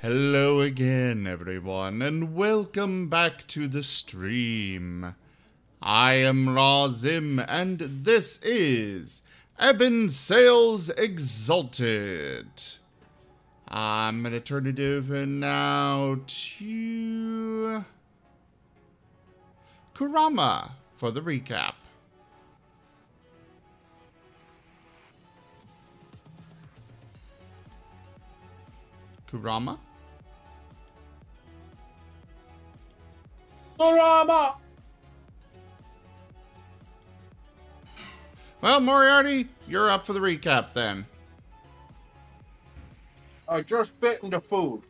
Hello again, everyone, and welcome back to the stream. I am Razim, and this is Ebon Sails Exalted. I'm gonna turn it over now to Kurama for the recap. Kurama? Kurama! Well, Moriarty, you're up for the recap then. I just bit into food.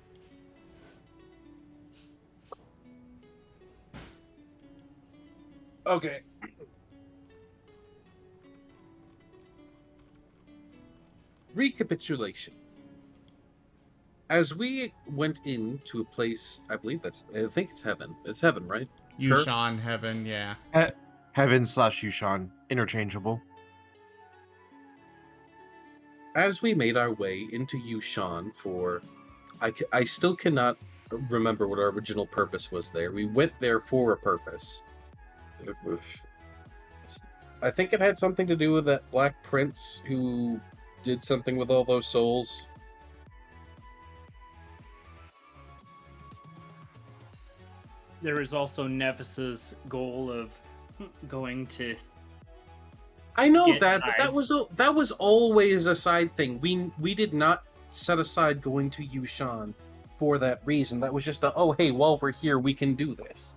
Okay. Recapitulation. As we went into a place, I believe that's, I think it's heaven. It's heaven, right? Sure. Yu-Shan Heaven, yeah. Heaven slash Yu-Shan, interchangeable. as we made our way into Yu-Shan for I, I still cannot remember what our original purpose was there. We went there for a purpose. I think it had something to do with that black prince who did something with all those souls. There was also Nevis's goal of going to. I know Get that, but that was a, that was always a side thing. We we did not set aside going to Yu-Shan for that reason. That was just a oh hey, while we're here, we can do this.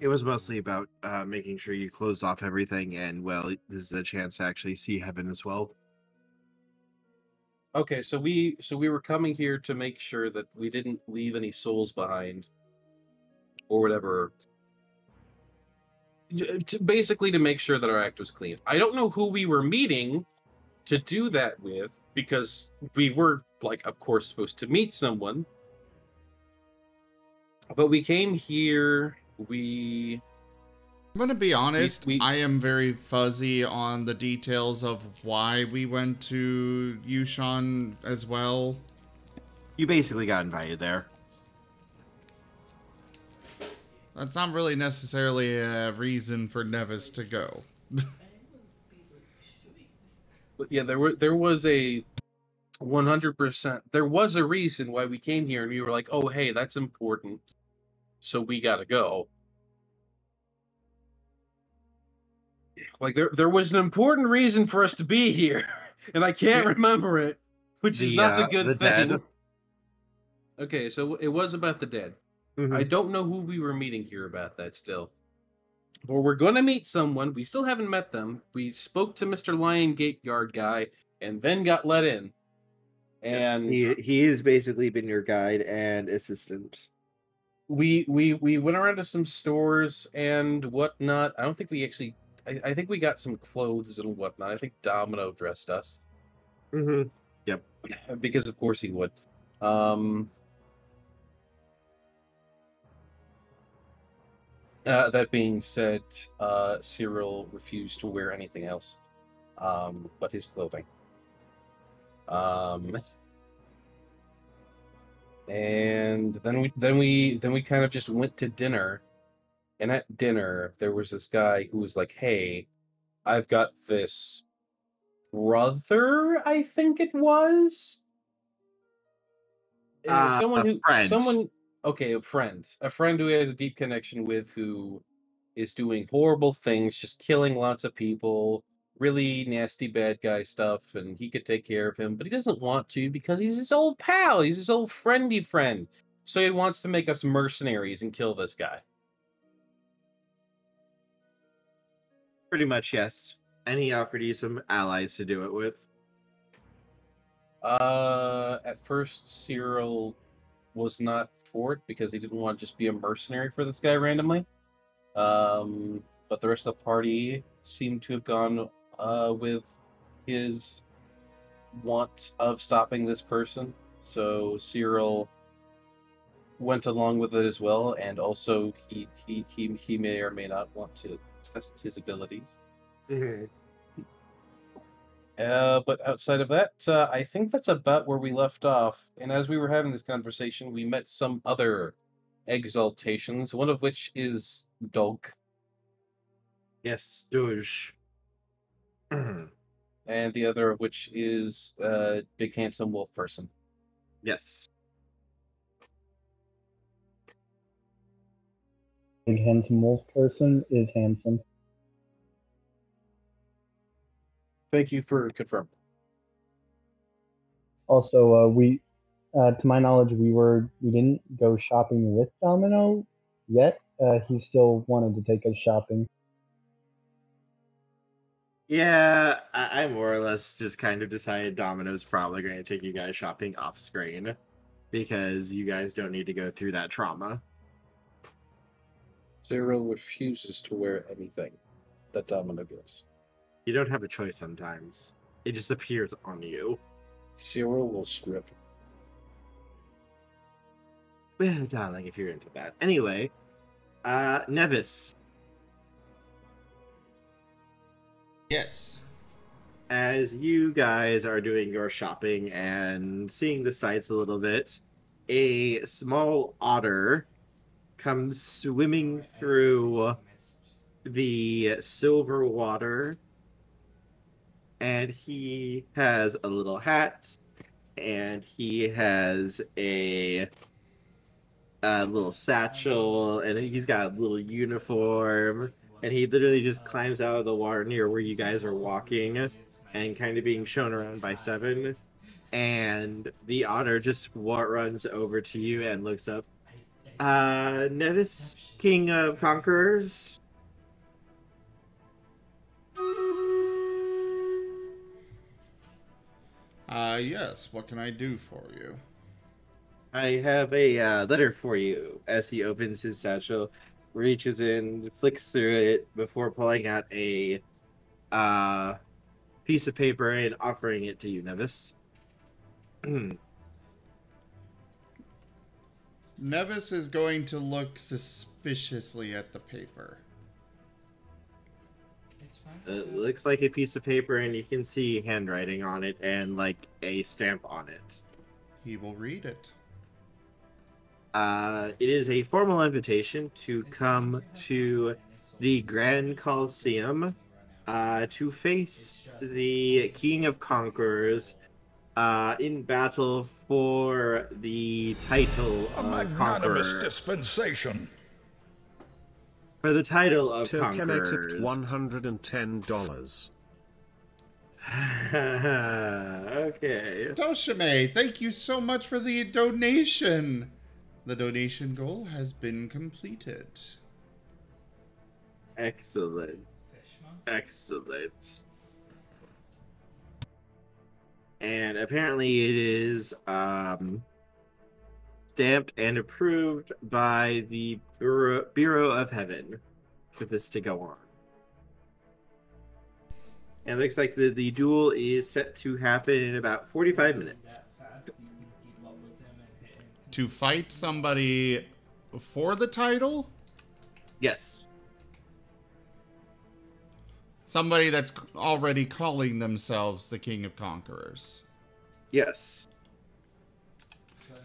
It was mostly about uh, making sure you close off everything, and well, this is a chance to actually see heaven as well. Okay, so we so we were coming here to make sure that we didn't leave any souls behind, or whatever. Uh, to- basically, to make sure that our act was clean. I don't know who we were meeting to do that with because we were like, of course, supposed to meet someone, but we came here. We I'm gonna be honest, we- I am very fuzzy on the details of why we went to Yu-Shan as well. You basically got invited there. That's not really necessarily a reason for Nevis to go. But yeah, there were there was a one hundred percent. There was a reason why we came here, and we were like, "Oh, hey, that's important, so we gotta go." Like there, there was an important reason for us to be here, and I can't Yeah. remember it, which is The, not uh, a good the thing. dead. Okay, so it was about the dead. Mhm. I don't know who we were meeting here about that still. But we're going to meet someone. We still haven't met them. We spoke to Mr. Lion Gate Guard guy and then got let in. And he he has basically been your guide and assistant. we we we went around to some stores and whatnot. I don't think we actually I, I think we got some clothes and whatnot. I think Domino dressed us. Mm-hmm. because of course he would. Um, uh, that being said, uh, Cyril refused to wear anything else um, but his clothing. Um, and then we then we then we kind of just went to dinner, and at dinner there was this guy who was like, "Hey, I've got this brother, I think it was. Uh, Uh, someone who friend. someone okay, a friend. A friend who he has a deep connection with who is doing horrible things, just killing lots of people, really nasty bad guy stuff, and he could take care of him, but he doesn't want to because he's his old pal, he's his old friendy friend. So he wants to make us mercenaries and kill this guy. Pretty much, yes. And he offered you some allies to do it with. Uh, at first, Cyril was not for it because he didn't want to just be a mercenary for this guy randomly. Um, but the rest of the party seemed to have gone uh, with his want of stopping this person. So Cyril went along with it as well, and also he he he, he may or may not want to test his abilities. Mm-hmm. Uh, but outside of that, uh, I think that's about where we left off. And as we were having this conversation, we met some other exaltations, one of which is Dog, Yes, Doge. and the other of which is uh, Big Handsome Wolf Person. yes. Big handsome wolf person is handsome. Thank you for confirming. Also, uh, we, uh, to my knowledge, we were we didn't go shopping with Domino yet. Uh, he still wanted to take us shopping. Yeah, I, I more or less just kind of decided Domino's probably going to take you guys shopping off screen because you guys don't need to go through that trauma. Zero refuses to wear anything that Domino gives. You don't have a choice sometimes. It just appears on you. Cyril will strip. Well, darling, if you're into that. Anyway, uh, Nevis, Yes. as you guys are doing your shopping and seeing the sights a little bit, a small otter comes swimming through the silver water and he has a little hat and he has a, a little satchel and he's got a little uniform and he literally just climbs out of the water near where you guys are walking and kind of being shown around by seven. And the otter just runs over to you and looks up. Uh nevis king of conquerors Uh, yes. What can I do for you? I have a uh, letter for you. As he opens his satchel, reaches in, flicks through it before pulling out a uh, piece of paper and offering it to you, Nevis. Nevis is going to look suspiciously at the paper. It looks like a piece of paper, and you can see handwriting on it and like a stamp on it. He will read it. Uh, it is a formal invitation to come to the Grand Coliseum uh, to face the King of Conquerors uh, in battle for the title A of magnanimous Conqueror. dispensation. For the title of Tokenated Conquerors. $110. okay. Doshime, thank you so much for the donation. The donation goal has been completed. Excellent. Excellent. And apparently it is um, stamped and approved by the Bureau, Bureau of Heaven for this to go on. And it looks like the, the duel is set to happen in about 45 minutes. To fight somebody for the title? Yes. Somebody that's already calling themselves the King of Conquerors. Yes.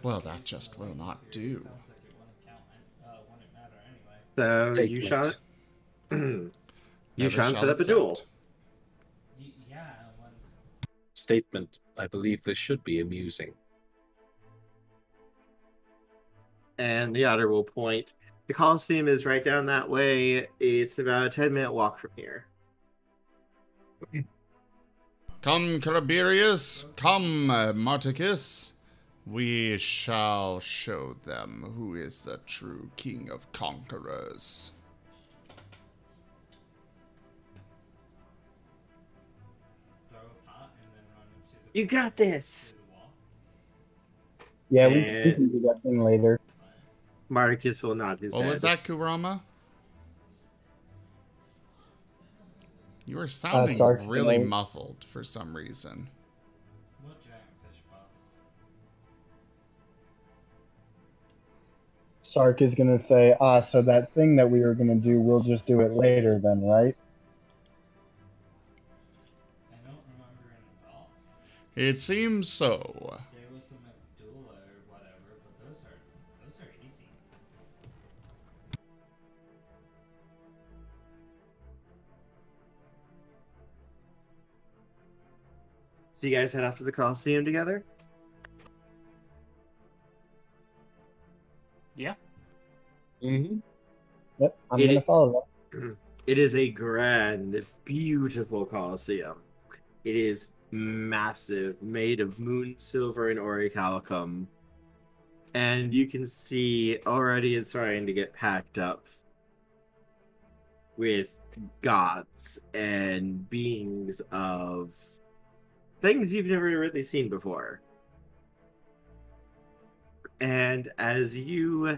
Well, that just will not do. So you shot. You Never shot shall set up a duel. accept. Statement. I believe this should be amusing. and the otter will point. The Coliseum is right down that way. It's about a 10 minute walk from here. Come, Caraberius. Come, uh, Marticus. We shall show them who is the true King of Conquerors. You got this! Yeah, we, we And- can do that thing later. Marcus will nod his What head. was that, Kurama? You were Uh, sounding Sark's really muffled for some reason. Sark is gonna say, ah, so that thing that we were gonna do, we'll just do it later then, right? It seems so. There was some Abdullah or whatever, but those are those are easy. So you guys head off to the Coliseum together? Yeah. Mm-hmm. Yep, I'm It gonna is- follow It is a grand, beautiful Colosseum. It is massive, made of moon silver and orichalcum. And you can see already it's starting to get packed up with gods and beings of things you've never really seen before. And as you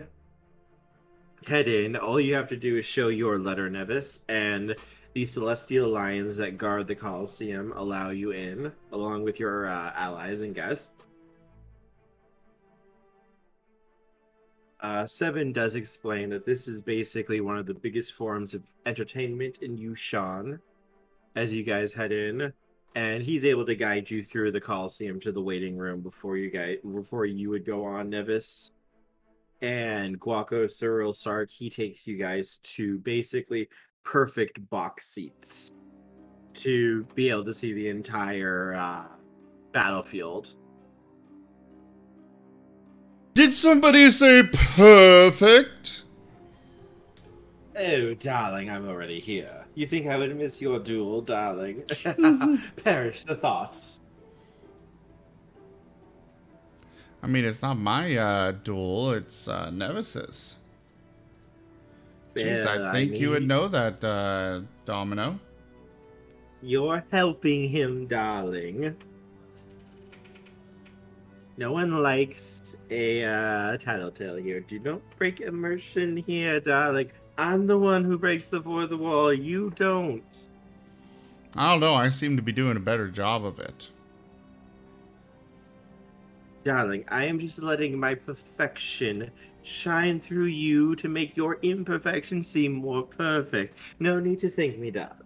head in, all you have to do is show your letter, Nevis, and the celestial lions that guard the Colosseum allow you in, along with your uh, allies and guests. Uh, Seven does explain that this is basically one of the biggest forms of entertainment in Yu-Shan as you guys head in, and he's able to guide you through the coliseum to the waiting room before you guys before you would go on, Nevis and Guaco Cyril Sark, he takes you guys to basically perfect box seats to be able to see the entire uh, battlefield. Did somebody say perfect? Oh, darling, I'm already here. You think I would miss your duel, darling? Perish the thoughts. I mean, it's not my uh, duel, it's uh, Nevis's. Jeez, I think you would know that, uh, Domino. You're helping him, darling. No one likes a uh, tattletale here. Do not break immersion here, darling. I'm the one who breaks the fourth wall. You don't. I don't know, I seem to be doing a better job of it. Darling, I am just letting my perfection shine through you to make your imperfection seem more perfect. No need to thank me, darling.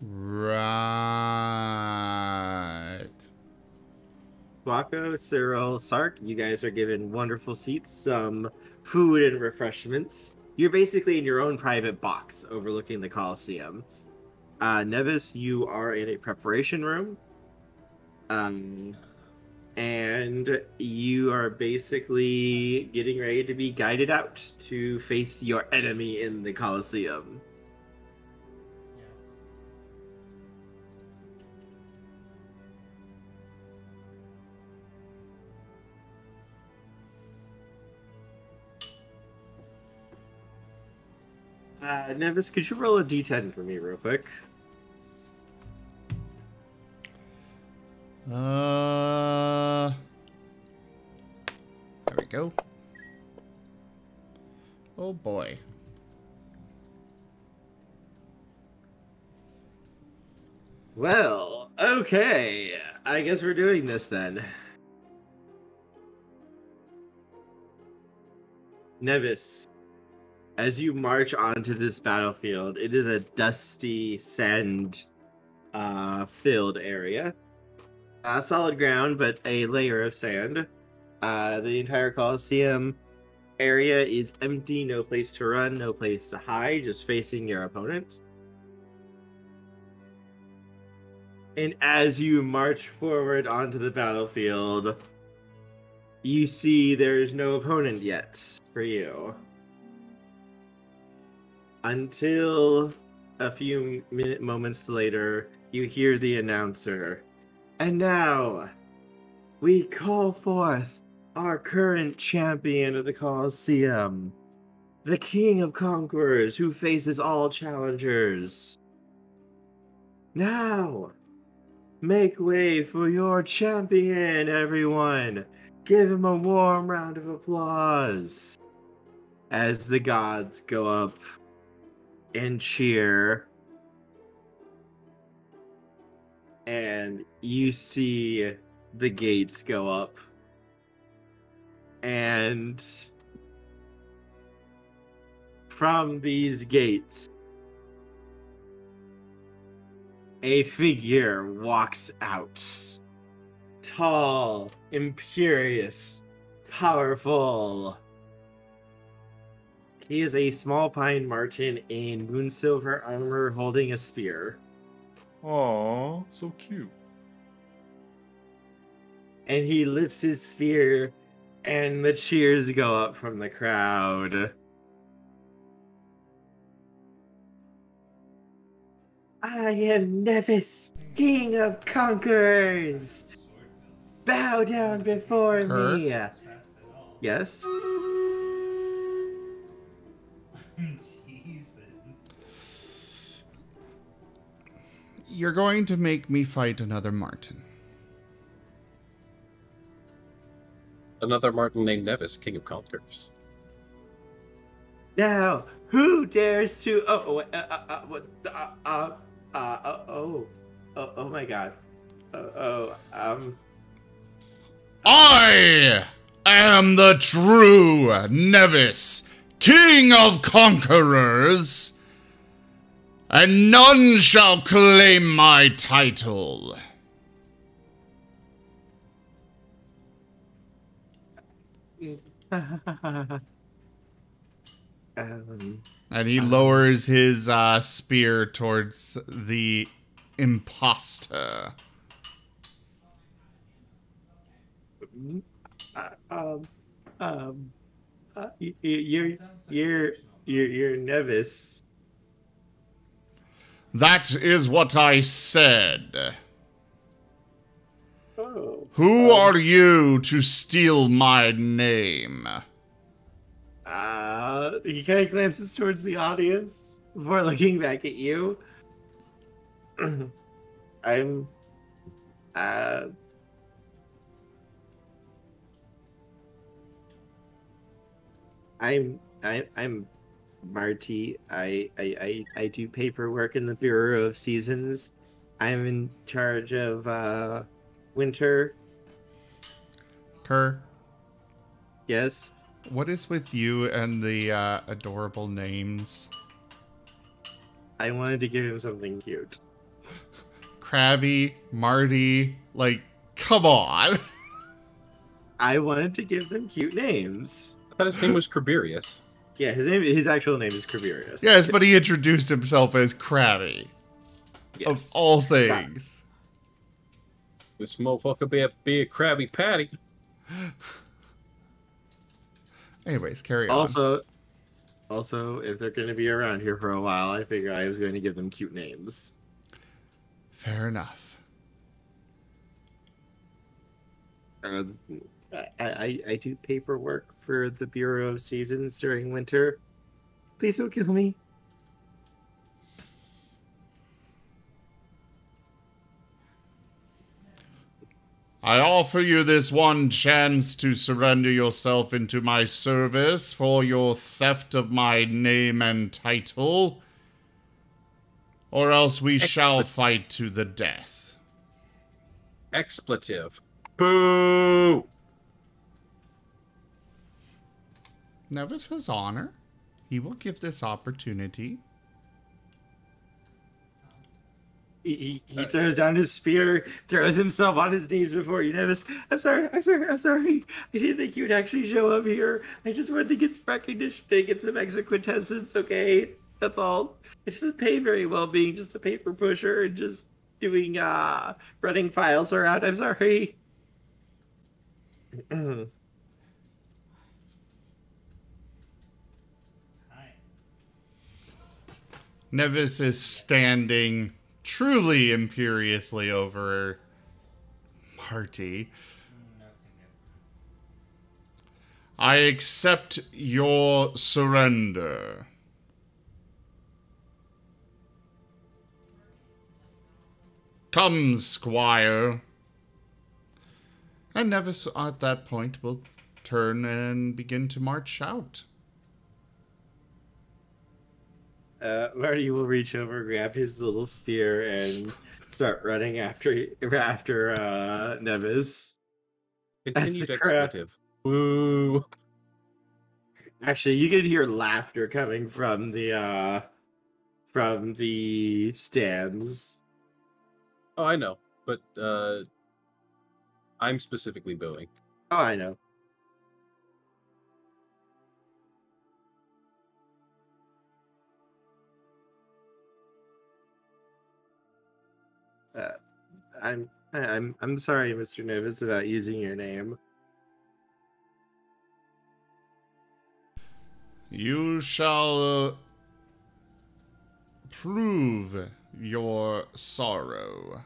Right. Guaco, Cyril, Sark, you guys are given wonderful seats, some food and refreshments. You're basically in your own private box overlooking the Coliseum. Uh, Nevis, you are in a preparation room. Um, and you are basically getting ready to be guided out to face your enemy in the Coliseum. Uh, Nevis, could you roll a d10 for me real quick? Uh. There we go. Oh boy. Well, okay. I guess we're doing this then. Nevis, as you march onto this battlefield, it is a dusty, sand uh, filled area. Uh, solid ground, but a layer of sand. Uh, the entire Coliseum area is empty, no place to run, no place to hide, just facing your opponent. And as you march forward onto the battlefield, you see there is no opponent yet for you. Until a few minute moments later, you hear the announcer. And now, we call forth our current champion of the Colosseum, the King of Conquerors who faces all challengers. Now, Make way for your champion, everyone! Give him a warm round of applause! As the gods go up and cheer. And you see the gates go up. And from these gates, a figure walks out. Tall, imperious, powerful. He is a small pine marten in moon silver armor holding a spear. Aw, so cute. And he lifts his spear, and the cheers go up from the crowd. I am Nevis, King of Conquerors. Bow down before Kerr? me. Fast at all. Yes. I'm. You're going to make me fight another marten. Another Martin named Nevis, King of Conquerors. Now, who dares to? Oh, oh, uh, uh, uh, what? Uh, uh, uh, uh, oh, oh, oh my God. Oh, oh, um, I am the true Nevis, King of Conquerors, and none shall claim my title. um, And he lowers his uh, spear towards the imposter. uh, um, um, uh, you're, you're, you're, you're Nevis. That is what I said. Oh. Who Um, are you to steal my name? Uh, he kind of glances towards the audience before looking back at you. I'm, uh, I'm, I, I'm Marty. I, I, I, I do paperwork in the Bureau of Seasons. I'm in charge of, uh, winter. Kerr, Yes. what is with you and the uh, adorable names? I wanted to give him something cute. Krabby, Marty, like, come on. I wanted to give them cute names. I thought his name was Craberius. Yeah, his name, his actual name is Craberius. yes, but he introduced himself as Krabby, of all things. This motherfucker be a, be a Krabby Patty. Anyways, carry on. Also, also, if they're going to be around here for a while, I figure I was going to give them cute names. Fair enough. Uh, I, I, I do paperwork for the Bureau of Seasons during winter. Please don't kill me. I offer you this one chance to surrender yourself into my service for your theft of my name and title, or else we shall fight to the death. Expletive. Boo! Nevis has honor. He will give this opportunity. He, he, he throws down his spear, throws himself on his knees before you. Nevis, I'm sorry, I'm sorry, I'm sorry. I didn't think you would actually show up here. I just wanted to get some recognition, to get some extra quintessence, okay? That's all. It doesn't pay very well being just a paper pusher and just doing, uh, running files around. I'm sorry. Nevis is standing truly imperiously over Marty. I accept your surrender. Come, squire. And Nevis, at that point, will turn and begin to march out. Uh, Marty will reach over, grab his little spear, and start running after after uh, Nevis. Continued expletive. Boo! Actually, you can hear laughter coming from the uh, from the stands. Oh, I know, but uh, I'm specifically booing. Oh, I know. I'm I- I'm I'm sorry, Mr. Nevis, about using your name. You shall prove your sorrow.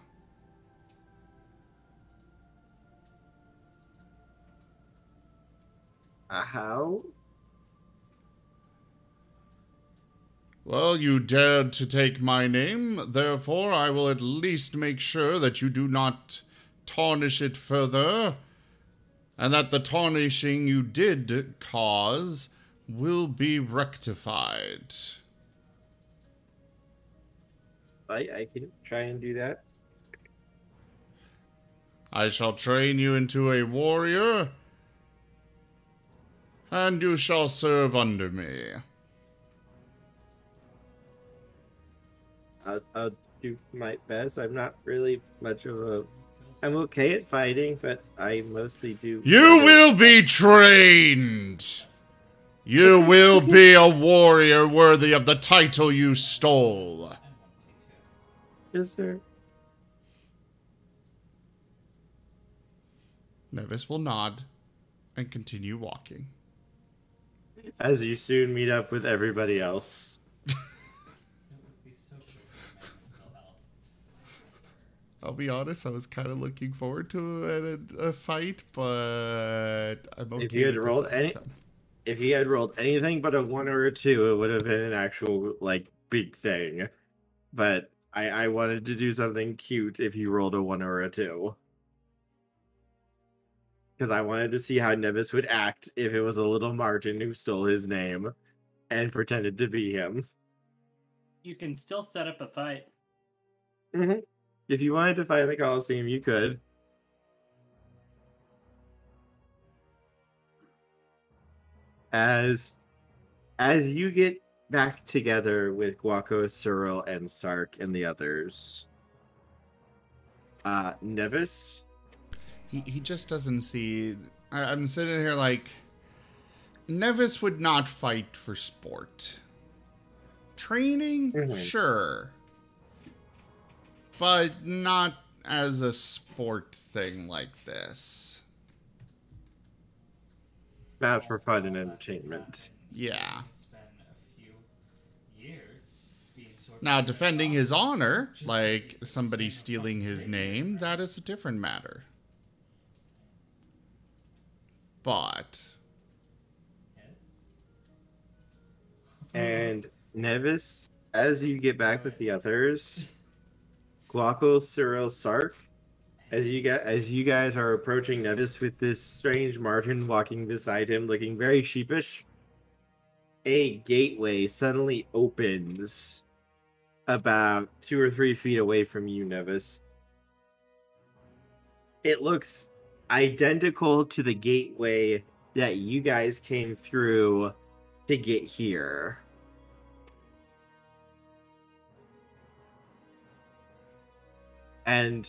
Uh, how? Well, you dared to take my name, therefore I will at least make sure that you do not tarnish it further, and that the tarnishing you did cause will be rectified. I I can try and do that. I shall train you into a warrior, and you shall serve under me. I'll, I'll do my best. I'm not really much of a. I'm okay at fighting, but I mostly do. You will be trained. You will be a warrior worthy of the title you stole. Yes, sir. Nevis will nod and continue walking. As you soon meet up with everybody else. It would be so great for my mental health. I'll be honest, I was kind of looking forward to a, a fight, but I'm okay If you had rolled any- outcome. If he had rolled anything but a one or a two, it would have been an actual like big thing. But I I wanted to do something cute if he rolled a one or a two. Because I wanted to see how Nevis would act if it was a little marten who stole his name and pretended to be him. You can still set up a fight. hmm If you wanted to fight the Coliseum, you could. As as you get back together with Guaco, Cyril, and Sark and the others, uh, Nevis, He, he just doesn't see. I, I'm sitting here like. Nevis would not fight for sport. Training? Mhm. Sure. But not as a sport thing like this. not for fun and entertainment. Yeah. Spend a few years being sort of Now, defending his honor, like somebody stealing his name, that is a different matter. But And Nevis, as you get back with the others, Guaco, Cyril, Sark, as you get as you guys are approaching Nevis with this strange marten walking beside him, looking very sheepish, a gateway suddenly opens about two or three feet away from you, Nevis. It looks identical to the gateway that you guys came through to get here. And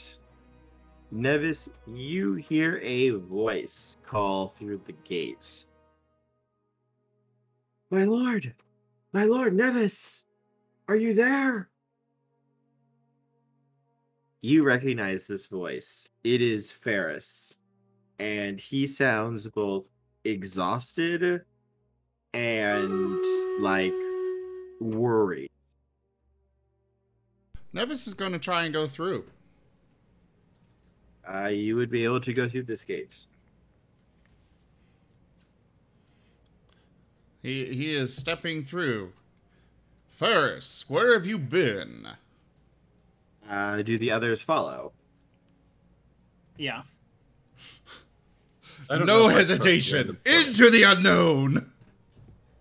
Nevis, you hear a voice call through the gates. My lord! My lord, Nevis! Are you there? You recognize this voice. It is Ferris. And he sounds both exhausted and like worried. Nevis is going to try and go through. Uh, you would be able to go through this gate. He he is stepping through. Ferris, where have you been? Uh, do the others follow? Yeah. I don't No if I trust the hesitation. Into the unknown.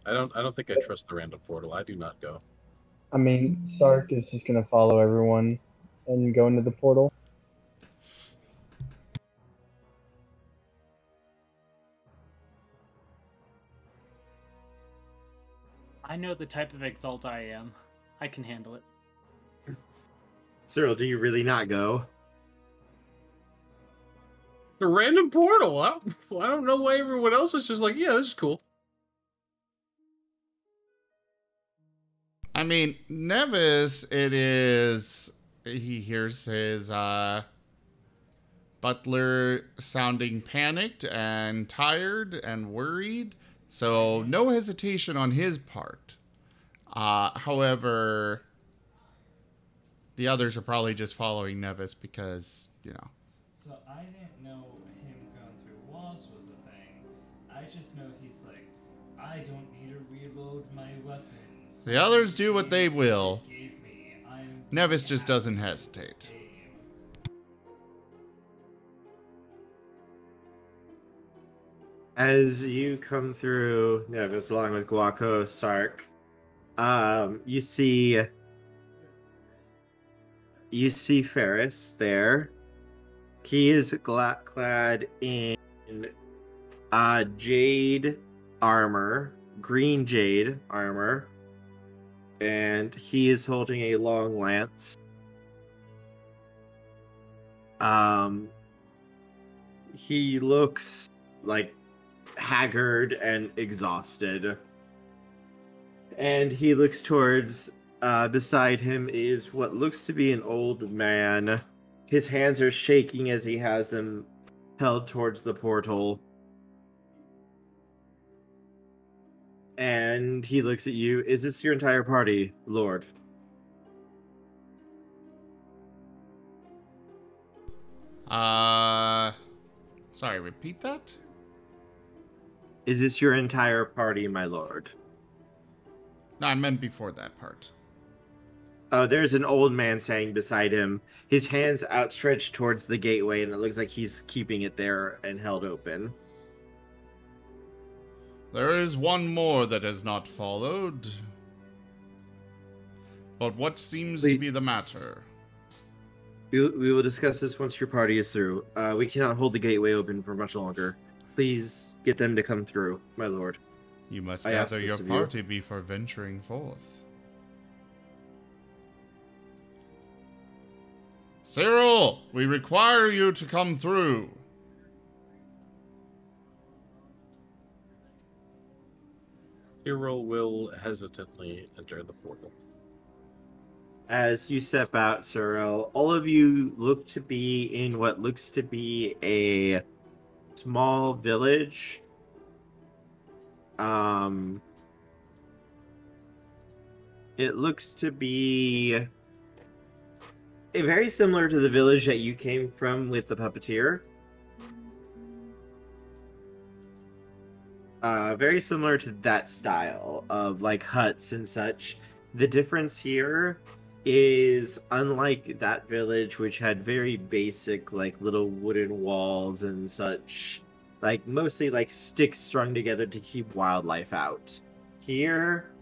I don't. I don't think I trust the random portal. I do not go. I mean, Sark is just gonna follow everyone and go into the portal. I know the type of exalt I am. I can handle it. Cyril, do you really not go? The random portal. I don't, I don't know why everyone else is just like, yeah, this is cool. I mean, Nevis, it is. He hears his uh, butler sounding panicked and tired and worried. So, no hesitation on his part. Uh, however, the others are probably just following Nevis because, you know. So I didn't know him going through walls was a thing. I just know he's like, I don't need to reload my weapons. The others do what they will. Gave me. I'm Nevis just doesn't hesitate. As you come through Nevis along with Guaco, Sark, um, you see you see Ferris there. He is gla- clad in uh, jade armor, green jade armor, and he is holding a long lance. Um, he looks like haggard and exhausted. And he looks towards uh, beside him is what looks to be an old man. His hands are shaking as he has them held towards the portal. And he looks at you. Is this your entire party, Lord? Uh. Sorry, repeat that? Is this your entire party, my lord? No, I meant before that part. Oh, there's an old man standing beside him, his hands outstretched towards the gateway, and it looks like he's keeping it there and held open. There is one more that has not followed. But what seems to be the matter? We, we will discuss this once your party is through. Uh, we cannot hold the gateway open for much longer. Please get them to come through, my lord. You must I gather your of you. party before venturing forth. Cyril, we require you to come through. Cyril will hesitantly enter the portal. As you step out, Cyril, all of you look to be in what looks to be a small village. Um, it looks to be very similar to the village that you came from with the puppeteer. Uh, very similar to that style of like huts and such. The difference here is unlike that village which had very basic like little wooden walls and such like mostly like sticks strung together to keep wildlife out. Here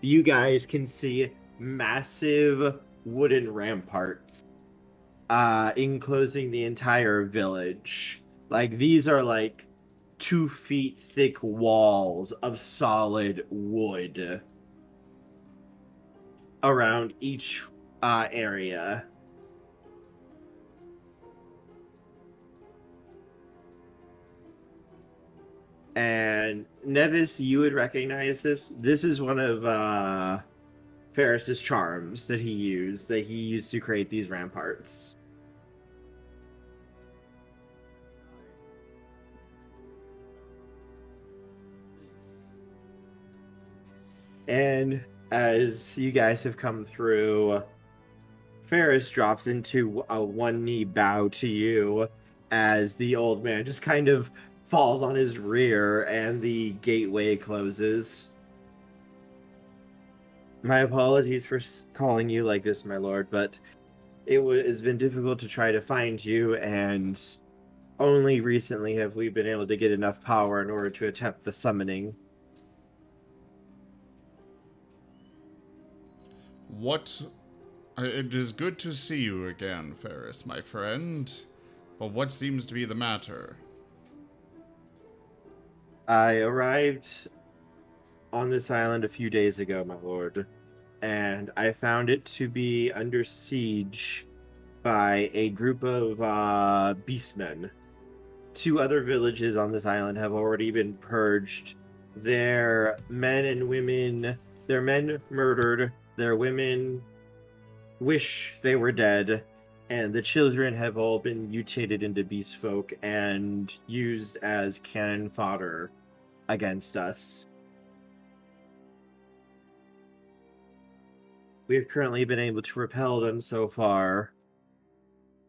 you guys can see massive wooden ramparts uh enclosing the entire village. Like these are like two feet thick walls of solid wood around each uh, area. And Nevis, you would recognize this. This is one of uh, Ferris's charms that he used, that he used to create these ramparts. And as you guys have come through, Ferris drops into a one knee bow to you as the old man just kind of falls on his rear and the gateway closes. My apologies for calling you like this, my lord, but it has been difficult to try to find you, and only recently have we been able to get enough power in order to attempt the summoning. What? uh, It is good to see you again, Ferris, my friend. But what seems to be the matter? I arrived on this island a few days ago, my lord. and I found it to be under siege by a group of uh, beastmen. Two other villages on this island have already been purged. Their men and women, their men murdered, their women wish they were dead, and the children have all been mutated into beast folk and used as cannon fodder against us. We have currently been able to repel them so far,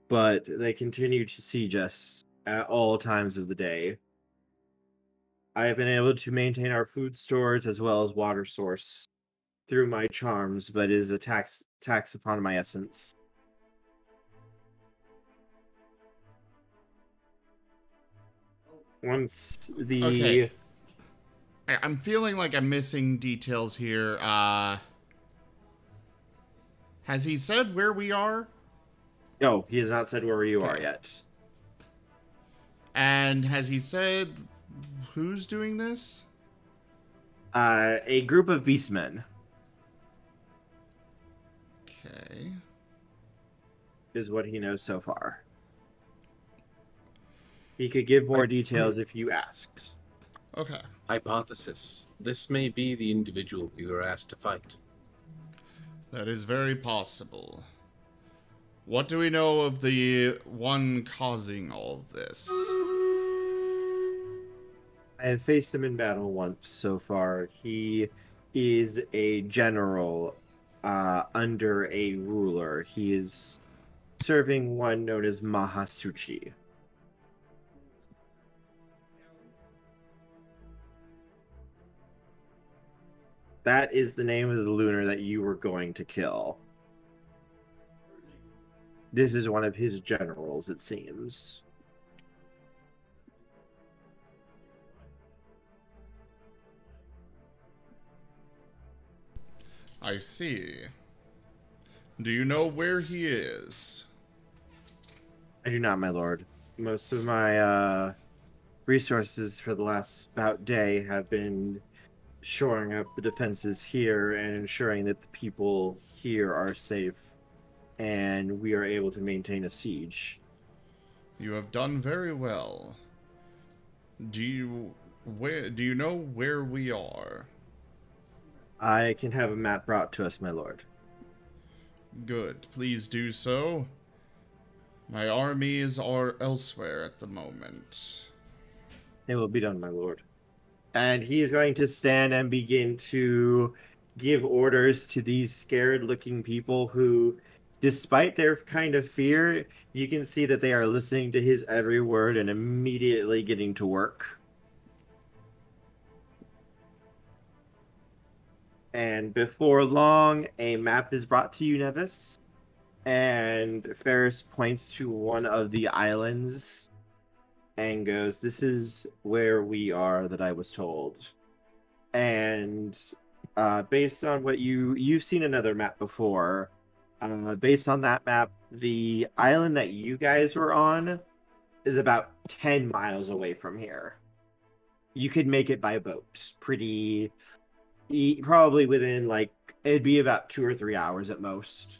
but they continue to siege us at all times of the day. I have been able to maintain our food stores as well as water source through my charms, but is a tax tax upon my essence. Once the Okay. I, I'm feeling like I'm missing details here. Uh, has he said where we are? no, he has not said where you are yet. And has he said who's doing this? Uh, a group of beastmen Okay. is what he knows so far. He could give more I- details if you asked. Okay. Hypothesis. This may be the individual we were asked to fight. That is very possible. What do we know of the one causing all this? I have faced him in battle once so far. He is a general uh, under a ruler. He is serving one known as Mahasuchi. That is the name of the lunar that you were going to kill. This is one of his generals, it seems. I see. Do you know where he is? I do not, my lord. Most of my uh, resources for the last about day have been shoring up the defenses here and ensuring that the people here are safe and we are able to maintain a siege. You have done very well. Do you where do you know where we are? I can have a map brought to us, my lord. Good. Please do so. My armies are elsewhere at the moment. It will be done, my lord. And he is going to stand and begin to give orders to these scared looking people who, despite their kind of fear, you can see that they are listening to his every word and immediately getting to work. And before long, a map is brought to you, Nevis. And Ferris points to one of the islands and goes, "This is where we are that I was told." And uh, based on what you you've seen another map before, uh, based on that map, the island that you guys were on is about ten miles away from here. You could make it by boat, pretty, probably within like it'd be about two or three hours at most.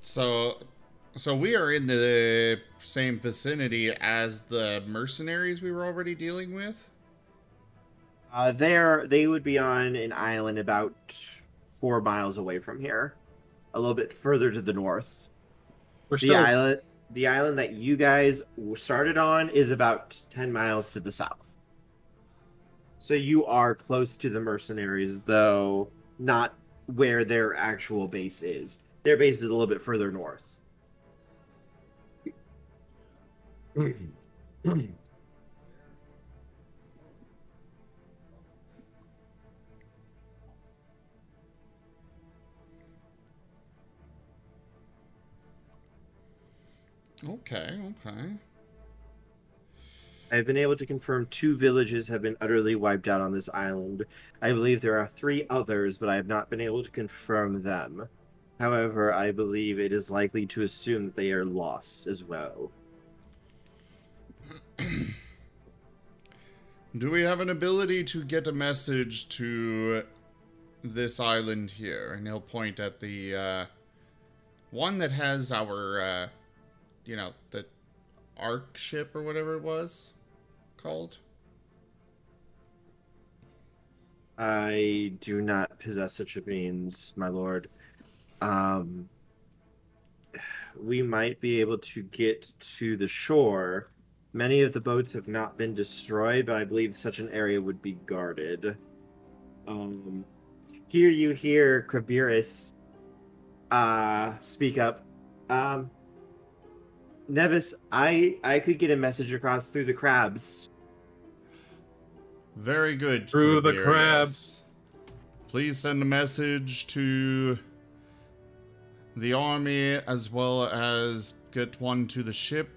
So so we are in the same vicinity as the mercenaries we were already dealing with? Uh, there, they would be on an island about four miles away from here, a little bit further to the north. We're The still island, the island that you guys started on, is about ten miles to the south. So you are close to the mercenaries, though not where their actual base is. Their base is a little bit further north. Okay, okay. I've been able to confirm two villages have been utterly wiped out on this island. I believe there are three others, but I have not been able to confirm them. However, I believe it is likely to assume that they are lost as well. Do we have an ability to get a message to this island here? And he'll point at the uh, one that has our, uh, you know, the Ark ship or whatever it was called. I do not possess such a means, my lord. Um, we might be able to get to the shore. Many of the boats have not been destroyed, but I believe such an area would be guarded. Um, here you hear Krabiris uh, speak up. Um, Nevis, I I could get a message across through the crabs. Very good. Through the crabs. Please send a message to the army as well as get one to the ship.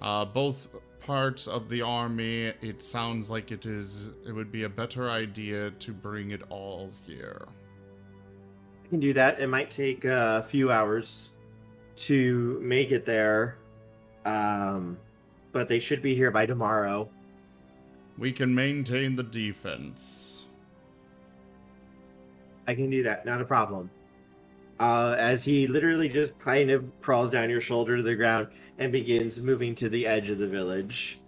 Uh, both parts of the army, it sounds like it is. It would be a better idea to bring it all here. I can do that. It might take a few hours to make it there, um, but they should be here by tomorrow. We can maintain the defense. I can do that. Not a problem. Uh, as he literally just kind of crawls down your shoulder to the ground and begins moving to the edge of the village.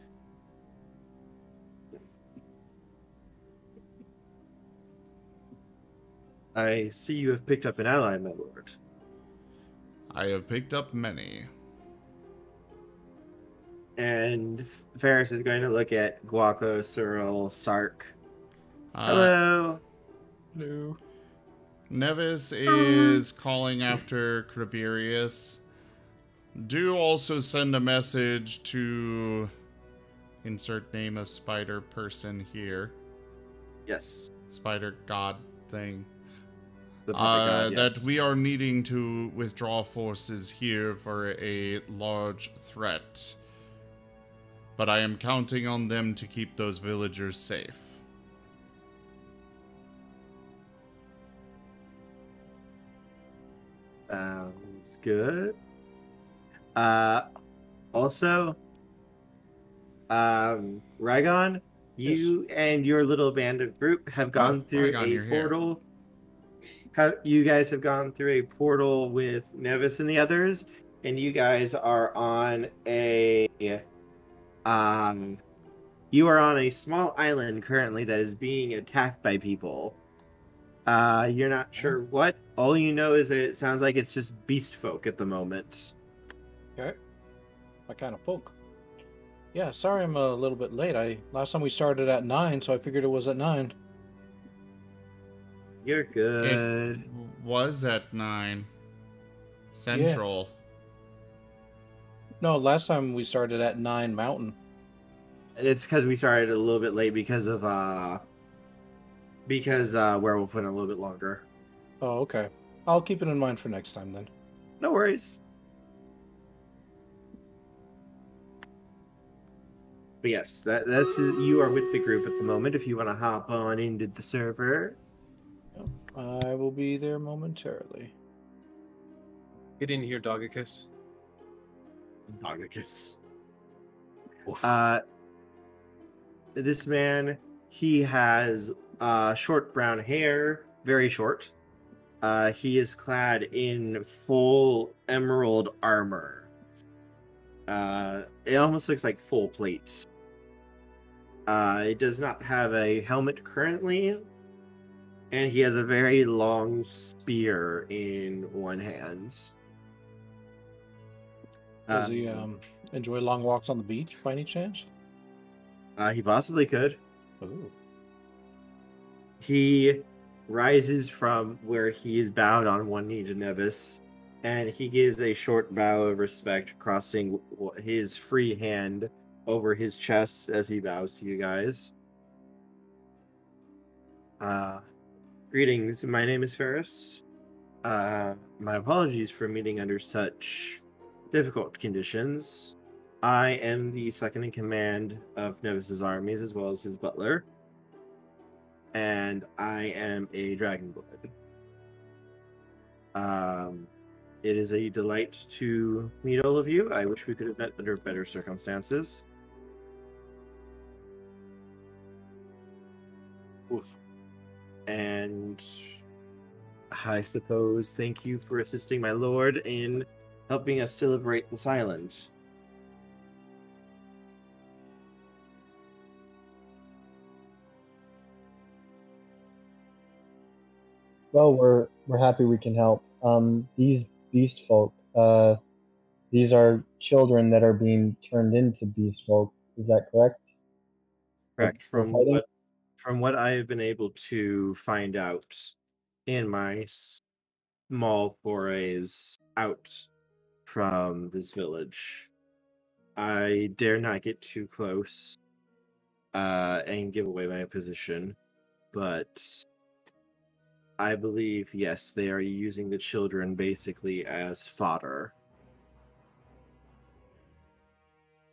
I see you have picked up an ally, my lord. I have picked up many. And Ferris is going to look at Guaco, Cyril, Sark. Uh, Hello. Hello. Nevis is calling after Krabirius. Do also send a message to insert name of spider person here. Yes. Spider god thing. The puppet Uh, god, yes. That we are needing to withdraw forces here for a large threat. But I am counting on them to keep those villagers safe. Sounds good. Uh, also, um, Rygon, you and your little band of group have gone through Rygon, a you're here. portal. How you guys have gone through a portal with Nevis and the others, and you guys are on a um, you are on a small island currently that is being attacked by people. Uh, you're not sure what. All you know is that it sounds like it's just beast folk at the moment. Okay. My kind of folk. Yeah, sorry I'm a little bit late. I last time we started at nine, so I figured it was at nine. You're good. It was at 9. Central. No, last time we started at nine Mountain. It's because we started a little bit late because of uh because uh werewolf went a little bit longer. Oh, okay. I'll keep it in mind for next time then. No worries. But yes, that this is you are with the group at the moment. If you want to hop on into the server, I will be there momentarily. Get in here, Dogicus. Dogicus. Uh, this man, he has uh, short brown hair, very short. Uh, he is clad in full emerald armor. Uh, it almost looks like full plates. Uh, it does not have a helmet currently, and he has a very long spear in one hand. Does he um, enjoy long walks on the beach by any chance? Uh, he possibly could. Ooh. He rises from where he is bowed on one knee to Nevis, and he gives a short bow of respect, crossing his free hand over his chest as he bows to you guys. Uh, greetings. My name is Ferris. Uh, my apologies for meeting under such difficult conditions. I am the second in command of Nevis's armies as well as his butler. And I am a Dragonblood. Um, it is a delight to meet all of you. I wish we could have met under better circumstances. Oof. And I suppose thank you for assisting my lord in helping us to liberate this island. Well, we're we're happy we can help. Um, these beast folk, uh, these are children that are being turned into beast folk. Is that correct? Correct. From what from what I have been able to find out in my small forays out from this village, I dare not get too close uh, and give away my position, but I believe yes, they are using the children basically as fodder.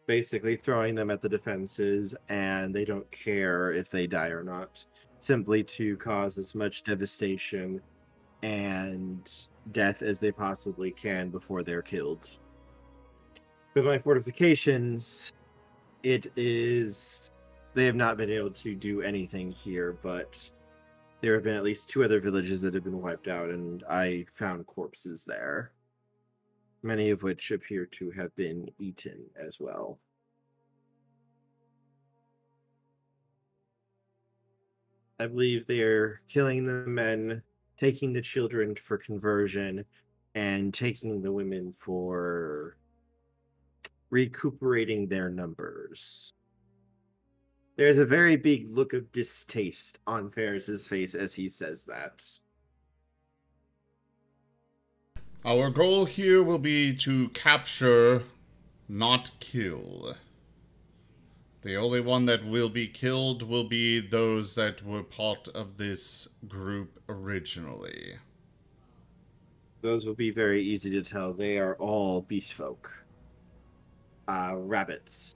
Basically throwing them at the defenses and they don't care if they die or not simply to cause as much devastation and death as they possibly can before they're killed. With my fortifications it is they have not been able to do anything here but there have been at least two other villages that have been wiped out and i found corpses there many of which appear to have been eaten as well. I believe they are killing the men, taking the children for conversion, and taking the women for recuperating their numbers. There's a very big look of distaste on Ferris's face as he says that. Our goal here will be to capture, not kill. The only one that will be killed will be those that were part of this group originally. Those will be very easy to tell. They are all beast folk. Uh, rabbits.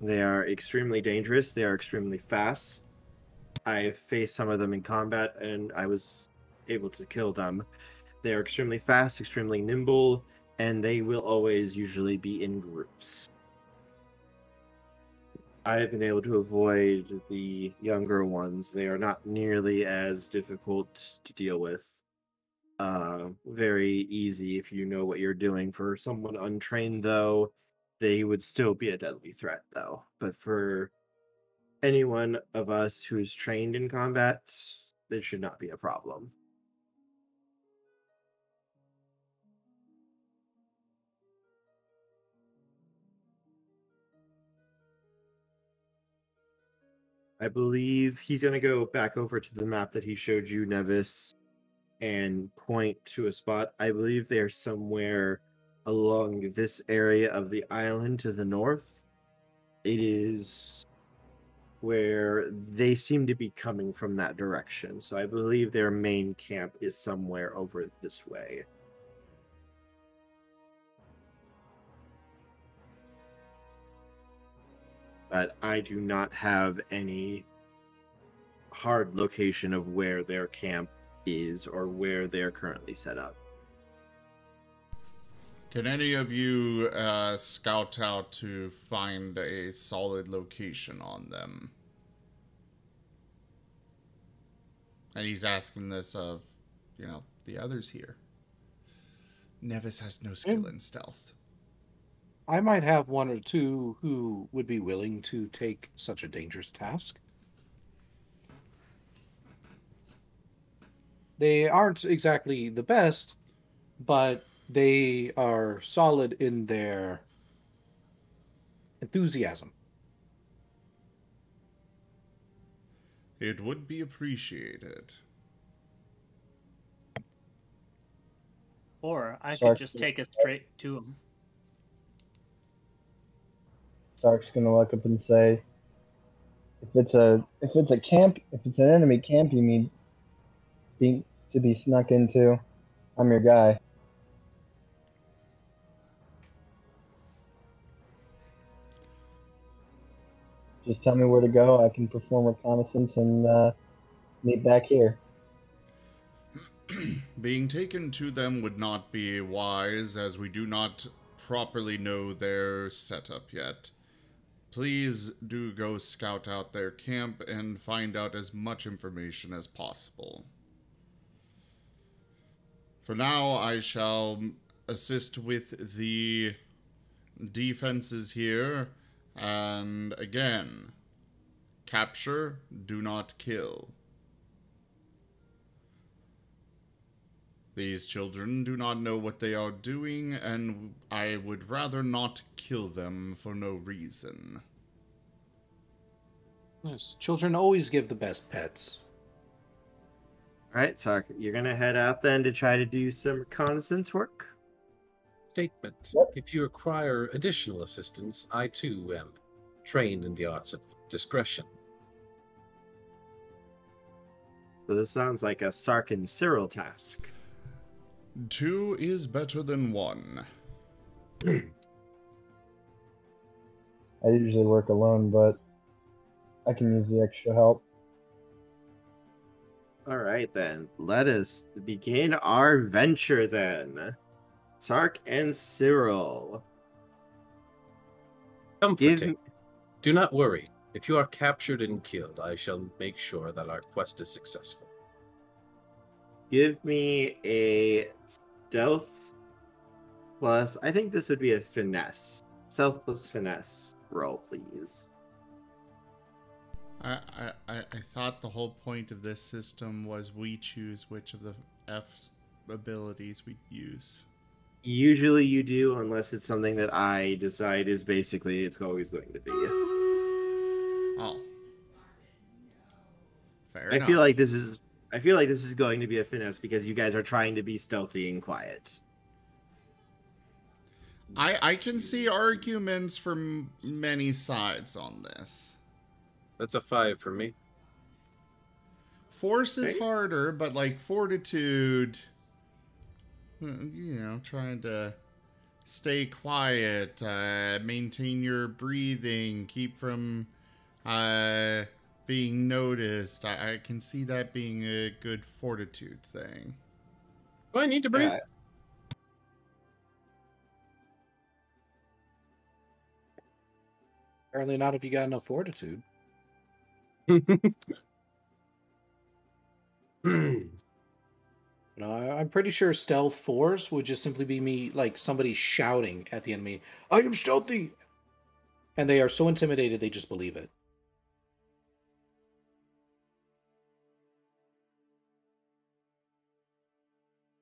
They are extremely dangerous. They are extremely fast. I faced some of them in combat, and I was able to kill them. They are extremely fast, extremely nimble, and they will always usually be in groups. I have been able to avoid the younger ones. They are not nearly as difficult to deal with. Uh, very easy if you know what you're doing. For someone untrained, though, they would still be a deadly threat, though. But for anyone of us who is trained in combat, it should not be a problem. I believe he's going to go back over to the map that he showed you, Nevis, and point to a spot. I believe they are somewhere along this area of the island to the north. It is where they seem to be coming from that direction. So I believe their main camp is somewhere over this way. But I do not have any hard location of where their camp is or where they're currently set up. Can any of you uh, scout out to find a solid location on them? And he's asking this of, you know, the others here. Nevis has no skill in stealth. I might have one or two who would be willing to take such a dangerous task. They aren't exactly the best, but they are solid in their enthusiasm. It would be appreciated. Or I Sark's could just take it straight to him. Sark's gonna look up and say, "If it's a if it's a camp, if it's an enemy camp, you need be to be snuck into. I'm your guy." Just tell me where to go. I can perform reconnaissance and uh, meet back here. Being taken to them would not be wise, as we do not properly know their setup yet. Please do go scout out their camp and find out as much information as possible. For now, I shall assist with the defenses here, and again, capture, do not kill. These children do not know what they are doing, and I would rather not kill them for no reason. Yes, children always give the best pets. All right, Sark, you're gonna head out then to try to do some reconnaissance work. Statement. If you require additional assistance, I too am trained in the arts of discretion. So this sounds like a Sark and Cyril task. Two is better than one. I usually work alone, but I can use the extra help. All right, then. Let us begin our venture then. Sark and Cyril. Comforting. Do not worry. If you are captured and killed, I shall make sure that our quest is successful. Give me a stealth plus. I think this would be a finesse. Stealth plus finesse roll, please. I, I, I thought the whole point of this system was we choose which of the F abilities we use. Usually you do, unless it's something that I decide is basically it's always going to be. Oh. Fair I enough. feel like this is. I feel like this is going to be a finesse because you guys are trying to be stealthy and quiet. I I can see arguments from many sides on this. That's a five for me. Force is Okay. harder, but like fortitude, hmm, you know, trying to stay quiet, uh, maintain your breathing, keep from uh, being noticed. I, I can see that being a good fortitude thing. Do I need to breathe? Uh, Apparently not if you got enough fortitude. No, I- I'm pretty sure stealth force would just simply be me, like somebody shouting at the enemy, "I am stealthy," and they are so intimidated they just believe it.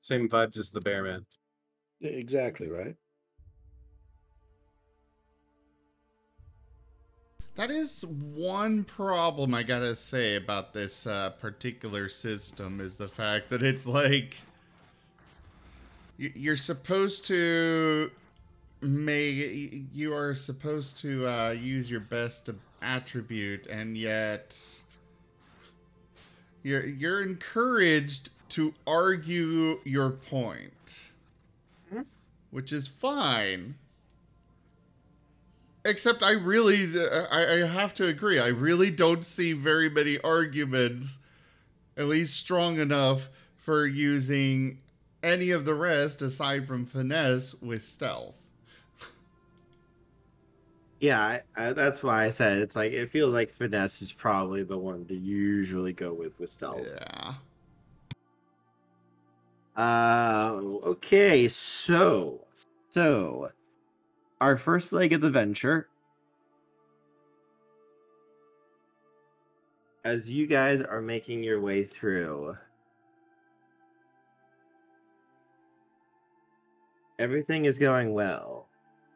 Same vibes as the bear man. Exactly right. That is one problem I gotta say about this uh, particular system is the fact that it's like you're supposed to make you are supposed to uh, use your best attribute, and yet you're you're encouraged to argue your point, hmm? which is fine. Except I really, I, I have to agree. I really don't see very many arguments, at least strong enough, for using any of the rest aside from finesse with stealth. Yeah, I, I, that's why I said it's like it feels like finesse is probably the one to usually go with with stealth. Yeah. Uh, okay, so so our first leg of the venture. As you guys are making your way through, everything is going well.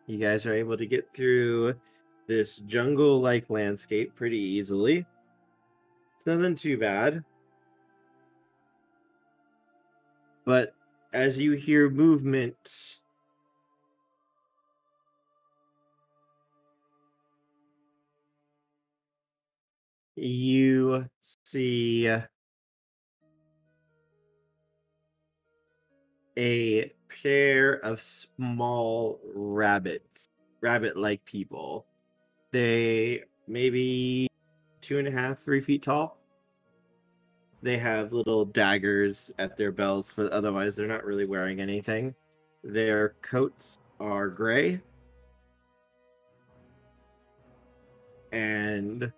You guys are able to get through this jungle like landscape pretty easily. It's nothing too bad. But as you hear movement, you see a pair of small rabbits, rabbit like people. They maybe two and a half, three feet tall. They have little daggers at their belts, but otherwise they're not really wearing anything. Their coats are gray. And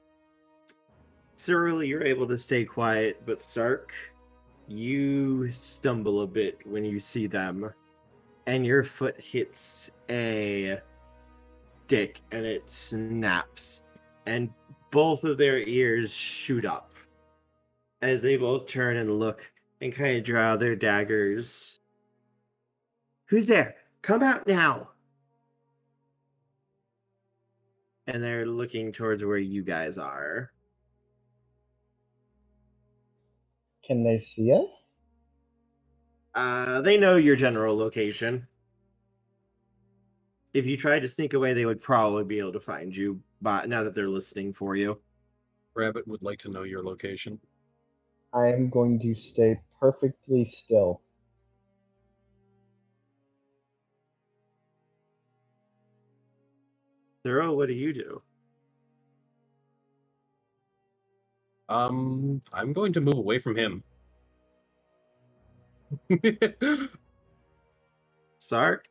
Cyril, you're able to stay quiet, but Sark, you stumble a bit when you see them, and your foot hits a dick and it snaps, and both of their ears shoot up as they both turn and look and kind of draw their daggers. Who's there? Come out now! And they're looking towards where you guys are. Can they see us? Uh, they know your general location. If you tried to sneak away, they would probably be able to find you. But now that they're listening for you, Rabbit would like to know your location. I am going to stay perfectly still. Cyril, what do you do? Um, I'm going to move away from him. Sark,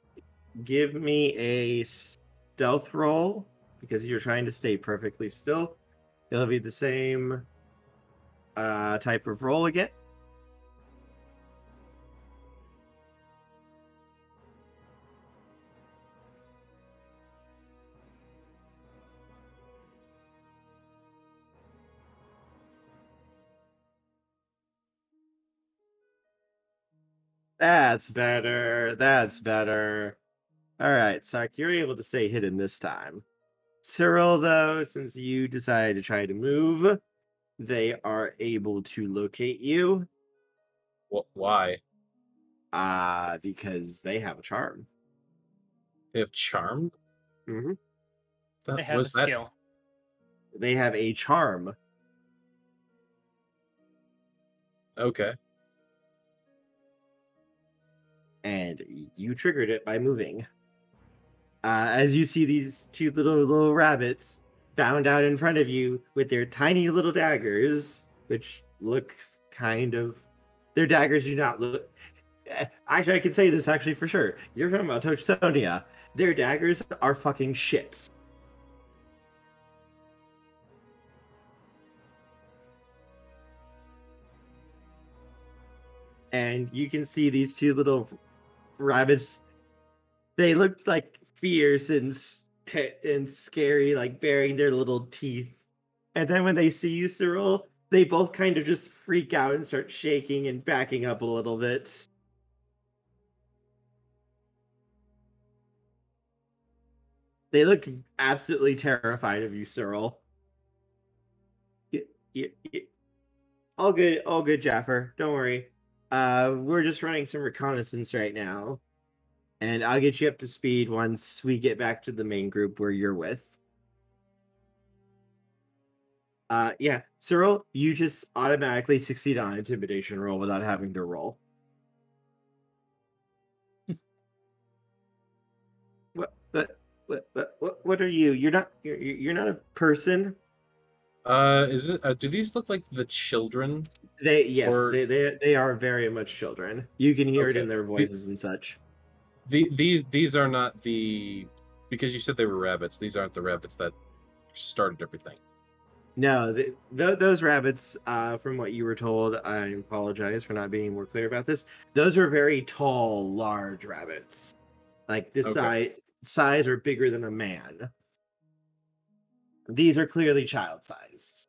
give me a stealth roll because you're trying to stay perfectly still. It'll be the same uh, type of roll again. That's better. That's better. All right, Sark, you're able to stay hidden this time. Cyril, though, since you decided to try to move, they are able to locate you. What? Why? Uh, because they have a charm. They have charm. Mm-hmm. That They have a was that. skill. They have a charm. Okay. and you triggered it by moving. Uh, as you see these two little little rabbits bound out in front of you with their tiny little daggers, which looks kind of their daggers do not look. Actually, I can say this actually for sure. You're talking about Tochtonia. Their daggers are fucking shits. And you can see these two little rabbits. They looked like fierce and te- and scary, like baring their little teeth. And then when they see you, Cyril, they both kind of just freak out and start shaking and backing up a little bit. They look absolutely terrified of you, Cyril. All good, all good, Jaffer. Don't worry. Uh, we're just running some reconnaissance right now, and I'll get you up to speed once we get back to the main group where you're with. Uh, yeah, Cyril, you just automatically succeed on intimidation roll without having to roll. what, what, what, what, what, what are you? You're not, you're, you're not a person. Uh, is it? Uh, do these look like the children? They, yes, Or- they, they, they are very much children. You can hear it in their voices and such. The, these these are not the because you said they were rabbits. These aren't the rabbits that started everything. No, th- th- those rabbits, uh, from what you were told, I apologize for not being more clear about this. Those are very tall, large rabbits, like this Okay. size, size or bigger than a man. These are clearly child-sized.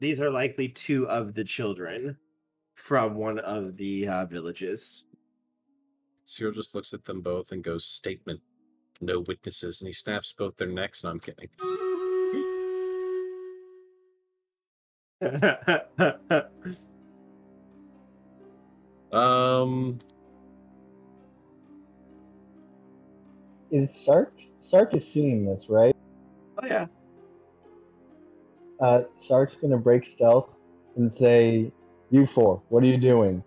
These are likely two of the children from one of the uh, villages. Cyril just looks at them both and goes, "Statement, no witnesses," and he snaps both their necks. And I'm kidding. Um, Is Sark Sark is seeing this, right? oh yeah. Uh, Sark's gonna break stealth and say, "You four, what are you doing?"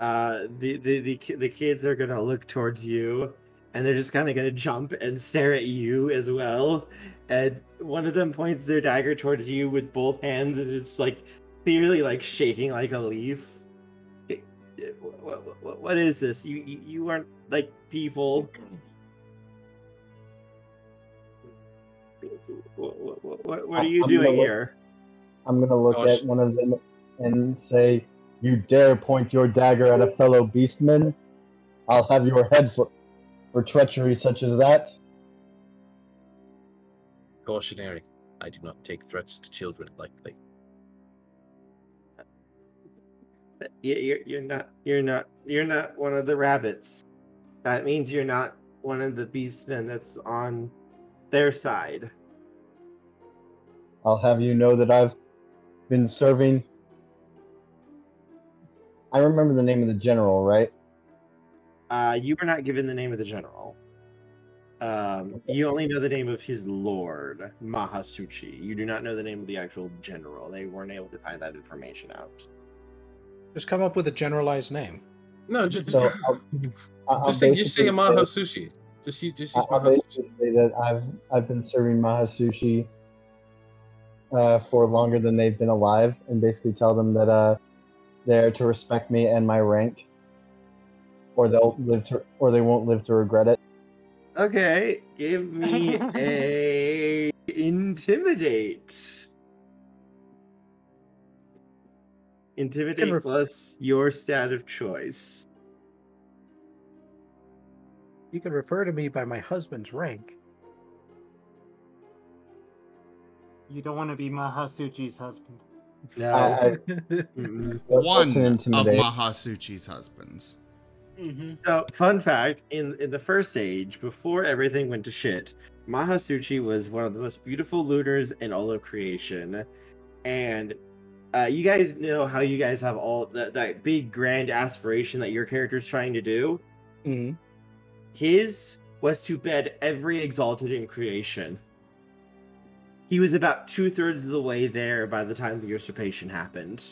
uh the the the, the kids are gonna look towards you and they're just kind of gonna jump and stare at you as well. And one of them points their dagger towards you with both hands, and it's like clearly like shaking like a leaf. It- it- What, what, what is this? You, you you aren't like people. What, what, what, what are you I'm doing look- here? I'm gonna look Gosh. at one of them and say, "You dare point your dagger at a fellow beastman? I'll have your head for for treachery such as that." Cautionary. I do not take threats to children lightly. You- You're, you're not you're not you're not one of the rabbits. That means you're not one of the beastmen that's on their side. I'll have you know that I've been serving. I remember the name of the general, right? Uh, you were not given the name of the general. Um, you only know the name of his lord, Mahasuchi. You do not know the name of the actual general. They weren't able to find that information out. Just come up with a generalized name. No, just So I'll, I'll just say just say basically Amaho Sushi. Just use just use I'll Maho Sushi. basically say that I've I've been serving Mahasushi uh, for longer than they've been alive, and basically tell them that uh, they're to respect me and my rank, or they'll live to, or they won't live to regret it. Okay, give me a intimidate. Intimidate ref- plus your stat of choice. You can refer to me by my husband's rank. You don't want to be Mahasuchi's husband. No. I-. One of intimidate? Mahasuchi's husbands. Mm-hmm. So, fun fact: in in the first age, before everything went to shit, Mahasuchi was one of the most beautiful lunars in all of creation, and uh, you guys know how you guys have all that that big grand aspiration that your character's trying to do. hmm His was to bed every exalted in creation. He was about two thirds of the way there by the time the usurpation happened.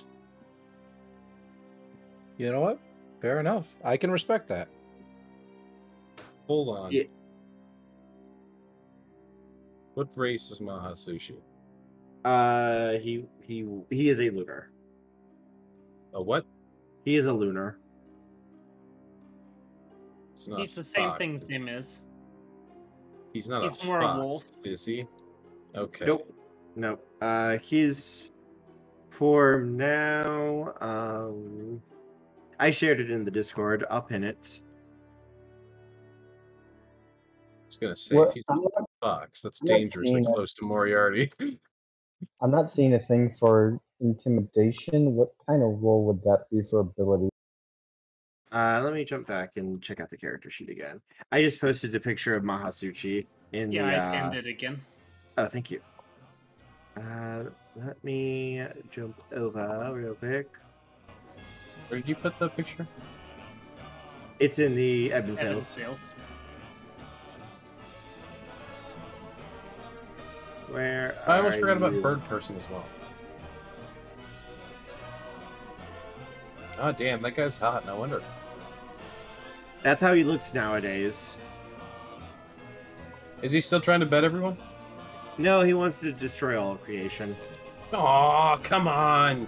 You know what? Fair enough. I can respect that. Hold on. Yeah. What race is Maha Sushi? Uh, he he he is a lunar. A what? He is a lunar. It's not He's the same fox. thing Zim is. He's not he's a more a fox, wolf. is he? Okay. Nope. Nope. Uh, his form now. Um, I shared it in the Discord. I'll pin it. I was gonna say Well, if he's I'm a not- fox, that's I'm dangerously seeing close to Moriarty. I'm not seeing a thing for intimidation. What kind of role would that be for ability? Uh, let me jump back and check out the character sheet again. I just posted a picture of Mahasuchi in Yeah, the. Yeah, I uh, it again. Oh, thank you. Uh, let me jump over real quick. Where did you put the picture? It's in the Ebon Ebon Sails. Sails. Where I almost are forgot about you? Bird Person as well. Oh damn, that guy's hot. No wonder. That's how he looks nowadays. Is he still trying to bet everyone? No, he wants to destroy all of creation. Oh, come on.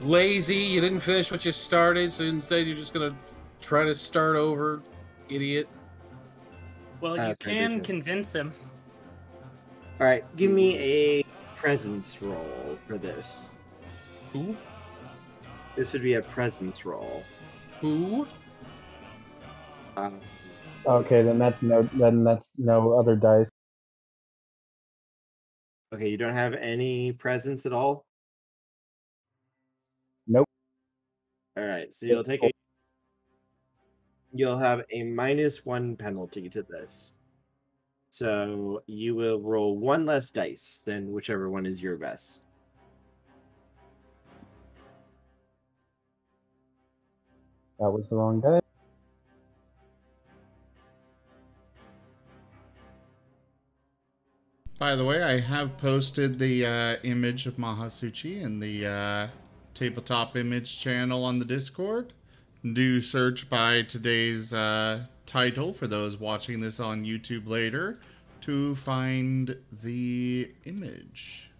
Lazy, you didn't finish what you started, so instead you're just gonna try to start over, idiot. Well, you Okay, can good. convince him. All right, give me a presence roll for this. Who? This would be a presence roll. Who? Um, Okay, then that's no. Then that's no other dice. Okay, you don't have any presence at all. Nope. All right, so you'll take a. You'll have a minus one penalty to this. So you will roll one less dice than whichever one is your best. That was the wrong die. By the way, I have posted the uh, image of Mahasuchi in the uh, tabletop image channel on the Discord. Do search by today's uh, title for those watching this on YouTube later to find the image.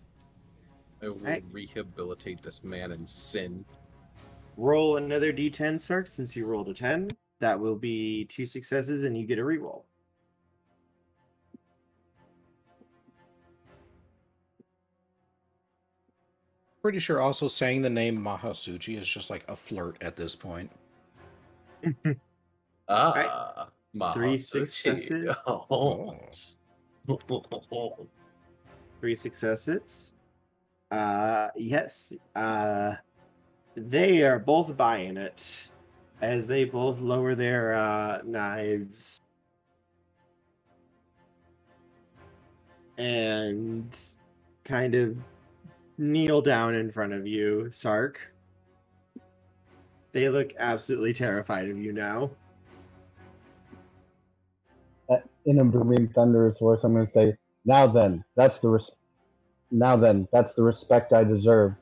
I will Right. rehabilitate this man in sin. Roll another d10, Sark, since you rolled a 10. That will be two successes and you get a reroll. Pretty sure also saying the name Mahasuchi is just like a flirt at this point. Ah, Three Mahasuchi. successes. Oh. Three successes. Uh, yes. Uh, they are both buying it as they both lower their uh, knives and kind of kneel down in front of you, Sark. They look absolutely terrified of you now. In a booming, thunderous voice, I'm going to say, "Now then, that's the res- now then, that's the respect I deserve.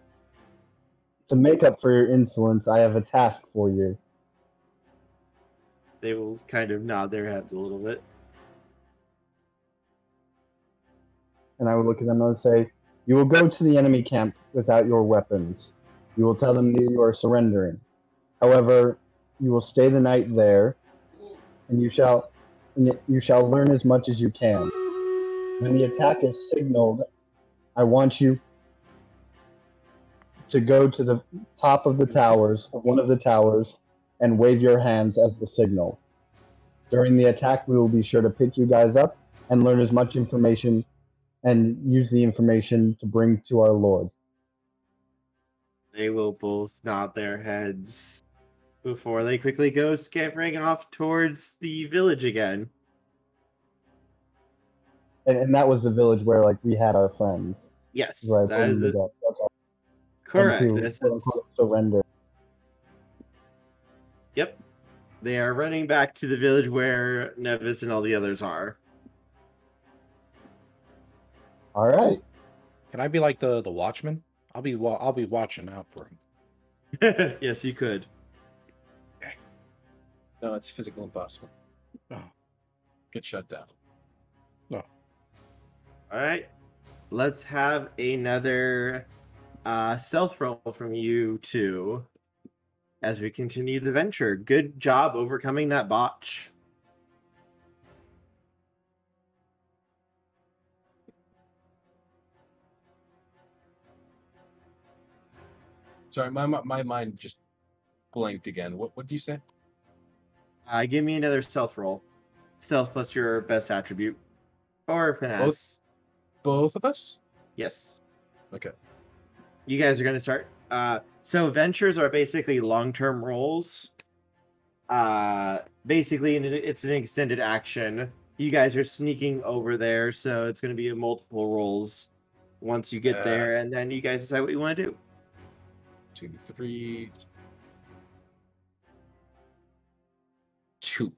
To make up for your insolence, I have a task for you." They will kind of nod their heads a little bit. And I would look at them and say, "You will go to the enemy camp without your weapons. You will tell them that you are surrendering. However, you will stay the night there, and you shall and you shall learn as much as you can. When the attack is signaled, I want you to go to the top of the towers of one of the towers and wave your hands as the signal. During the attack, we will be sure to pick you guys up and learn as much information and use the information to bring to our Lord. They will both nod their heads before they quickly go scampering off towards the village again. And, and that was the village where like we had our friends. Yes, I that is you it. to. Okay. correct. To, is- surrender. Yep. They are running back to the village where Nevis and all the others are. All right. Can I be like the the watchman? I'll be wa- I'll be watching out for him. yes, you could. No, it's physical impossible. Oh. Get shut down. No. All right. Let's have another uh, stealth roll from you two as we continue the venture. Good job overcoming that botch. Sorry, my my my mind just blanked again. What what do you say? Uh, give me another stealth roll. Stealth plus your best attribute. Or finesse. Both of us? Yes. Okay. You guys are going to start. Uh, so ventures are basically long-term rolls. Uh, basically, it's an extended action. You guys are sneaking over there, so it's going to be a multiple rolls once you get Uh, there, and then you guys decide what you want to do. Two, three, two.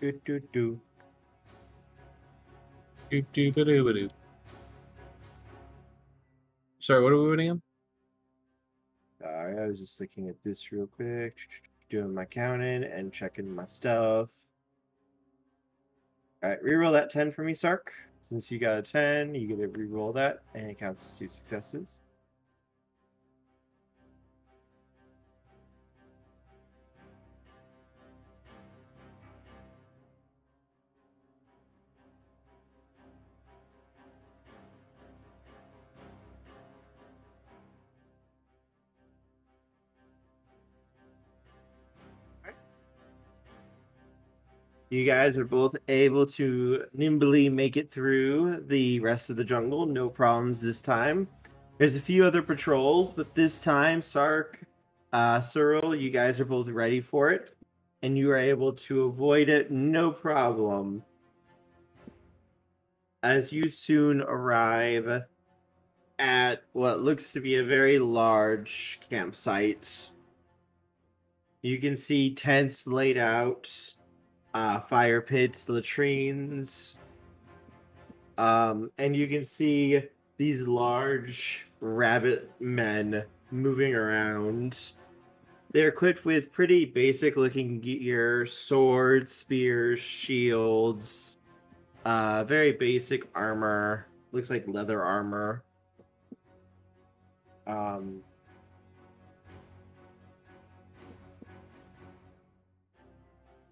Do do do. Do, do, ba, do, ba, do. Sorry, what are we doing again? Sorry, I was just looking at this real quick, doing my counting and checking my stuff. All right, reroll that 10 for me, Sark. Since you got a 10, you get to reroll that, and it counts as two successes. You guys are both able to nimbly make it through the rest of the jungle. No problems this time. There's a few other patrols, but this time, Sark, uh, Cyril, you guys are both ready for it, and you are able to avoid it no problem. As you soon arrive at what looks to be a very large campsite, you can see tents laid out uh, fire pits, latrines, um, and you can see these large rabbit men moving around. They're equipped with pretty basic looking gear swords, spears, shields, uh, very basic armor. Looks like leather armor. Um,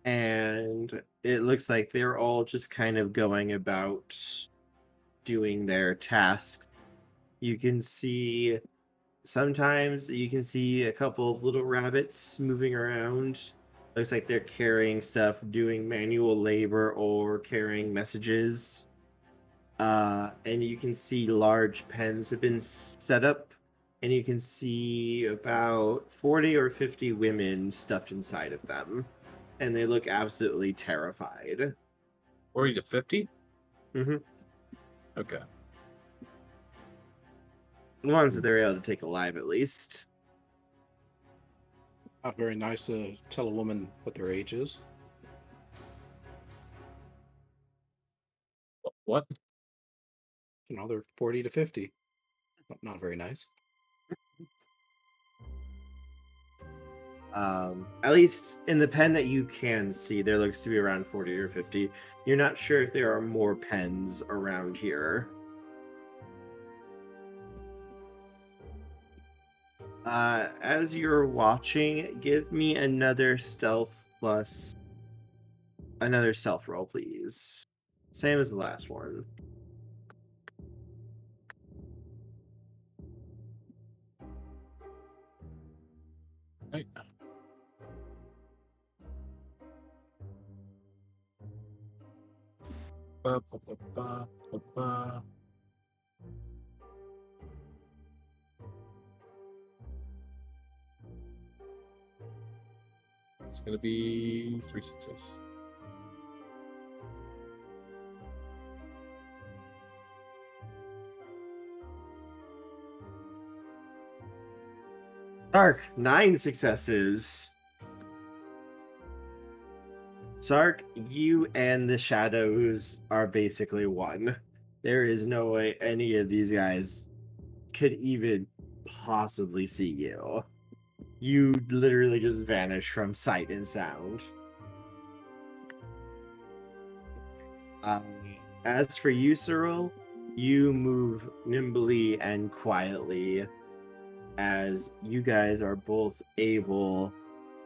and it looks like they're all just kind of going about doing their tasks. You can see sometimes you can see a couple of little rabbits moving around. Looks like they're carrying stuff, doing manual labor or carrying messages. Uh, and you can see large pens have been set up, and you can see about 40 or 50 women stuffed inside of them and they look absolutely terrified. 40 to 50? Mm-hmm. Okay. The ones that they're able to take alive, at least. Not very nice to tell a woman what their age is. What? You know, they're 40 to 50. Not, not very nice. Um, at least in the pen that you can see, there looks to be around 40 or 50. You're not sure if there are more pens around here. Uh, as you're watching, give me another stealth plus another stealth roll, please. Same as the last one. Right. Ba, ba, ba, ba, ba, ba. It's gonna be three success. Sark, nine successes. Sark, you and the shadows are basically one. There is no way any of these guys could even possibly see you. You literally just vanish from sight and sound. Um, as for you, Cyril, you move nimbly and quietly as you guys are both able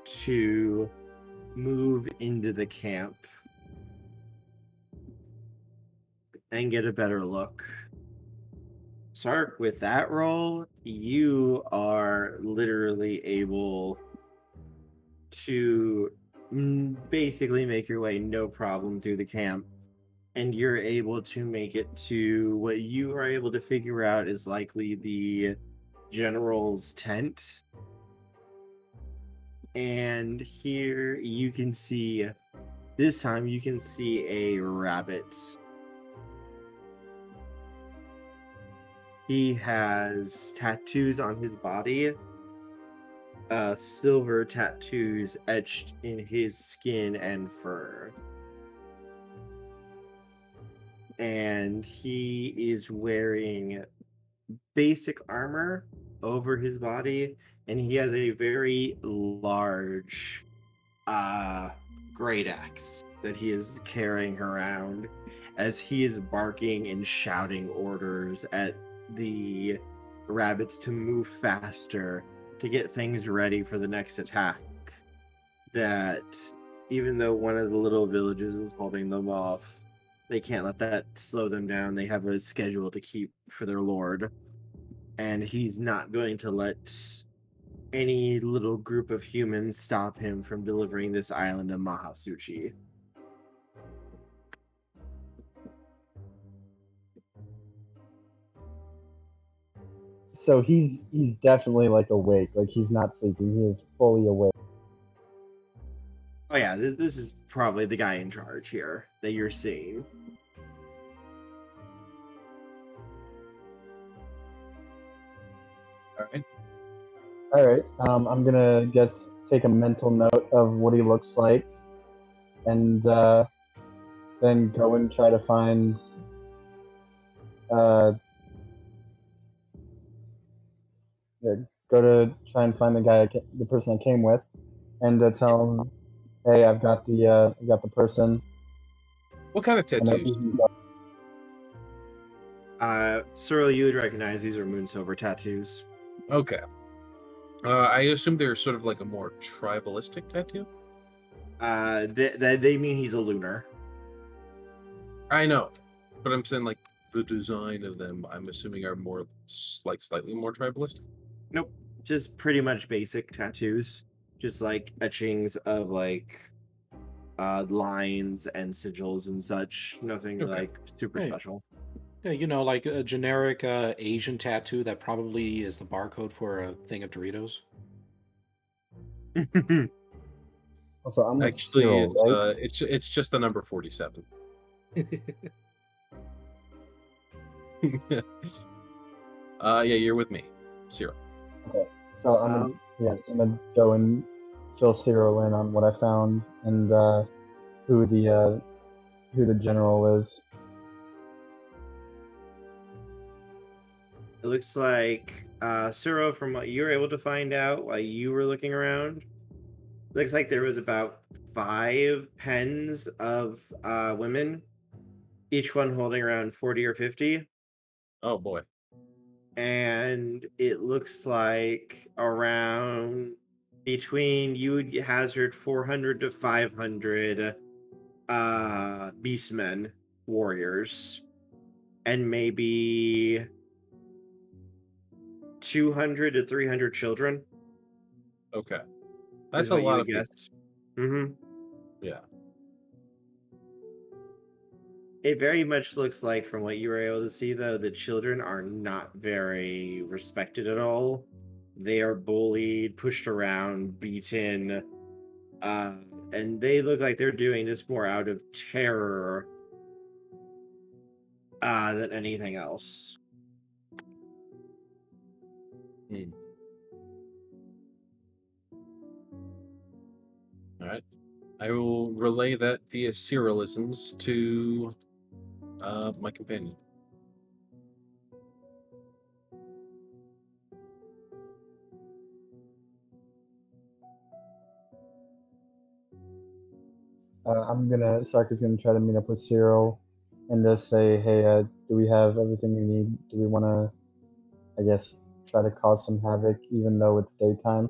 to move into the camp and get a better look. Sark, with that roll, you are literally able to basically make your way no problem through the camp. And you're able to make it to what you are able to figure out is likely the general's tent. And here you can see, this time you can see a rabbit. He has tattoos on his body, uh, silver tattoos etched in his skin and fur. And he is wearing basic armor over his body and he has a very large uh great axe that he is carrying around as he is barking and shouting orders at the rabbits to move faster to get things ready for the next attack that even though one of the little villages is holding them off they can't let that slow them down. They have a schedule to keep for their lord and he's not going to let any little group of humans stop him from delivering this island of Mahasuchi. So he's he's definitely like awake, like he's not sleeping. He is fully awake. Oh yeah, this, this is probably the guy in charge here that you're seeing. All right. All right. Um, I'm gonna guess take a mental note of what he looks like, and uh, then go and try to find. Uh, yeah, go to try and find the guy, I ca- the person I came with, and uh, tell him, "Hey, I've got the uh, I've got the person." What kind of and tattoos? Uh, Cyril, you would recognize these are moon silver tattoos. Okay. Uh, I assume they're sort of like a more tribalistic tattoo. Uh, they, they, they mean he's a lunar. I know, but I'm saying like the design of them. I'm assuming are more like slightly more tribalistic. Nope, just pretty much basic tattoos, just like etchings of like uh lines and sigils and such. Nothing Okay. like super Hey. special. Yeah, you know, like a generic uh, Asian tattoo that probably is the barcode for a thing of Doritos. Also, I'm Actually, Cyril, it's right? uh, it's it's just the number forty-seven. uh, yeah, you're with me, Cyril. Okay, so I'm gonna, Um, yeah, I'm gonna go and fill Cyril in on what I found and uh, who the uh, who the general is. It looks like uh Cyril, from what you were able to find out while you were looking around, looks like there was about five pens of uh women, each one holding around 40 or 50. Oh boy. and it looks like around between you would hazard 400 to 500 uh beastmen warriors and maybe 200 to 300 children Okay, that's a lot of people. mm-hmm Yeah. It very much looks like, from what you were able to see, though, the children are not very respected at all. They are bullied, pushed around, beaten, uh, and they look like they're doing this more out of terror uh, than anything else. Hmm. All right. I will relay that via serialisms to uh, my companion. Uh, I'm gonna Sarkis gonna try to meet up with Cyril and just say, hey, uh, do we have everything we need? Do we want to, I guess, try to cause some havoc even though it's daytime?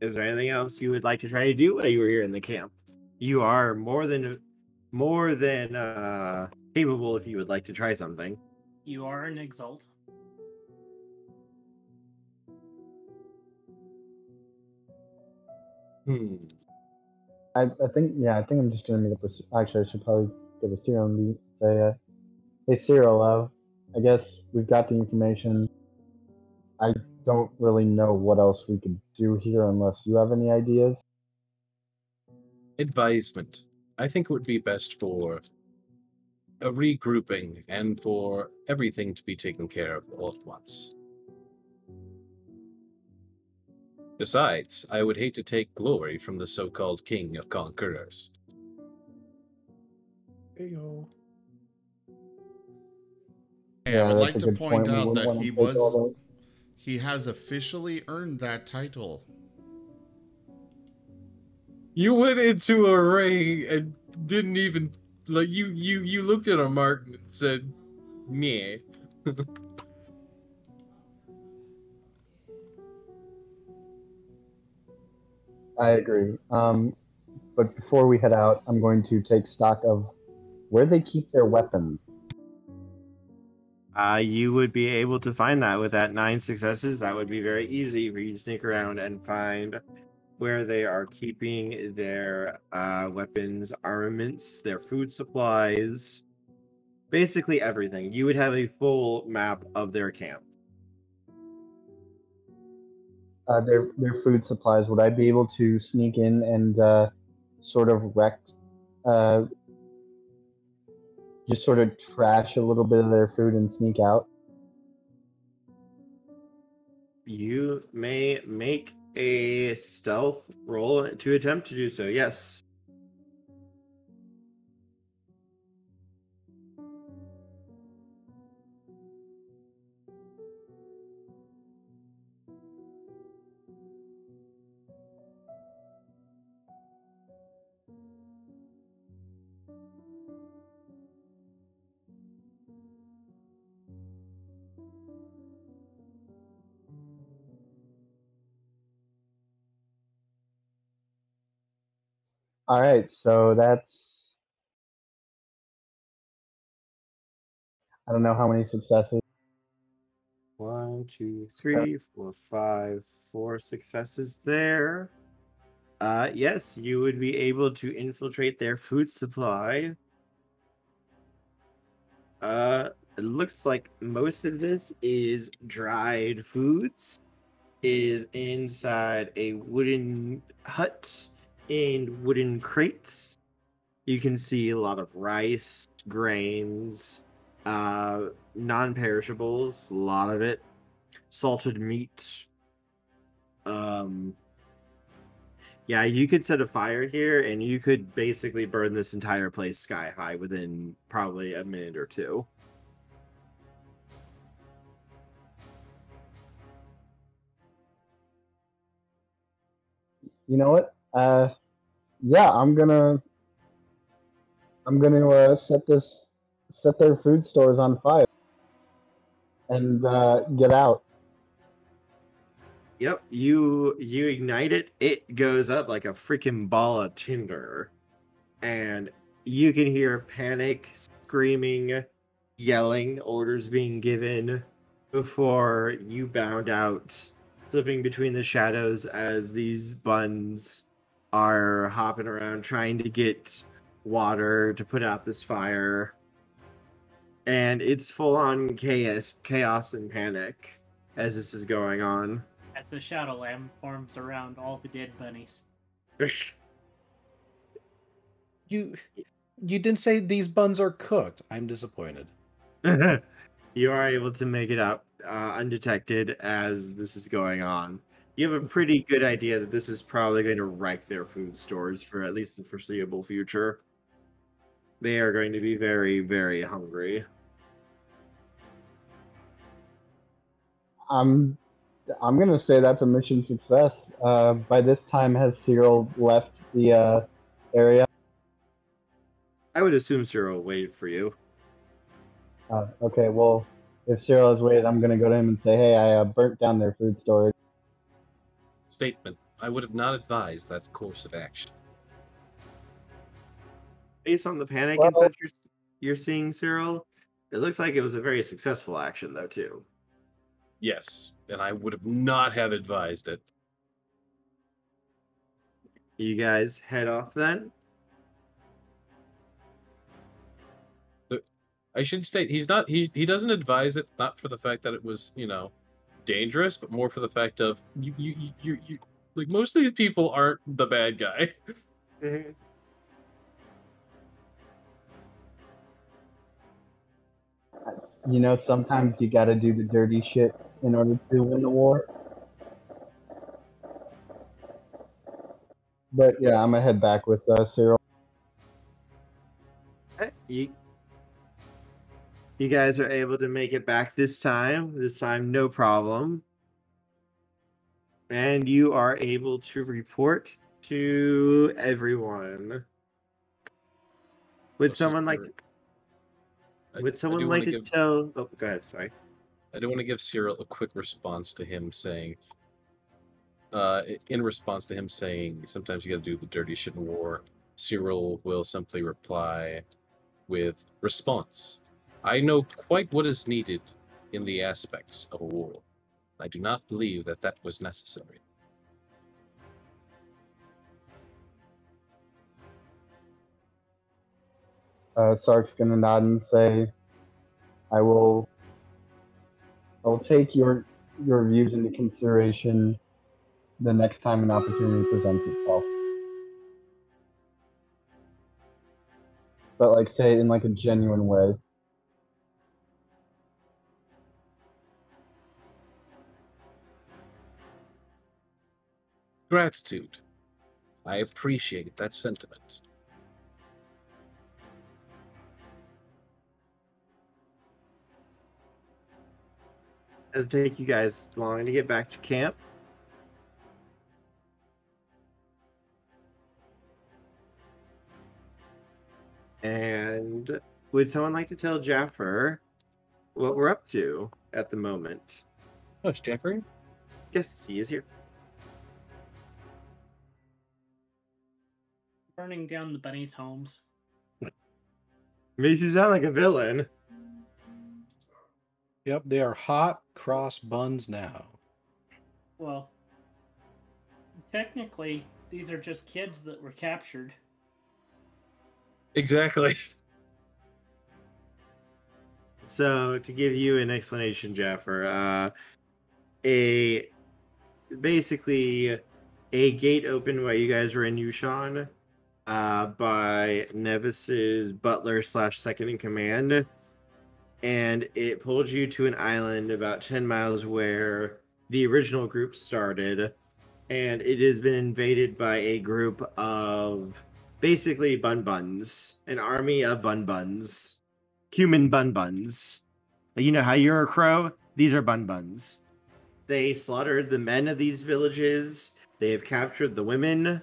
Is there anything else you would like to try to do while you were here in the camp? You are more than more than uh, capable if you would like to try something. You are an exalt. Hmm. I, I think yeah, I think I'm just gonna meet up with. Actually, I should probably give a Cyril and say, uh, hey Cyril, uh, I guess we've got the information. I don't really know what else we could do here unless you have any ideas. Advisement. I think it would be best for a regrouping and for everything to be taken care of all at once. Besides, I would hate to take glory from the so called king of conquerors. Hey, Yeah, I would like to point point. Out that he was he has officially earned that title. You went into a ring and didn't even like you you you looked at a mark and said, "Meh." I agree. Um, but before we head out, I'm going to take stock of where they keep their weapons. Uh, you would be able to find that with that nine successes. That would be very easy for you to sneak around and find where they are keeping their uh, weapons, armaments, their food supplies, basically everything. You would have a full map of their camp. Uh, their their food supplies. Would I be able to sneak in and uh, sort of wreck, uh, just sort of trash a little bit of their food and sneak out? You may make a stealth roll to attempt to do so. Yes. All right, so that's I don't know how many successes. One, two, three, four, five, four successes there. Uh, yes, you would be able to infiltrate their food supply. Uh, it looks like most of this is dried foods. Is inside a wooden hut and wooden crates. You can see a lot of rice, grains, uh, non-perishables, a lot of it, salted meat. Um, yeah, you could set a fire here, and you could basically burn this entire place sky high within probably a minute or two. You know what? Uh, yeah, I'm gonna I'm gonna uh, set this set their food stores on fire and uh, get out. Yep, you you ignite it, it goes up like a freaking ball of tinder. And you can hear panic, screaming, yelling, orders being given before you bound out, slipping between the shadows as these buns are hopping around trying to get water to put out this fire. And it's full on chaos chaos and panic as this is going on. As the shadow lamb forms around all the dead bunnies. You you didn't say these buns are cooked. I'm disappointed. you are able to make it out uh, undetected as this is going on. You have a pretty good idea that this is probably going to wreck their food stores for at least the foreseeable future. They are going to be very, very hungry. I'm I'm gonna say that's a mission success. Uh, by this time, has Cyril left the uh, area? I would assume Cyril waited for you. Uh, okay, well, if Cyril has waited, I'm gonna go to him and say, "Hey, I uh, burnt down their food storage." Statement. I would have not advised that course of action. Based on the panic Well- and such you're, you're seeing, Cyril, it looks like it was a very successful action, though, too. Yes, and I would have not have advised it. You guys head off then? I should state he's not he he doesn't advise it not for the fact that it was you know dangerous, but more for the fact of you you you, you, you like most of these people aren't the bad guy. You know, sometimes you gotta do the dirty shit in order to win the war. But yeah, I'm gonna head back with uh, Cyril. You, you guys are able to make it back this time. This time, no problem. And you are able to report to everyone. Would someone like I- would someone like wanna give- tell oh go ahead, sorry. I do want to give Cyril a quick response to him saying, uh, in response to him saying, sometimes you got to do the dirty shit in war. Cyril will simply reply with response. I know quite what is needed in the aspects of a war. I do not believe that that was necessary. Uh, Sark's gonna nod and say, "I will. I'll take your your views into consideration the next time an opportunity presents itself." But like, say it in like a genuine way. Gratitude. I appreciate that sentiment. Does it take you guys long to get back to camp? And would someone like to tell Jaffer what we're up to at the moment? Oh, it's Jeffrey? Yes, he is here. Burning down the bunnies' homes. Makes you sound like a villain. Yep, they are hot cross buns now. Well, technically, these are just kids that were captured. Exactly. So to give you an explanation, Jaffer, uh, a basically a gate opened while you guys were in Yu-Shan uh, by Nevis's butler slash second in command, and it pulled you to an island about ten miles where the original group started, and it has been invaded by a group of basically bun buns, an army of bun buns human bun buns. You know how you're a crow? These are bun buns. They slaughtered the men of these villages. They have captured the women,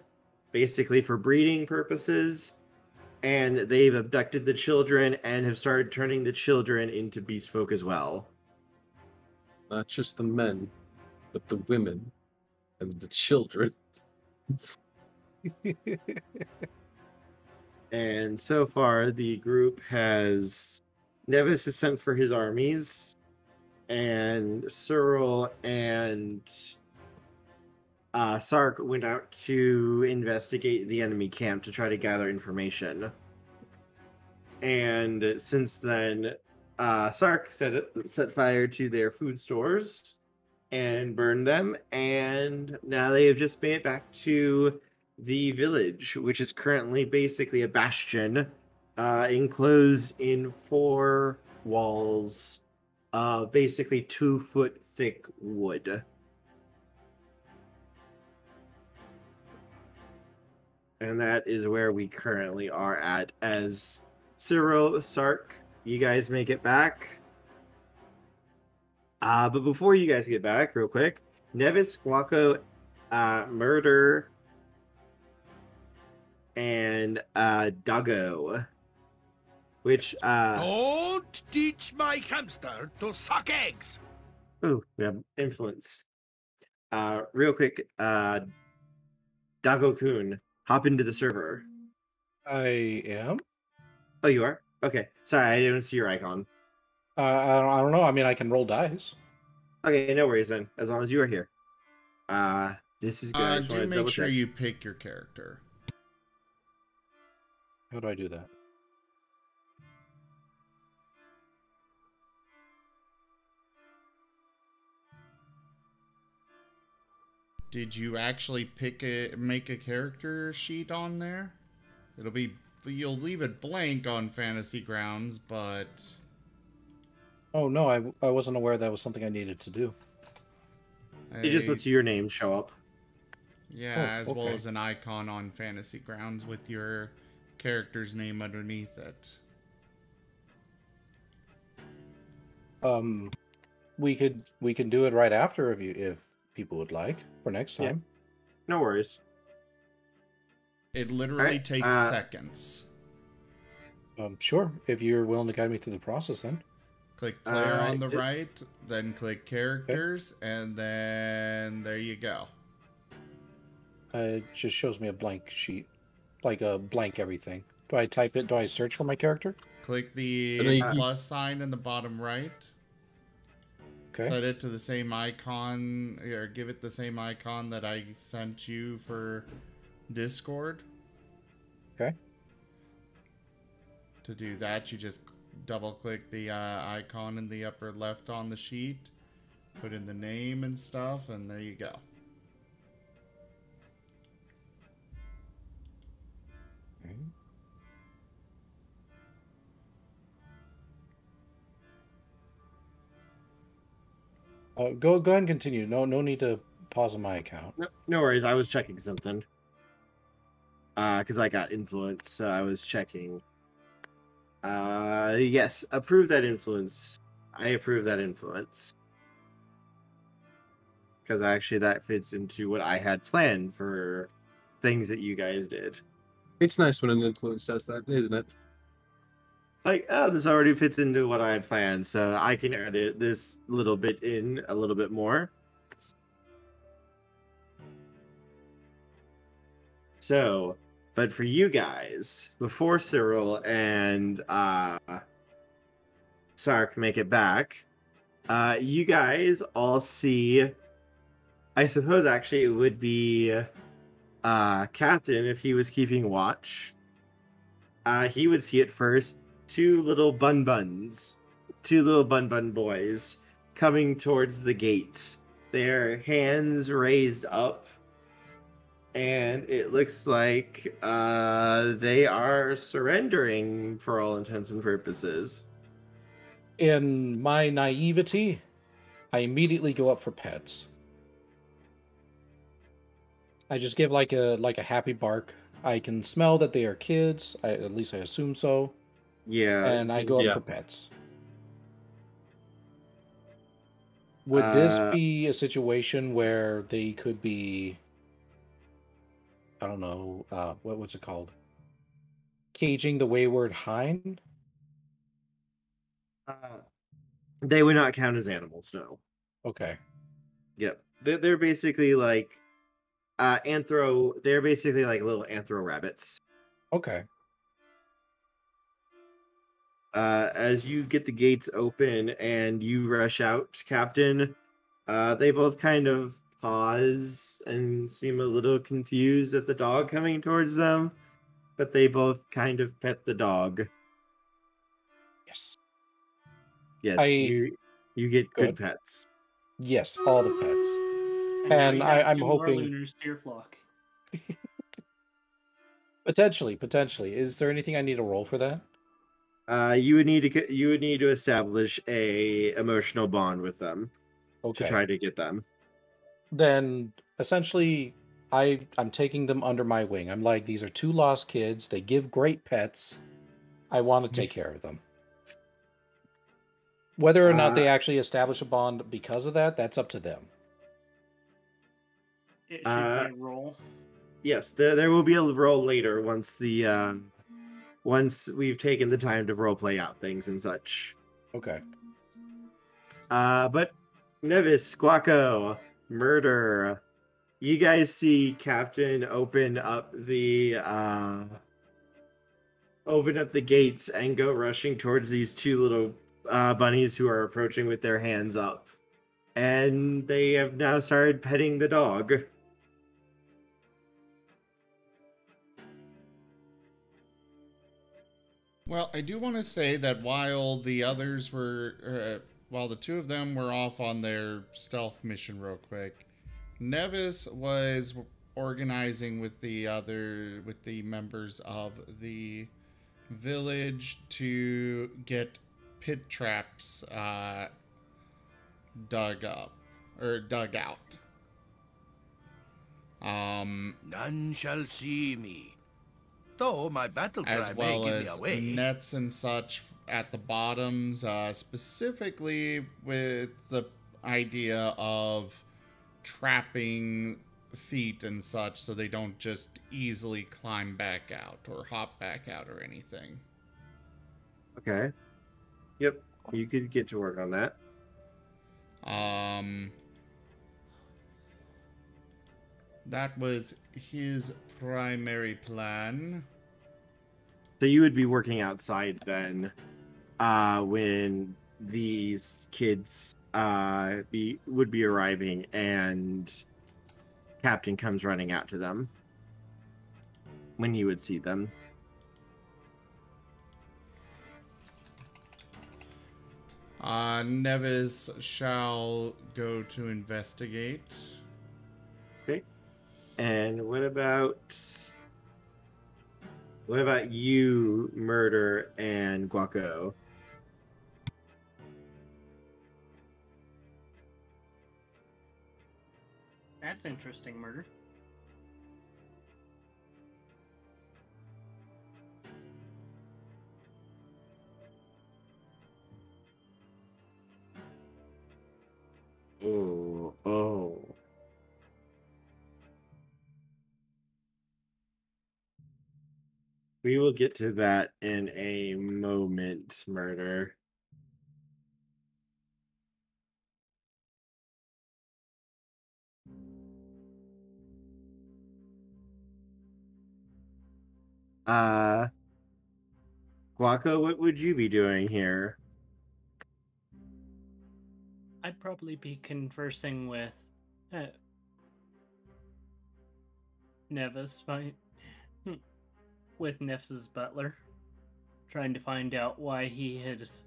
basically for breeding purposes. And they've abducted the children and have started turning the children into beast folk as well. Not just the men, but the women and the children. And so far, the group has Nevis is sent for his armies, and Cyril and uh, Sark went out to investigate the enemy camp to try to gather information. And since then, uh, Sark set set fire to their food stores and burned them, and now they have just made it back to the village, which is currently basically a bastion, uh, enclosed in four walls, uh, basically two foot thick wood. And that is where we currently are at. As Cyril, Sark, you guys make it back. Uh, but before you guys get back, real quick, Nevis, Guaco, uh, Murder, and uh Doggo. Which uh Don't teach my hamster to suck eggs. ooh, we have influence. Uh real quick, uh Doggo Kun, hop into the server. I am. Oh you are? Okay. Sorry, I didn't see your icon. Uh, I, don't, I don't know. I mean, I can roll dice. Okay, no worries then, as long as you are here. Uh this is good. Uh, just do make sure check. you pick your character. How do I do that? Did you actually pick a make a character sheet on there? It'll be you'll leave it blank on Fantasy Grounds, but Oh no, I, I wasn't aware that was something I needed to do. It just lets your name show up. yeah, Oh, as well as an icon on Fantasy Grounds with your character's name underneath it. Um, we could we can do it right after if you if people would like for next Yeah. time. No worries. It literally Alright, takes uh, seconds. Um, sure, if you're willing to guide me through the process, then. Click player Uh, on the it- right, then click characters, and then there you go. Uh, it just shows me a blank sheet, like a blank everything. Do I type it? Do I search for my character? Click the And then you- plus sign in the bottom right. Okay. Set it to the same icon, or give it the same icon that I sent you for Discord. Okay. to do that, you just double click the uh, icon in the upper left on the sheet, put in the name and stuff, and there you go. Uh, go go ahead and continue. No no need to pause on my account. No, no worries. I was checking something. Uh, because I got influence, so I was checking. Uh, yes, approve that influence. I approve that influence. Because actually, that fits into what I had planned for things that you guys did. It's nice when an influence does that, isn't it? Like, oh, this already fits into what I had planned, so I can edit this little bit in a little bit more. So, but for you guys, before Cyril and uh Sark make it back, uh you guys all see I suppose actually it would be uh Captain if he was keeping watch. Uh he would see it first. Two little bun buns, two little bun bun boys coming towards the gates. Their hands raised up and it looks like uh, they are surrendering for all intents and purposes. In my naivety, I immediately go up for pets. I just give like a like a happy bark. I can smell that they are kids. I, at least I assume so. Yeah, and I go up for pets. Would this Uh, be a situation where they could be I don't know, uh what what's it called? Caging the wayward hind? Uh, they would not count as animals, no. Okay. Yep, they're, they're basically like uh, anthro. They're basically like little anthro rabbits. Okay. Uh, as you get the gates open and you rush out, Captain, uh, they both kind of pause and seem a little confused at the dog coming towards them, but they both kind of pet the dog. Yes. Yes, I- you you get Go good pets. Yes, all the pets. now And I, have I'm two more hoping lunars to flock. potentially, potentially. Is there anything I need to roll for that? Uh, you would need to get- you would need to establish a emotional bond with them Okay. to try to get them. then essentially I I'm taking them under my wing. I'm like these are two lost kids. They give great pets. I want to take care of them. Whether or not they Uh, actually establish a bond because of that, that's up to them. It should Uh, be a roll. Yes, there there will be a roll later once the um, once we've taken the time to role play out things and such. Okay. Uh, but Nevis, Squacko, Murder, you guys see Captain open up the uh, open up the gates and go rushing towards these two little uh, bunnies who are approaching with their hands up, and they have now started petting the dog. Well, I do want to say that while the others were, uh, while the two of them were off on their stealth mission, real quick, Nevis was organizing with the other, with the members of the village to get pit traps uh, dug up or dug out. Um, None shall see me. Though my battle cry as may well give me as away. nets and such at the bottoms, uh, specifically with the idea of trapping feet and such so they don't just easily climb back out or hop back out or anything. Okay. Yep, you could get to work on that. Um, that was his primary plan. So you would be working outside then, uh, when these kids uh, be would be arriving, and Captain comes running out to them when you would see them. Uh, Nevis shall go to investigate. And what about what about you, Murder and Guaco? That's interesting, murder. We will get to that in a moment, Murder. Uh, Guaco, what would you be doing here? I'd probably be conversing with uh, Nevis, hmm, with Nevis's butler, trying to find out why he has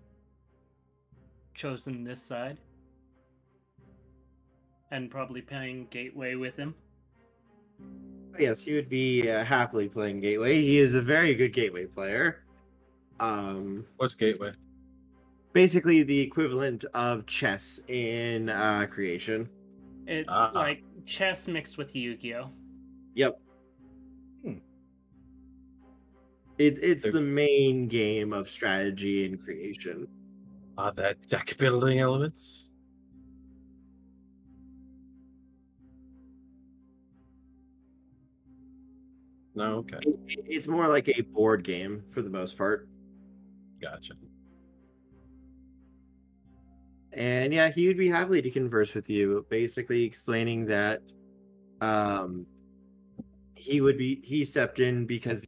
chosen this side, and probably playing Gateway with him. Yes, he would be uh, happily playing Gateway. He is a very good Gateway player. Um, What's Gateway? basically the equivalent of chess in uh, creation. It's Ah. like chess mixed with Yu-Gi-Oh. Yep. It, it's the main game of strategy and creation. Are there deck building elements? No, okay. It- it's more like a board game for the most part. Gotcha. And yeah, he would be happy to converse with you, basically explaining that um he would be he stepped in because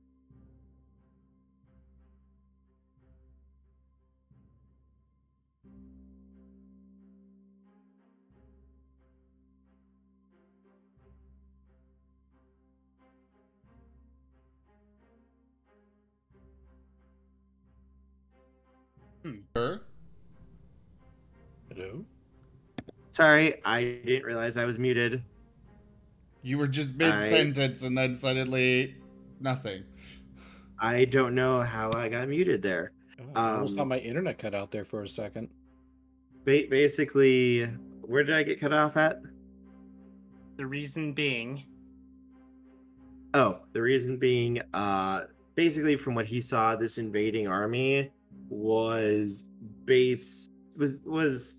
Sure. Hello? sorry, I didn't realize I was muted. You were just mid sentence and then suddenly nothing. I don't know how I got muted there. Oh, I almost Um, thought my internet cut out there for a second. Ba- basically, where did I get cut off at? The reason being, Oh, the reason being, uh, basically from what he saw, this invading army was base was was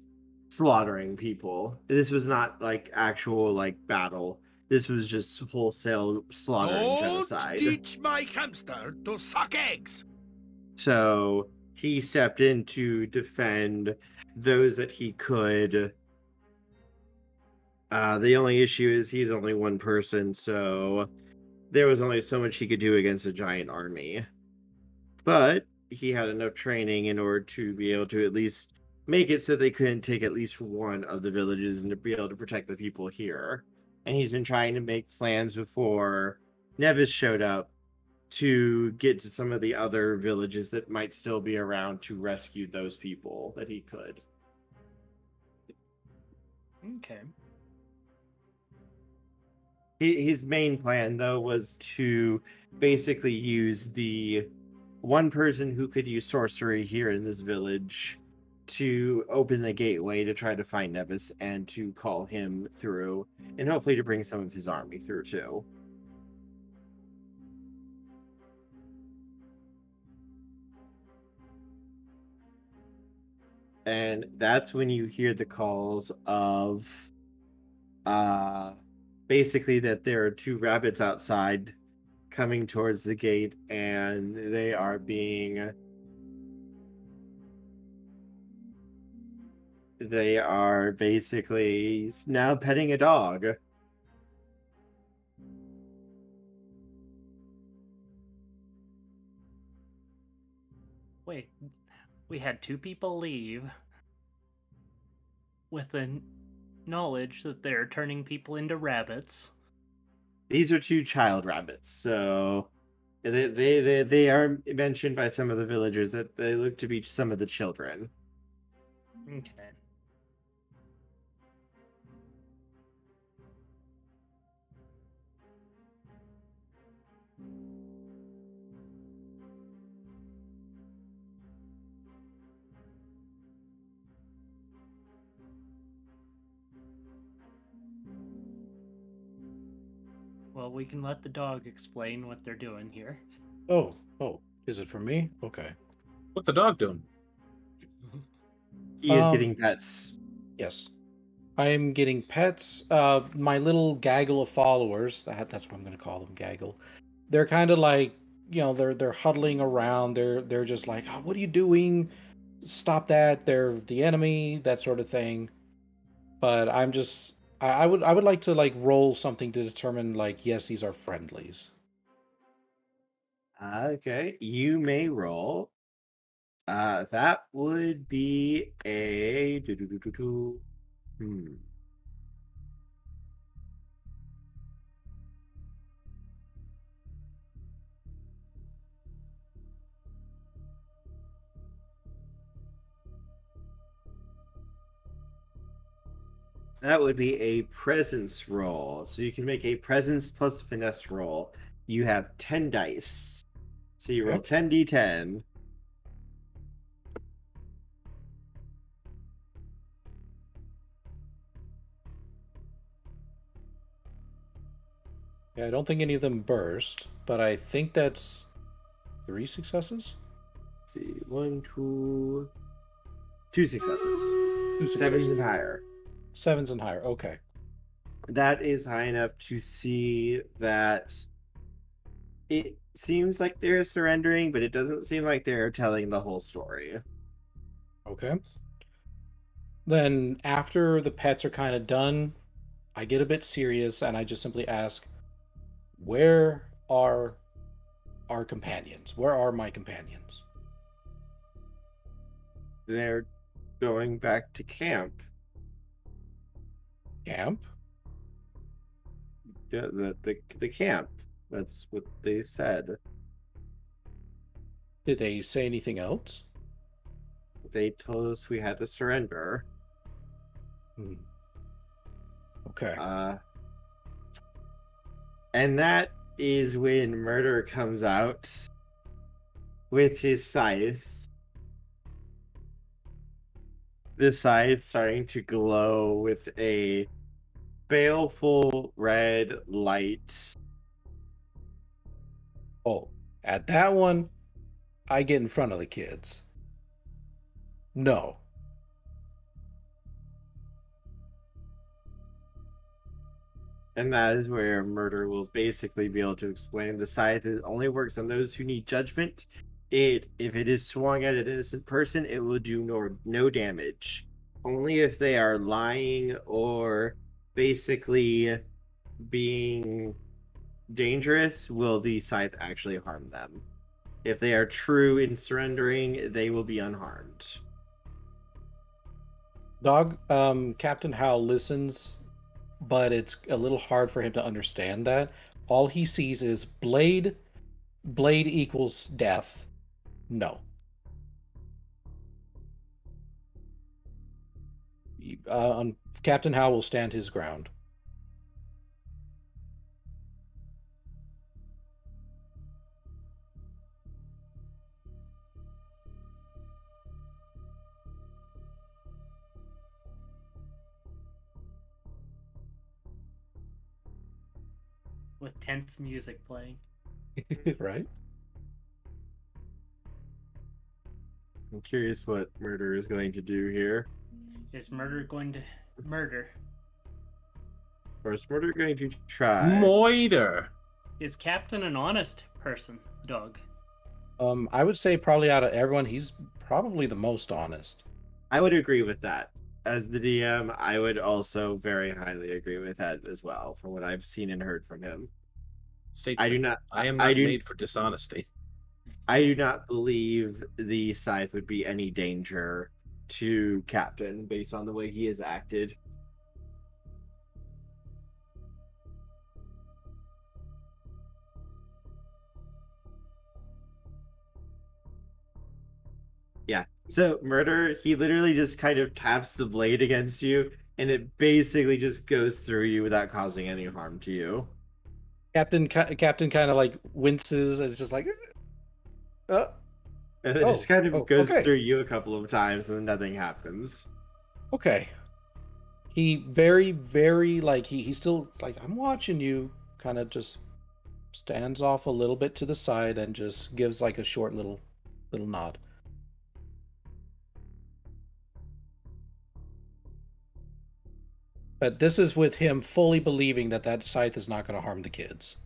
slaughtering people. This was not like actual like battle. This was just wholesale slaughter and Don't genocide. teach my hamster to suck eggs. So he stepped in to defend those that he could. Uh, the only issue is he's only one person, so there was only so much he could do against a giant army. But he had enough training in order to be able to at least make it so they couldn't take at least one of the villages and to be able to protect the people here. And he's been trying to make plans before Nevis showed up to get to some of the other villages that might still be around to rescue those people that he could. okay, His main plan, though, was to basically use the one person who could use sorcery here in this village to open the gateway to try to find Nevis and to call him through, and hopefully to bring some of his army through too. and that's when you hear the calls of uh basically that there are two rabbits outside coming towards the gate and they are being they are basically now petting a dog wait, we had two people leave with the knowledge that they're turning people into rabbits. These are two child rabbits so they, they they they are mentioned by some of the villagers that they look to be some of the children Okay. We can let the dog explain what they're doing here. Oh, oh, is it for me? Okay. What the dog doing? He is Um, getting pets. Yes. I am getting pets. Uh, my little gaggle of followers, that, that's what I'm going to call them, gaggle. They're kind of like, you know, they're they're huddling around. They're they're just like, oh, what are you doing? Stop that! They're the enemy, that sort of thing. But I'm just, I, I would I would like to like roll something to determine like, yes, these are friendlies. Okay, you may roll. Uh, that would be a. Hmm. That would be a presence roll. So you can make a presence plus finesse roll. You have 10 dice. So you roll 10d10. Yeah, I don't think any of them burst, but I think that's three successes. Let's see, one, two, two successes. Two Sevens successes. and higher. Sevens and higher. Okay. That is high enough to see that it seems like they're surrendering, but it doesn't seem like they're telling the whole story. Okay. Then after the pets are kind of done, I get a bit serious and I just simply ask, "Where are our companions? Where are my companions?" They're going back to camp. Camp? Yeah, the, the, the camp. That's what they said. Did they say anything else? They told us we had to surrender. Hmm. Okay. Uh, and that is when Murder comes out with his scythe. The scythe starting to glow with a baleful red light. Oh, at that one, I get in front of the kids. No. And that is where Murder will basically be able to explain the scythe only works on those who need judgment. It if it is swung at an innocent person, it will do no, no damage. Only if they are lying or basically being dangerous will the scythe actually harm them. If they are true in surrendering, they will be unharmed. Dog, um, Captain Howell listens, but it's a little hard for him to understand that. All he sees is blade, blade equals death. No. Uh, um, Captain Howell will stand his ground. with tense music playing. right? I'm curious what Murder is going to do here. Is murder going to murder? Or is Murder going to try? Moiter. Is Captain an honest person, dog? Um, I would say probably out of everyone, he's probably the most honest. I would agree with that. As the DM, I would also very highly agree with that as well, from what I've seen and heard from him. Statement. I do not. I am I not do- made for dishonesty. I do not believe the scythe would be any danger to Captain based on the way he has acted. Yeah, So murder, he literally just kind of taps the blade against you, and it basically just goes through you without causing any harm to you. Captain Captain kind of like winces and it's just like uh, And it Oh, just kind of oh, goes okay. through you a couple of times, and then nothing happens. okay. He very, very like he he's still like I'm watching you. Kind of just stands off a little bit to the side and just gives like a short little little nod. But this is with him fully believing that that scythe is not going to harm the kids.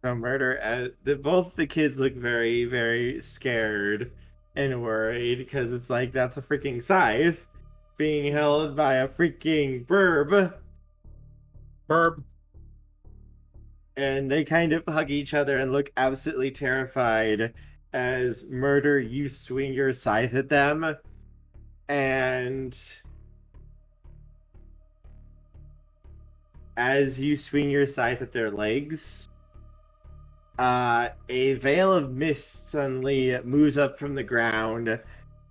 From murder, the, both the kids look very, very scared and worried because it's like that's a freaking scythe being held by a freaking burb. Burb. and they kind of hug each other and look absolutely terrified as murder you swing your scythe at them and as you swing your scythe at their legs uh, a veil of mist suddenly moves up from the ground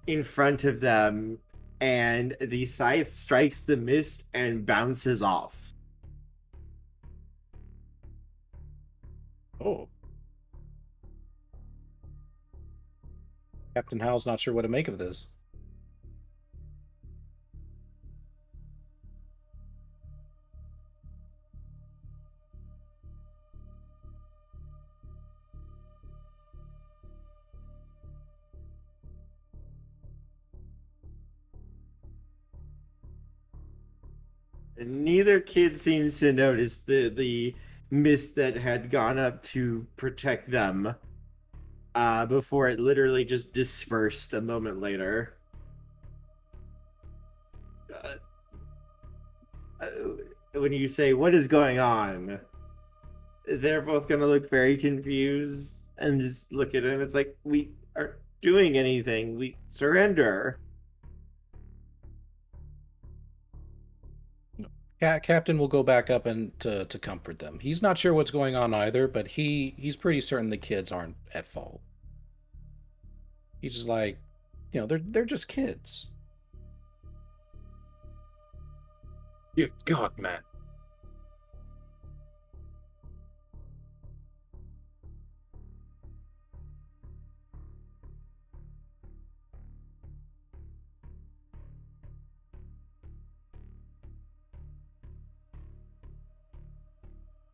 in front of them and the scythe strikes the mist and bounces off Oh. Captain Howell's not sure what to make of this. Neither kid seems to notice the the mist that had gone up to protect them uh before it literally just dispersed a moment later. Uh, uh, when you say what is going on? they're both gonna look very confused and just look at him. It's like we aren't doing anything. We surrender Captain will go back up and to, to comfort them. He's not sure what's going on either, but he he's pretty certain the kids aren't at fault. He's just like, you know, they're they're just kids. Dear God, man.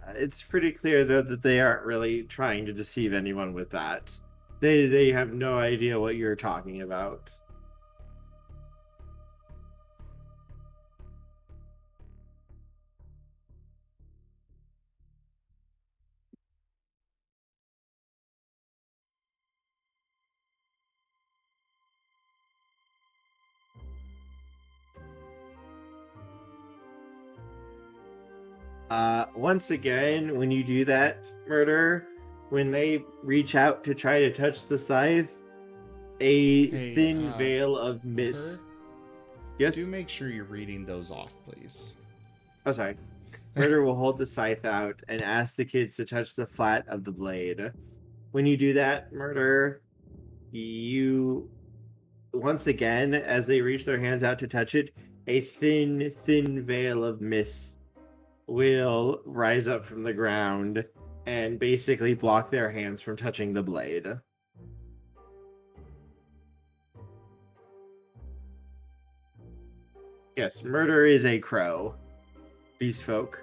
It's pretty clear though that they aren't really trying to deceive anyone with that. They they have no idea what you're talking about. Uh, once again, when you do that murder, when they reach out to try to touch the scythe, a Hey, thin uh, veil of mist. Yes. Do make sure you're reading those off, please. Oh, sorry. Murder will hold the scythe out and ask the kids to touch the flat of the blade. When you do that, Murder, you once again, as they reach their hands out to touch it, a thin, thin veil of mist will rise up from the ground and basically block their hands from touching the blade. Yes, murder is a crow. Beast folk.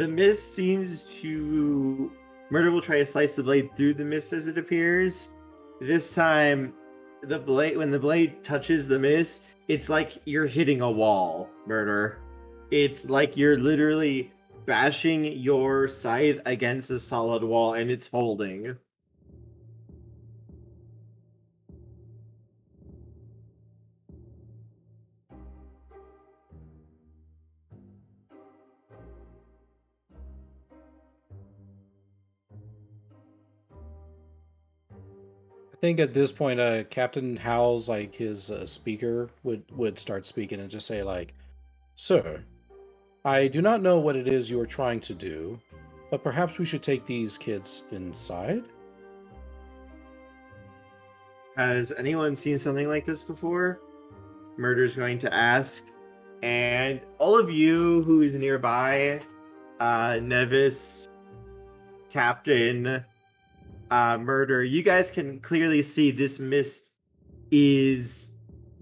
The mist seems to. Murder will try to slice the blade through the mist as it appears. This time, the blade when the blade touches the mist, it's like you're hitting a wall. Murder. It's like you're literally bashing your scythe against a solid wall, and it's holding. Think at this point, uh, Captain Howell's like his uh, speaker would would start speaking and just say like, "Sir, I do not know what it is you are trying to do, but perhaps we should take these kids inside." Has anyone seen something like this before? Murder's going to ask. And all of you who is nearby, uh, Nevis, Captain, uh, Murder, you guys can clearly see this mist is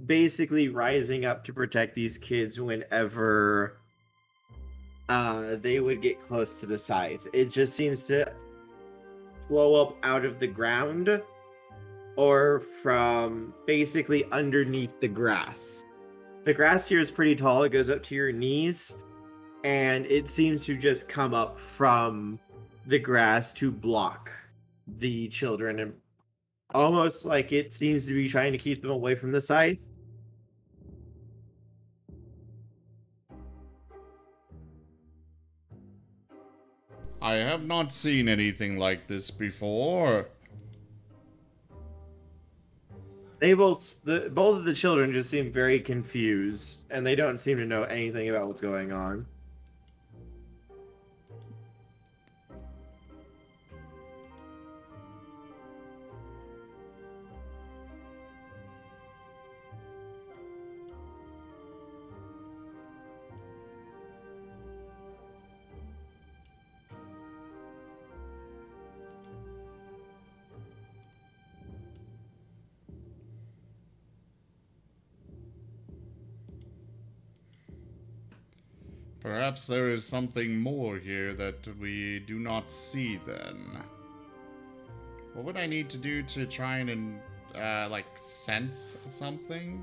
basically rising up to protect these kids whenever uh, they would get close to the scythe. It just seems to flow up out of the ground or from basically underneath the grass. The grass here is pretty tall, it goes up to your knees, and it seems to just come up from the grass to block the children and almost like it seems to be trying to keep them away from the scythe. I have not seen anything like this before. They both the both of the children just seem very confused and they don't seem to know anything about what's going on. Perhaps there is something more here that we do not see then. What would I need to do to try and, uh, like, sense something?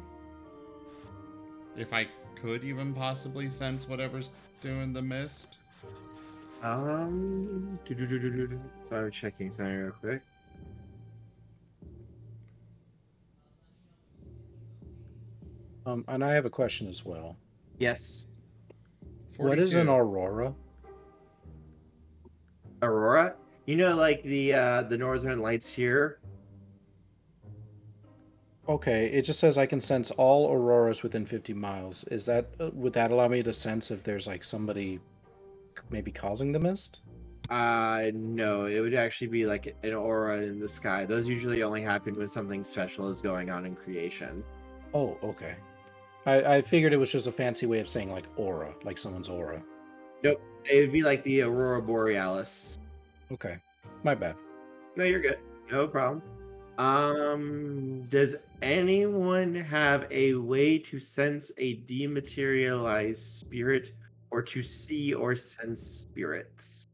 If I could even possibly sense whatever's doing the mist? Um, do-do-do-do-do-do. so I'm checking something real quick. Um, and I have a question as well. Yes. What is an aurora? Aurora? You know, like the uh the northern lights here. Okay, it just says I can sense all auroras within 50 miles. Is that uh, would that allow me to sense if there's like somebody maybe causing the mist? Uh, no, it would actually be like an aura in the sky. Those usually only happen when something special is going on in creation. Oh, okay. I, I figured it was just a fancy way of saying like aura, like someone's aura. Nope, it would be like the aurora borealis. Okay, my bad. No, you're good. No problem. Um, does anyone have a way to sense a dematerialized spirit or to see or sense spirits?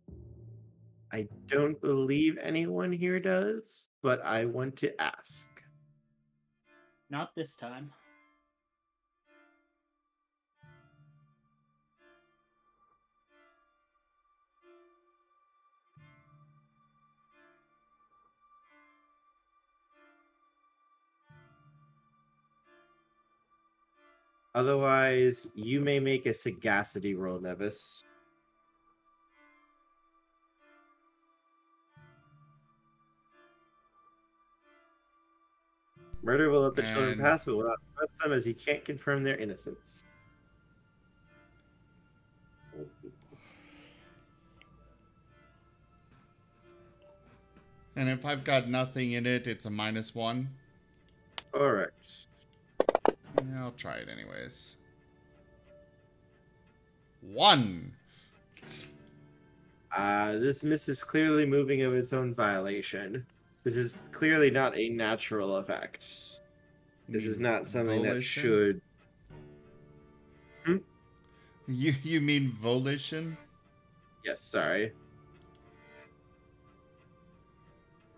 I don't believe anyone here does, but I want to ask. Not this time. Otherwise, you may make a sagacity roll, Nevis. Murder will let the children pass, but will not arrest them as he can't confirm their innocence. And if I've got nothing in it, it's a minus one. Alright. Yeah, I'll try it anyways. One. Uh, this miss is clearly moving of its own violation. This is clearly not a natural effect. This is not something that Volition? should. You you mean volition? Yes, sorry.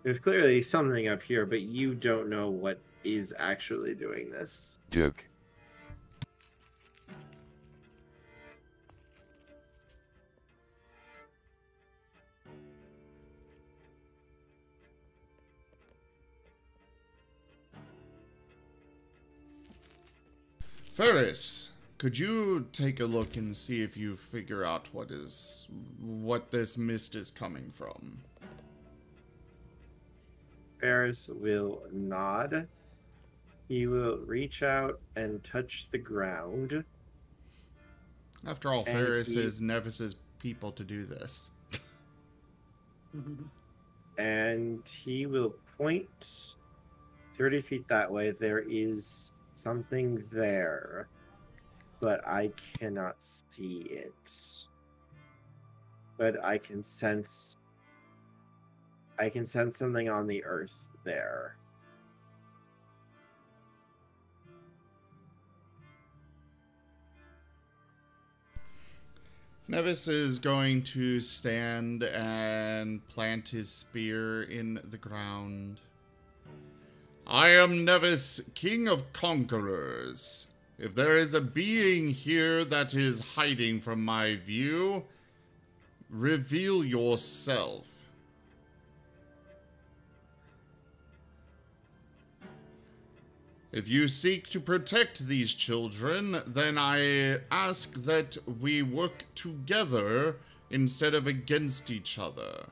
There's clearly something up here, but you don't know what is actually doing this. Joke. Ferris, could you take a look and see if you figure out what is what this mist is coming from? Ferris will nod. He will reach out and touch the ground. After all, And Ferris he- is Nevis's people to do this. and he will point 30 feet that way. There is something there, but I cannot see it. But I can sense. I can sense something on the earth there. Nevis is going to stand and plant his spear in the ground. I am Nevis, King of Conquerors. If there is a being here that is hiding from my view, reveal yourself. If you seek to protect these children, then I ask that we work together instead of against each other,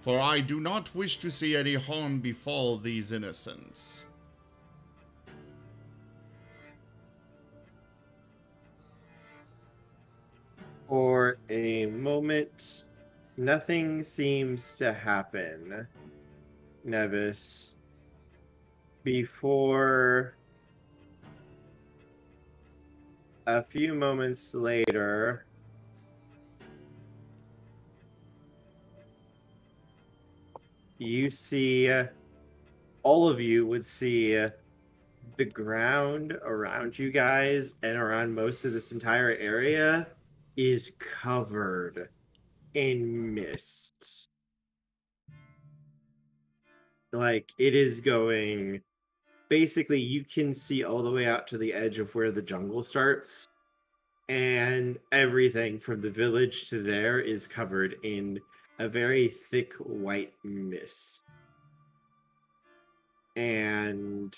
for I do not wish to see any harm befall these innocents. For a moment, nothing seems to happen, Nevis. Before a few moments later, you see, all of you would see the ground around you guys and around most of this entire area is covered in mist. Like it is going basically you can see all the way out to the edge of where the jungle starts and everything from the village to there is covered in a very thick white mist. And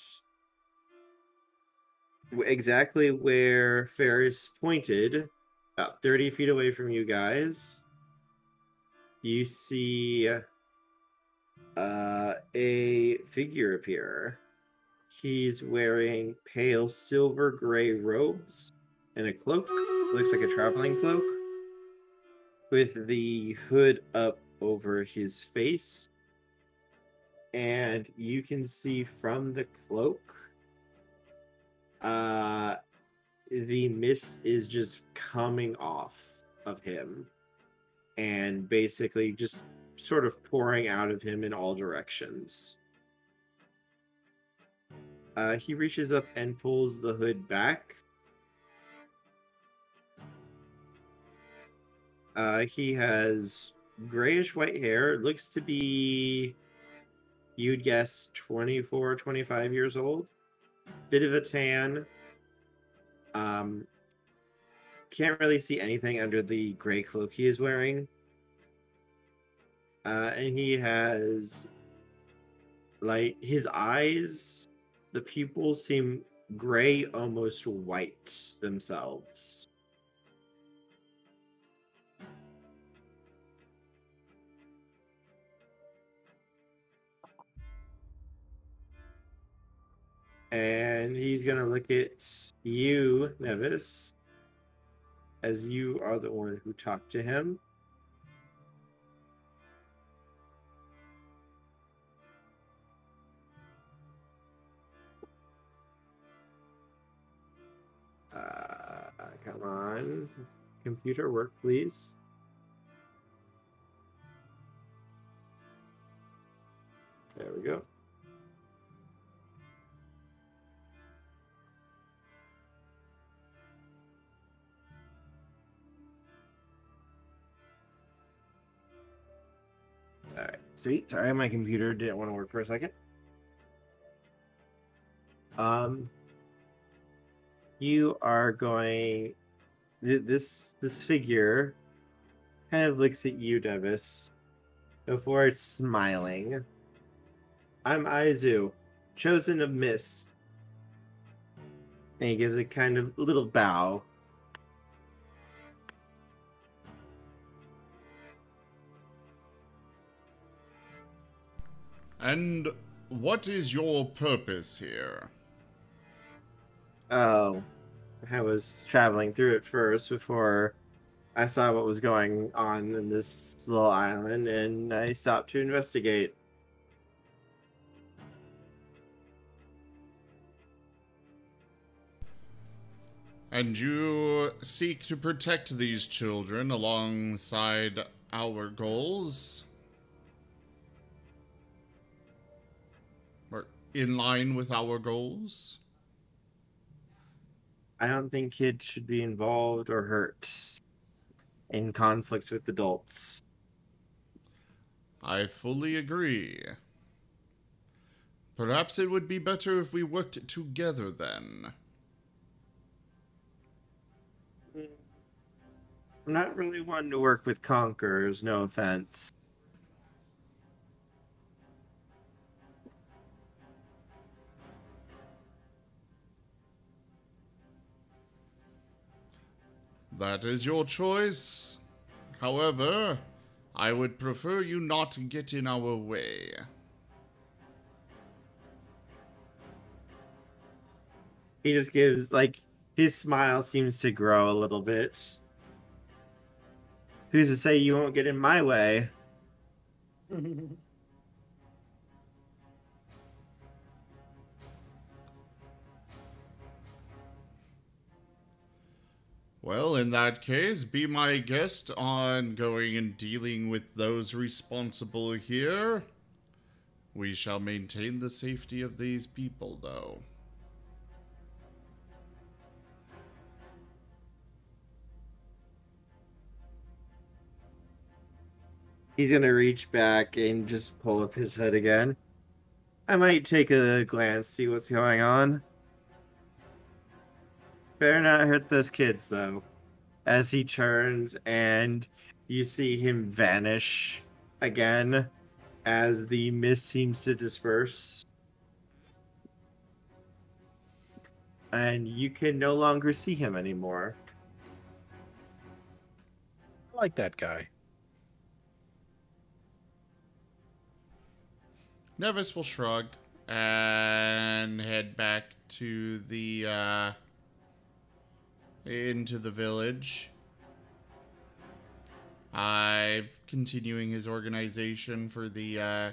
exactly where Ferris pointed, about 30 feet away from you guys, you see uh, a figure appear. He's wearing pale silver gray robes and a cloak. Looks like a traveling cloak. With the hood up over his face. And you can see from the cloak uh the mist is just coming off of him and basically just sort of pouring out of him in all directions. Uh, he reaches up and pulls the hood back. Uh, he has grayish white hair. Looks to be, you'd guess, 24, 25 years old. Bit of a tan. Um, can't really see anything under the gray cloak he is wearing. Uh, and he has, like, his eyes, the pupils seem gray, almost white themselves. And he's gonna look at you, Nevis, as you are the one who talked to him. Uh, come on. Computer work, please. There we go. Alright, sweet. Sorry, my computer didn't want to work for a second. Um, you are going. th- This this figure kind of looks at you, Nevis, before it's smiling. I'm Aizu, chosen of Mist. And he gives a kind of little bow. And what is your purpose here? Oh, I was traveling through it first before I saw what was going on in this little island, and I stopped to investigate. And you seek to protect these children alongside our goals? Or in line with our goals? I don't think kids should be involved or hurt in conflicts with adults. I fully agree. Perhaps it would be better if we worked together then. I'm not really one to work with conquerors, no offense. That is your choice. However, I would prefer you not get in our way. He just gives, like, his smile seems to grow a little bit. Who's to say you won't get in my way? Well, in that case, be my guest on going and dealing with those responsible here. We shall maintain the safety of these people, though. He's gonna reach back and just pull up his head again. I might take a glance, see what's going on. Better not hurt those kids, though. As he turns and you see him vanish again as the mist seems to disperse. And you can no longer see him anymore. I like that guy. Nevis will shrug and head back to the uh, into the village. I continuing his organization for the uh,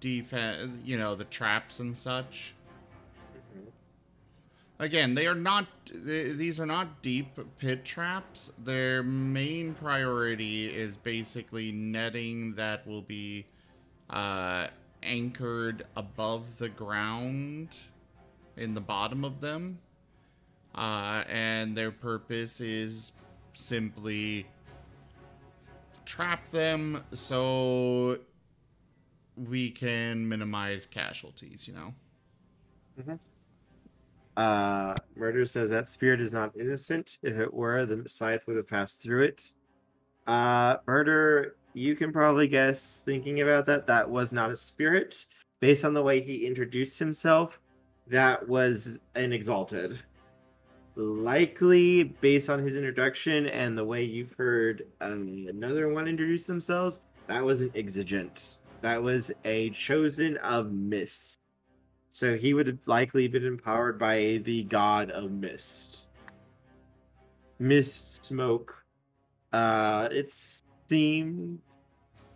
defense, you know, the traps and such. Again, they are not; th- these are not deep pit traps. Their main priority is basically netting that will be uh, anchored above the ground in the bottom of them. Uh, and their purpose is simply trap them so we can minimize casualties, you know? Mm-hmm. Uh, Murder says that spirit is not innocent. If it were, the scythe would have passed through it. Uh, Murder, you can probably guess, thinking about that, that was not a spirit. Based on the way he introduced himself, that was an exalted. Likely, based on his introduction and the way you've heard um, another one introduce themselves, that was an exigent. That was a chosen of mist. So he would have likely been empowered by the god of mist. Mist, smoke. Uh, it seemed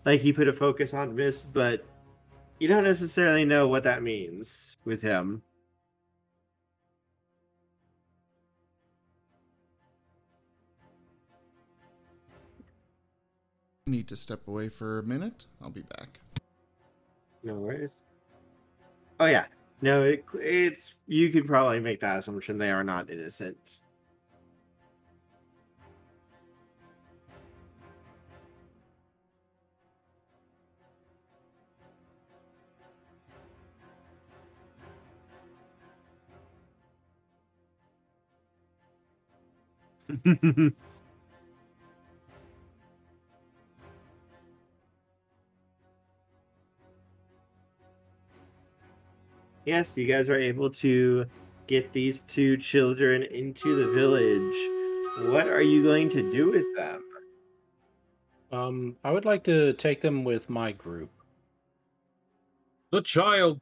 like he put a focus on mist, but you don't necessarily know what that means with him. Need to step away for a minute. I'll be back. No worries. Oh yeah, no, it, it's you can probably make that assumption. They are not innocent. yes, you guys are able to get these two children into the village. What are you going to do with them? Um, I would like to take them with my group. The child.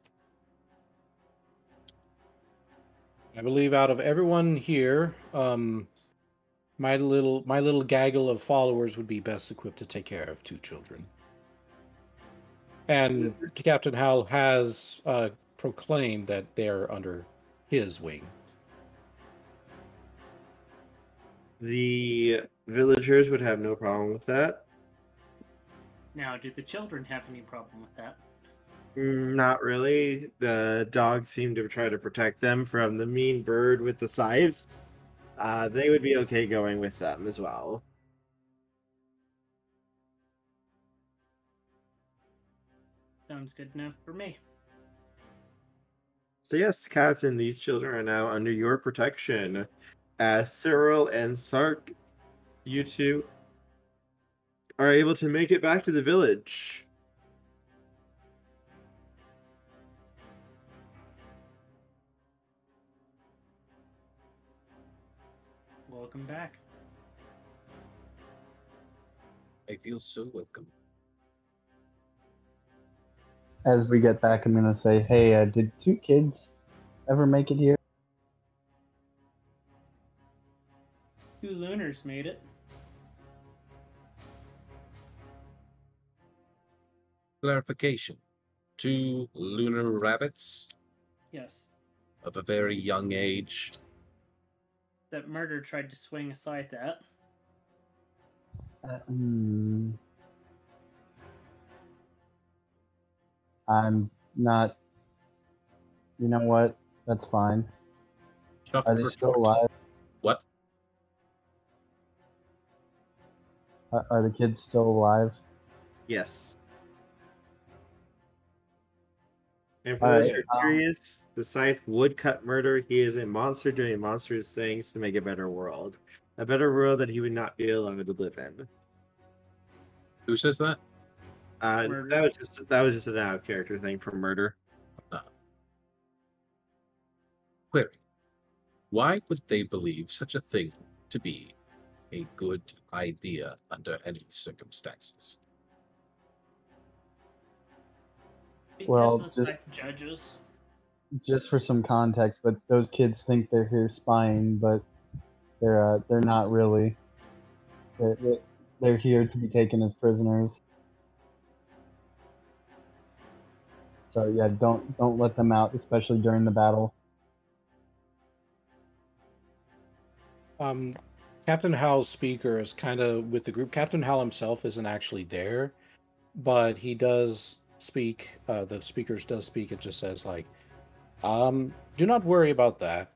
I believe out of everyone here, um, my little my little gaggle of followers would be best equipped to take care of two children. And Captain Hal has uh, proclaimed that they're under his wing. The villagers would have no problem with that. Now, do the children have any problem with that? Mm, Not really. The dogs seem to try to protect them from the mean bird with the scythe. Uh, they would be okay going with them as well. Sounds good enough for me. So yes, Captain, these children are now under your protection. As Cyril and Sark, you two are able to make it back to the village. Welcome back. I feel so welcome. As we get back, I'm gonna say, hey, uh, did two kids ever make it here? Two lunars made it. Clarification. Two lunar rabbits Yes. of a very young age. That murder tried to swing a scythe at. Uh, hmm. I'm not. You know what? That's fine. Chuck Are they report. still alive? What? Are, are the kids still alive? Yes. And for All those right, who are um, curious, the scythe would cut murder. He is a monster doing monstrous things to make a better world. A better world that he would not be allowed to live in. Who says that? Uh, Murder. that was just that was just an out character thing for murder. Query. Why would they believe such a thing to be a good idea under any circumstances? Because Well, just- judges. Just for some context, but those kids think they're here spying, but they're uh, they're not really. They're, they're- they're here to be taken as prisoners. So yeah, don't don't let them out, especially during the battle. Um, Captain Hal's speaker is kind of with the group. Captain Hal himself isn't actually there, but he does speak. Uh, the speakers does speak. It just says like, um, do not worry about that.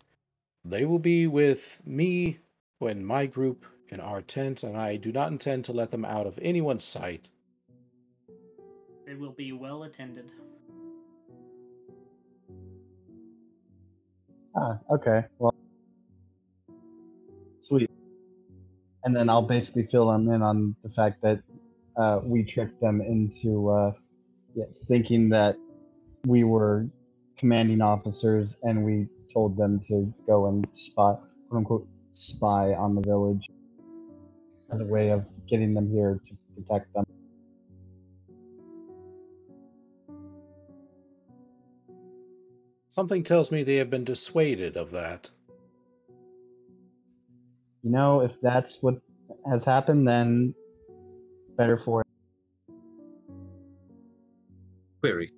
They will be with me when my group in our tent, and I do not intend to let them out of anyone's sight. They will be well attended. Ah, okay. Well, sweet. And then I'll basically fill them in on the fact that uh, we tricked them into uh, yeah, thinking that we were commanding officers, and we told them to go and spy, quote unquote, spy on the village as a way of getting them here to protect them. Something tells me they have been dissuaded of that. You know, if that's what has happened, then better for it. Query.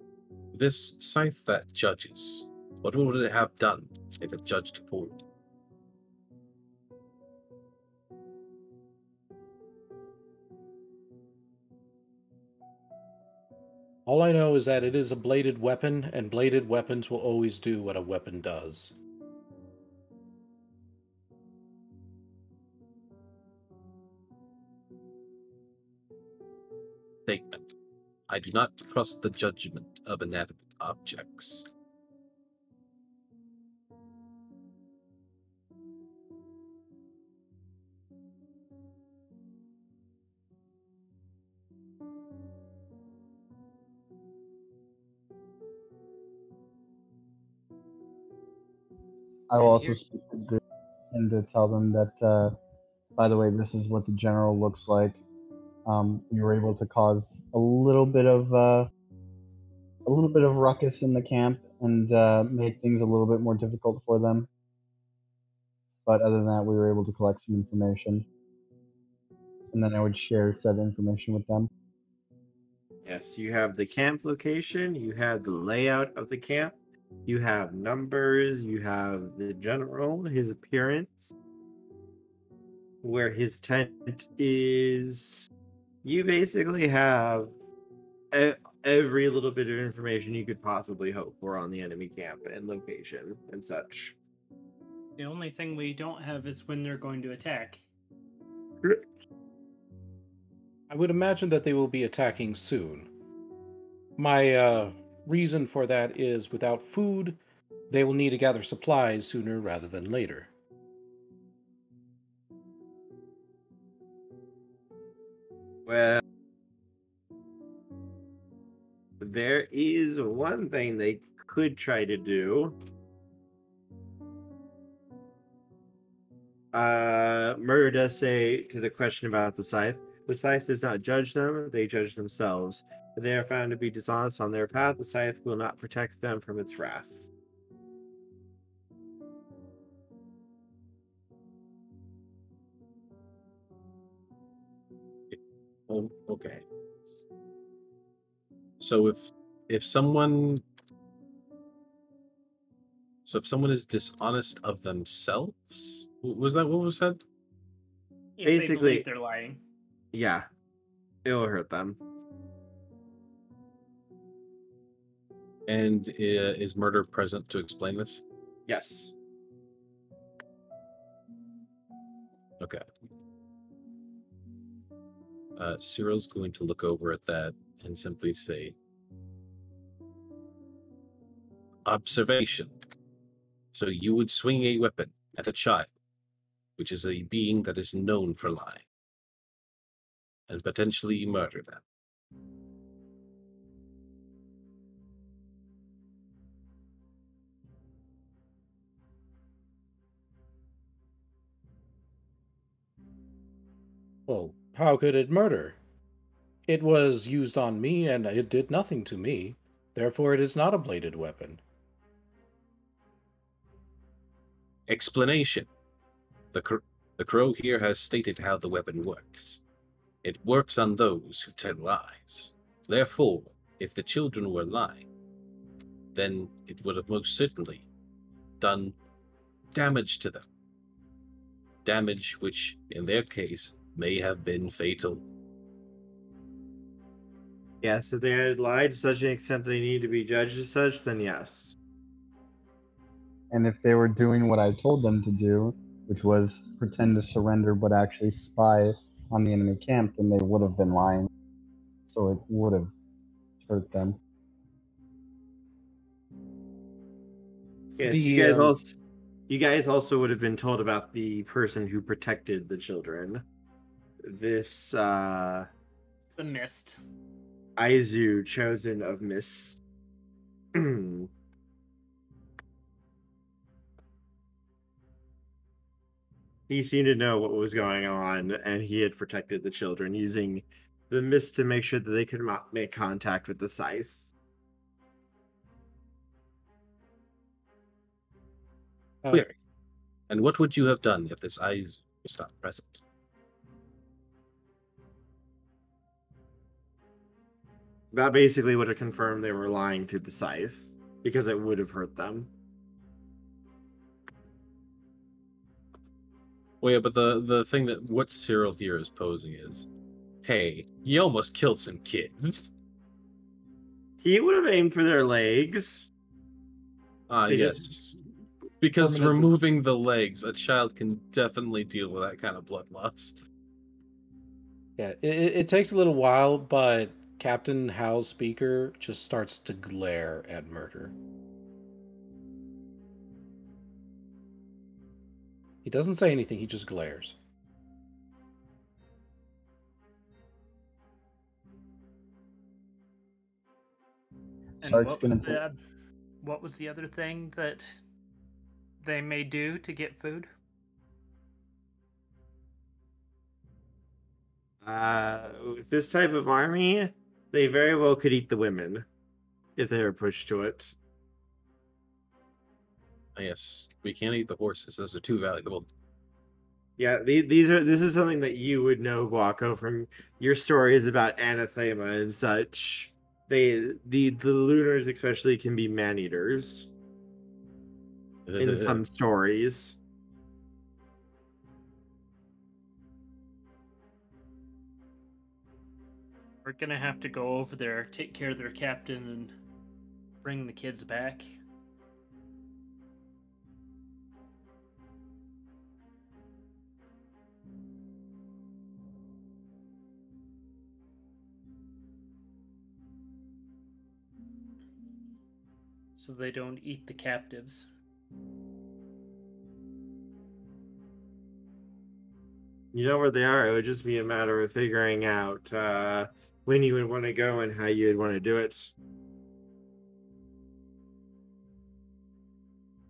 This scythe that judges, what would it have done if it judged poorly? All I know is that it is a bladed weapon, and bladed weapons will always do what a weapon does. Statement. I do not trust the judgment of inanimate objects. I will also speak to the group and to tell them that, uh, by the way, this is what the general looks like. Um, we were able to cause a little bit of uh, a little bit of ruckus in the camp and uh, made things a little bit more difficult for them. But other than that, we were able to collect some information. And then I would share said information with them. Yes, you have the camp location, you have the layout of the camp, you have numbers, you have the general, his appearance, where his tent is. You basically have e- every little bit of information you could possibly hope for on the enemy camp and location and such. The only thing we don't have is when they're going to attack. I would imagine that they will be attacking soon. My uh, reason for that is without food, they will need to gather supplies sooner rather than later. Well, there is one thing they could try to do. Uh, Murder does say to the question about the scythe, the scythe does not judge them, they judge themselves. If they are found to be dishonest on their path, the scythe will not protect them from its wrath. Oh, okay. So if if someone so if someone is dishonest of themselves, was that what was said? If Basically- believe they're lying. Yeah, it will hurt them. And uh, is murder present to explain this? Yes. Okay. Uh, Cyril's going to look over at that and simply say, Observation. So you would swing a weapon at a child, which is a being that is known for lying, and potentially murder them. Well, how could it murder? It was used on me and it did nothing to me. Therefore, it is not a bladed weapon. Explanation. The, cr- the crow here has stated how the weapon works. It works on those who tell lies. Therefore, if the children were lying, then it would have most certainly done damage to them. Damage which, in their case, may have been fatal. Yes, if they had lied to such an extent they need to be judged as such, then yes. And if they were doing what I told them to do, which was pretend to surrender but actually spy on the enemy camp, then they would have been lying. So it would have hurt them. Yes, The, you guys um, also you guys also would have been told about the person who protected the children. This uh The mist. Aizu chosen of Miss He seemed to know what was going on and he had protected the children using the mist to make sure that they could not make contact with the scythe. Uh, Query. And what would you have done if this eyes was not present? That basically would have confirmed they were lying to the scythe because it would have hurt them. Well, yeah, but the the thing that what Cyril here is posing is, hey, you almost killed some kids. He would have aimed for their legs. Ah, They yes. just- Because removing the legs, a child can definitely deal with that kind of blood loss. Yeah, it, it it takes a little while, but Captain Hal's speaker just starts to glare at murder. He doesn't say anything, he just glares. And what was, gonna the, what was the other thing that they may do to get food? Uh, with this type of army, they very well could eat the women. if they were pushed to it. Yes, we can't eat the horses. Those are too valuable. Yeah, these are this is something that you would know, Guaco, from your stories about anathema and such. They the the lunars especially can be man eaters in some stories. We're gonna have to go over there, take care of their captain, and bring the kids back. So they don't eat the captives. You know where they are. It would just be a matter of figuring out uh, when you would want to go and how you would want to do it.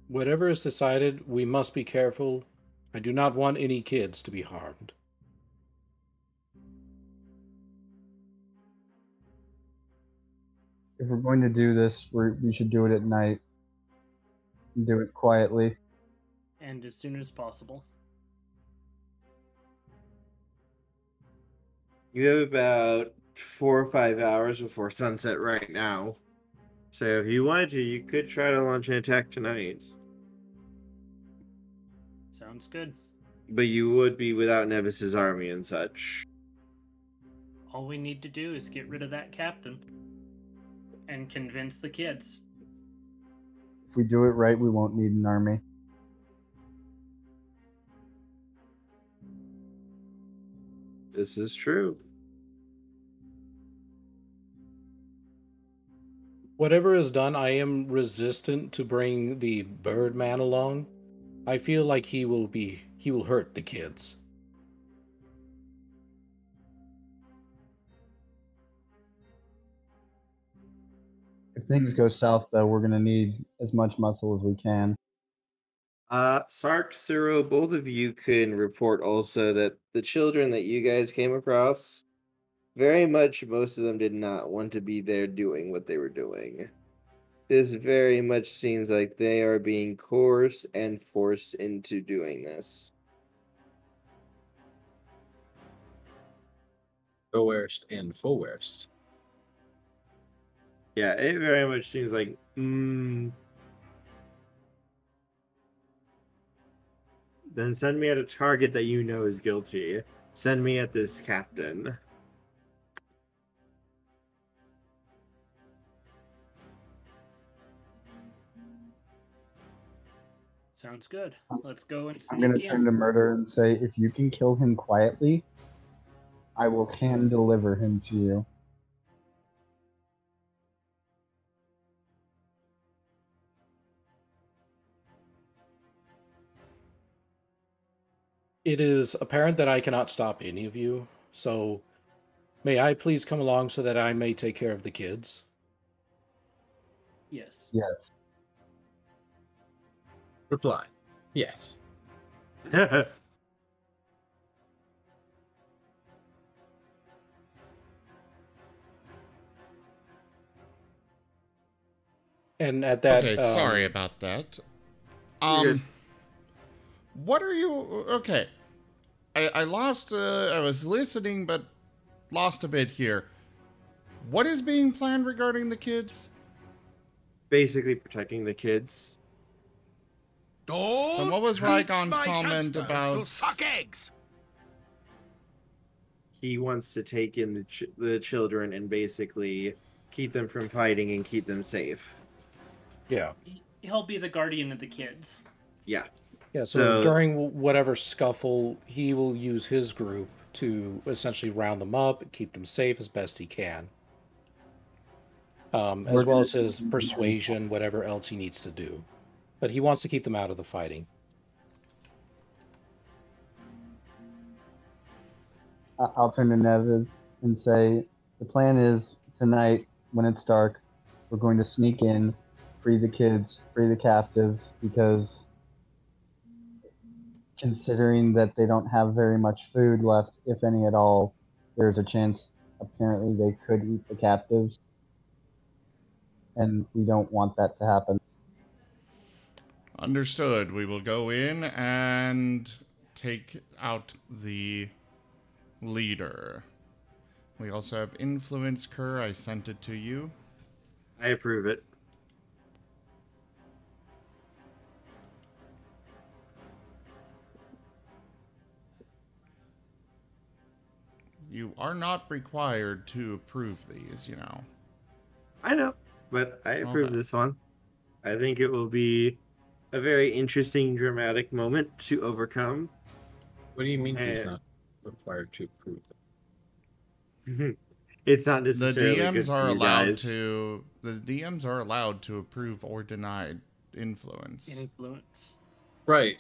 Whatever is decided, we must be careful. I do not want any kids to be harmed. If we're going to do this, we we should do it at night. Do it quietly. And as soon as possible. You have about four or five hours before sunset right now. So if you wanted to, you could try to launch an attack tonight. Sounds good. But you would be without Nevis's army and such. All we need to do is get rid of that captain and convince the kids. If we do it right, we won't need an army. This is true. Whatever is done, I am resistant to bring the Birdman along. I feel like he will be he will hurt the kids. If things go south, though, we're gonna need as much muscle as we can. Uh, Sark, Cyril, both of you can report also that the children that you guys came across, very much most of them did not want to be there doing what they were doing. This very much seems like they are being coerced and forced into doing this. Coerced and coerced. Yeah, it very much seems like. Mm, then send me at a target that you know is guilty. Send me at this captain. Sounds good. Let's go and I'm gonna sneak turn to murder and say, if you can kill him quietly, I will hand deliver him to you. It is apparent that I cannot stop any of you, so may I please come along so that I may take care of the kids? Yes. Yes. Reply. Yes. And at that, okay, um, sorry about that. You're good. Um, what are you? Okay, I I lost. Uh, I was listening, but lost a bit here. What is being planned regarding the kids? Basically protecting the kids. Don't And what was teach Rygon's comment hamster about- to suck eggs? He wants to take in the ch- the children and basically keep them from fighting and keep them safe. yeah, He- He'll be the guardian of the kids. Yeah. yeah. So, So- during whatever scuffle, he will use his group to essentially round them up, keep them safe as best he can, um, as well as his persuasion, whatever else he needs to do. But he wants to keep them out of the fighting. I'll turn to Nevis and say, the plan is tonight when it's dark, we're going to sneak in, free the kids, free the captives, because considering that they don't have very much food left, if any at all, there's a chance apparently they could eat the captives. and we don't want that to happen. Understood. We will go in and take out the leader. We also have influence Kerr. I sent it to you. I approve it. You are not required to approve these, you know. I know, but I approve Okay. this one. I think it will be a very interesting, dramatic moment to overcome. What do you mean he's not required to approve them? Mm-hmm. it's not The necessarily good DMs for are you allowed guys. to the DMs are allowed to approve or deny influence. Influence. Right.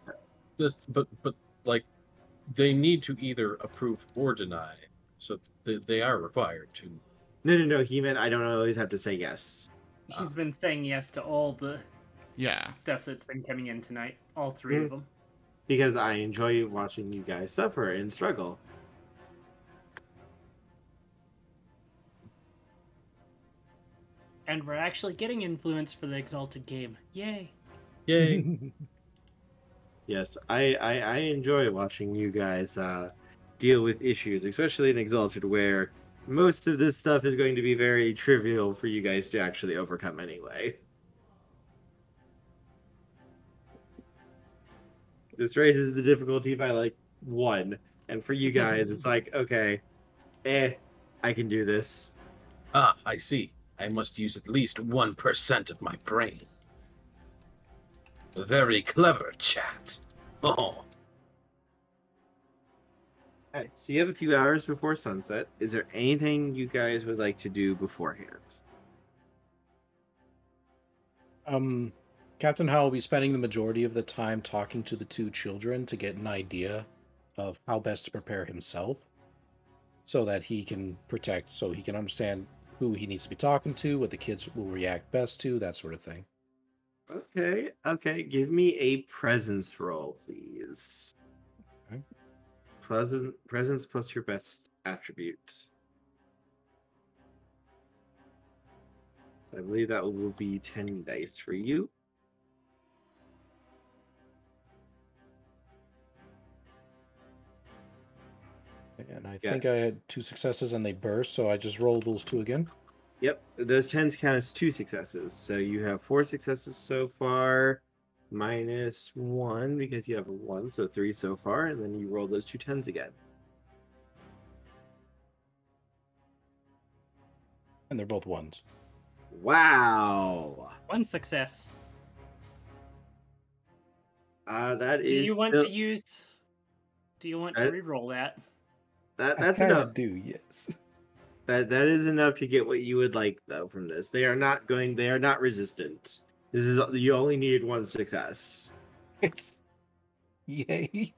This, but but like they need to either approve or deny. So they, they are required to. No, no, no. He meant I don't always have to say yes. He's been saying yes to all the Yeah. stuff that's been coming in tonight. All three Mm. of them. because I enjoy watching you guys suffer and struggle. And we're actually getting influence for the Exalted game. Yay! Yay! Yes, I, I I enjoy watching you guys uh, deal with issues, especially in Exalted, where most of this stuff is going to be very trivial for you guys to actually overcome anyway. This raises the difficulty by like one, and for you guys, it's like okay, eh, I can do this. Ah, I see. I must use at least one percent of my brain. Very clever, chat. Oh, Alright, so you have a few hours before sunset. Is there anything you guys would like to do beforehand? Um, Captain Howell will be spending the majority of the time talking to the two children to get an idea of how best to prepare himself so that he can protect, so he can understand who he needs to be talking to, what the kids will react best to, that sort of thing. Okay, okay. Give me a presence roll, please. Okay. Present presence plus your best attribute. So I believe that will be ten dice for you. And I Yeah. think I had two successes and they burst, so I just rolled those two again. Yep, those tens count as two successes. So you have four successes so far, minus one because you have a one, so three so far, and then you roll those two tens again. And they're both ones. Wow. One success. Uh, that Do is you want still- to use? Do you want to Uh, re-roll that? That that's enough. do, yes. That that is enough to get what you would like though from this. They are not going. They are not resistant. This is you only needed one success. Yay.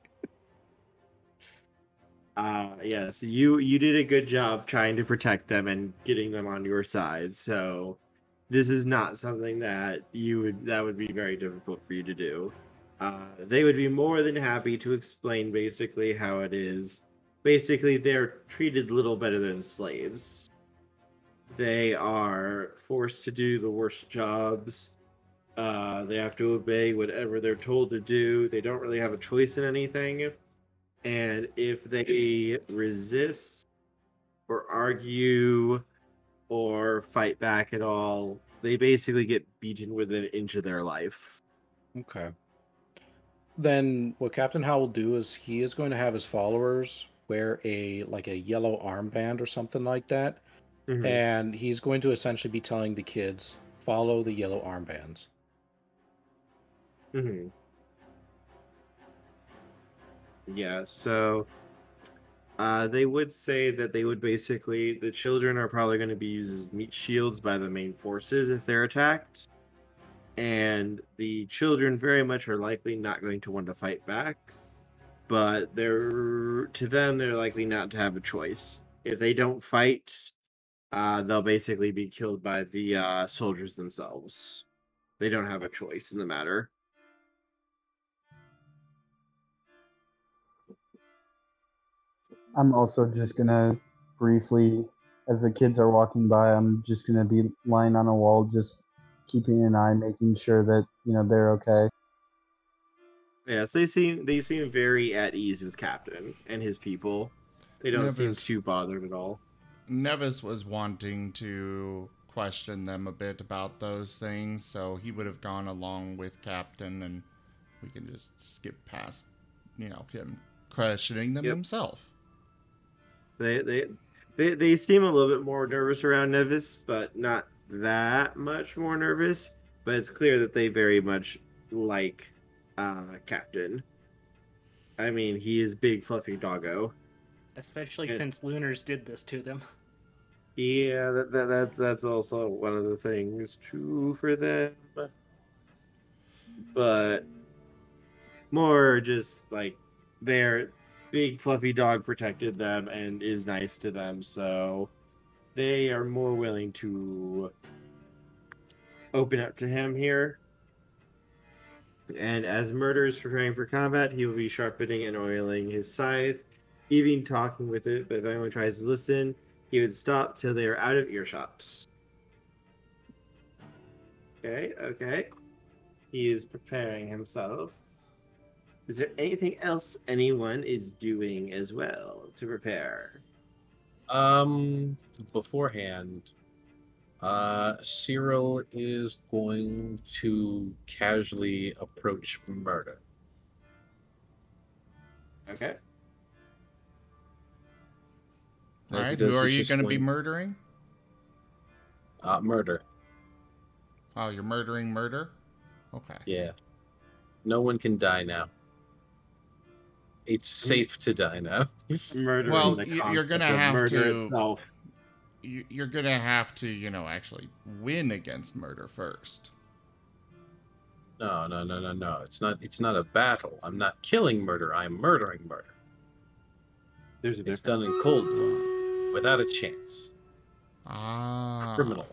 Uh yes, you you did a good job trying to protect them and getting them on your side. So this is not something that you would that would be very difficult for you to do. Uh, they would be more than happy to explain basically how it is. Basically, they're treated little better than slaves. They are forced to do the worst jobs. Uh, they have to obey whatever they're told to do. They don't really have a choice in anything. And if they resist or argue or fight back at all, they basically get beaten within an inch of their life. Okay. Then what Captain Howell will do is he is going to have his followers wear a like a yellow armband or something like that. Mhm. And he's going to essentially be telling the kids, follow the yellow armbands. hmm Yeah, so uh, they would say that they would basically the children are probably going to be used as meat shields by the main forces if they're attacked, and the children very much are likely not going to want to fight back, but they're to them they're likely not to have a choice. If they don't fight, uh, they'll basically be killed by the uh, soldiers themselves. They don't have a choice in the matter. I'm also just gonna briefly, as the kids are walking by, I'm just gonna be lying on a wall, just keeping an eye, making sure that you know they're okay. Yes, they seem they seem very at ease with Captain and his people. They don't seem too bothered at all. Nevis was wanting to question them a bit about those things, so he would have gone along with Captain, and we can just skip past, you know, him questioning them Yep. himself. They they they they seem a little bit more nervous around Nevis, but not that much more nervous. But it's clear that they very much like uh Captain. I mean, he is big fluffy doggo. Especially Yeah. since Lunars did this to them. Yeah, that, that that that's also one of the things too for them. But more just like their big fluffy dog protected them and is nice to them, so they are more willing to open up to him here. And as Murder is preparing for combat, he will be sharpening and oiling his scythe, even talking with it. But if anyone tries to listen, he would stop till they are out of earshot. Okay, okay. He is preparing himself. Is there anything else anyone is doing as well to prepare? Um, beforehand, uh, Cyril is going to casually approach murder. Okay. As he Right? does, Who are you going to be murdering? Uh, murder. Oh, you're murdering murder? Okay. Yeah. No one can die now. It's safe to die now. Murder. Well, the y- you're gonna of have murder to- itself. You- You're going to have to, you know, actually win against murder first. No, no, no, no, no. It's not. It's not a battle. I'm not killing murder. I'm murdering murder. There's a It's done in cold blood, without a chance. Ah. Criminal.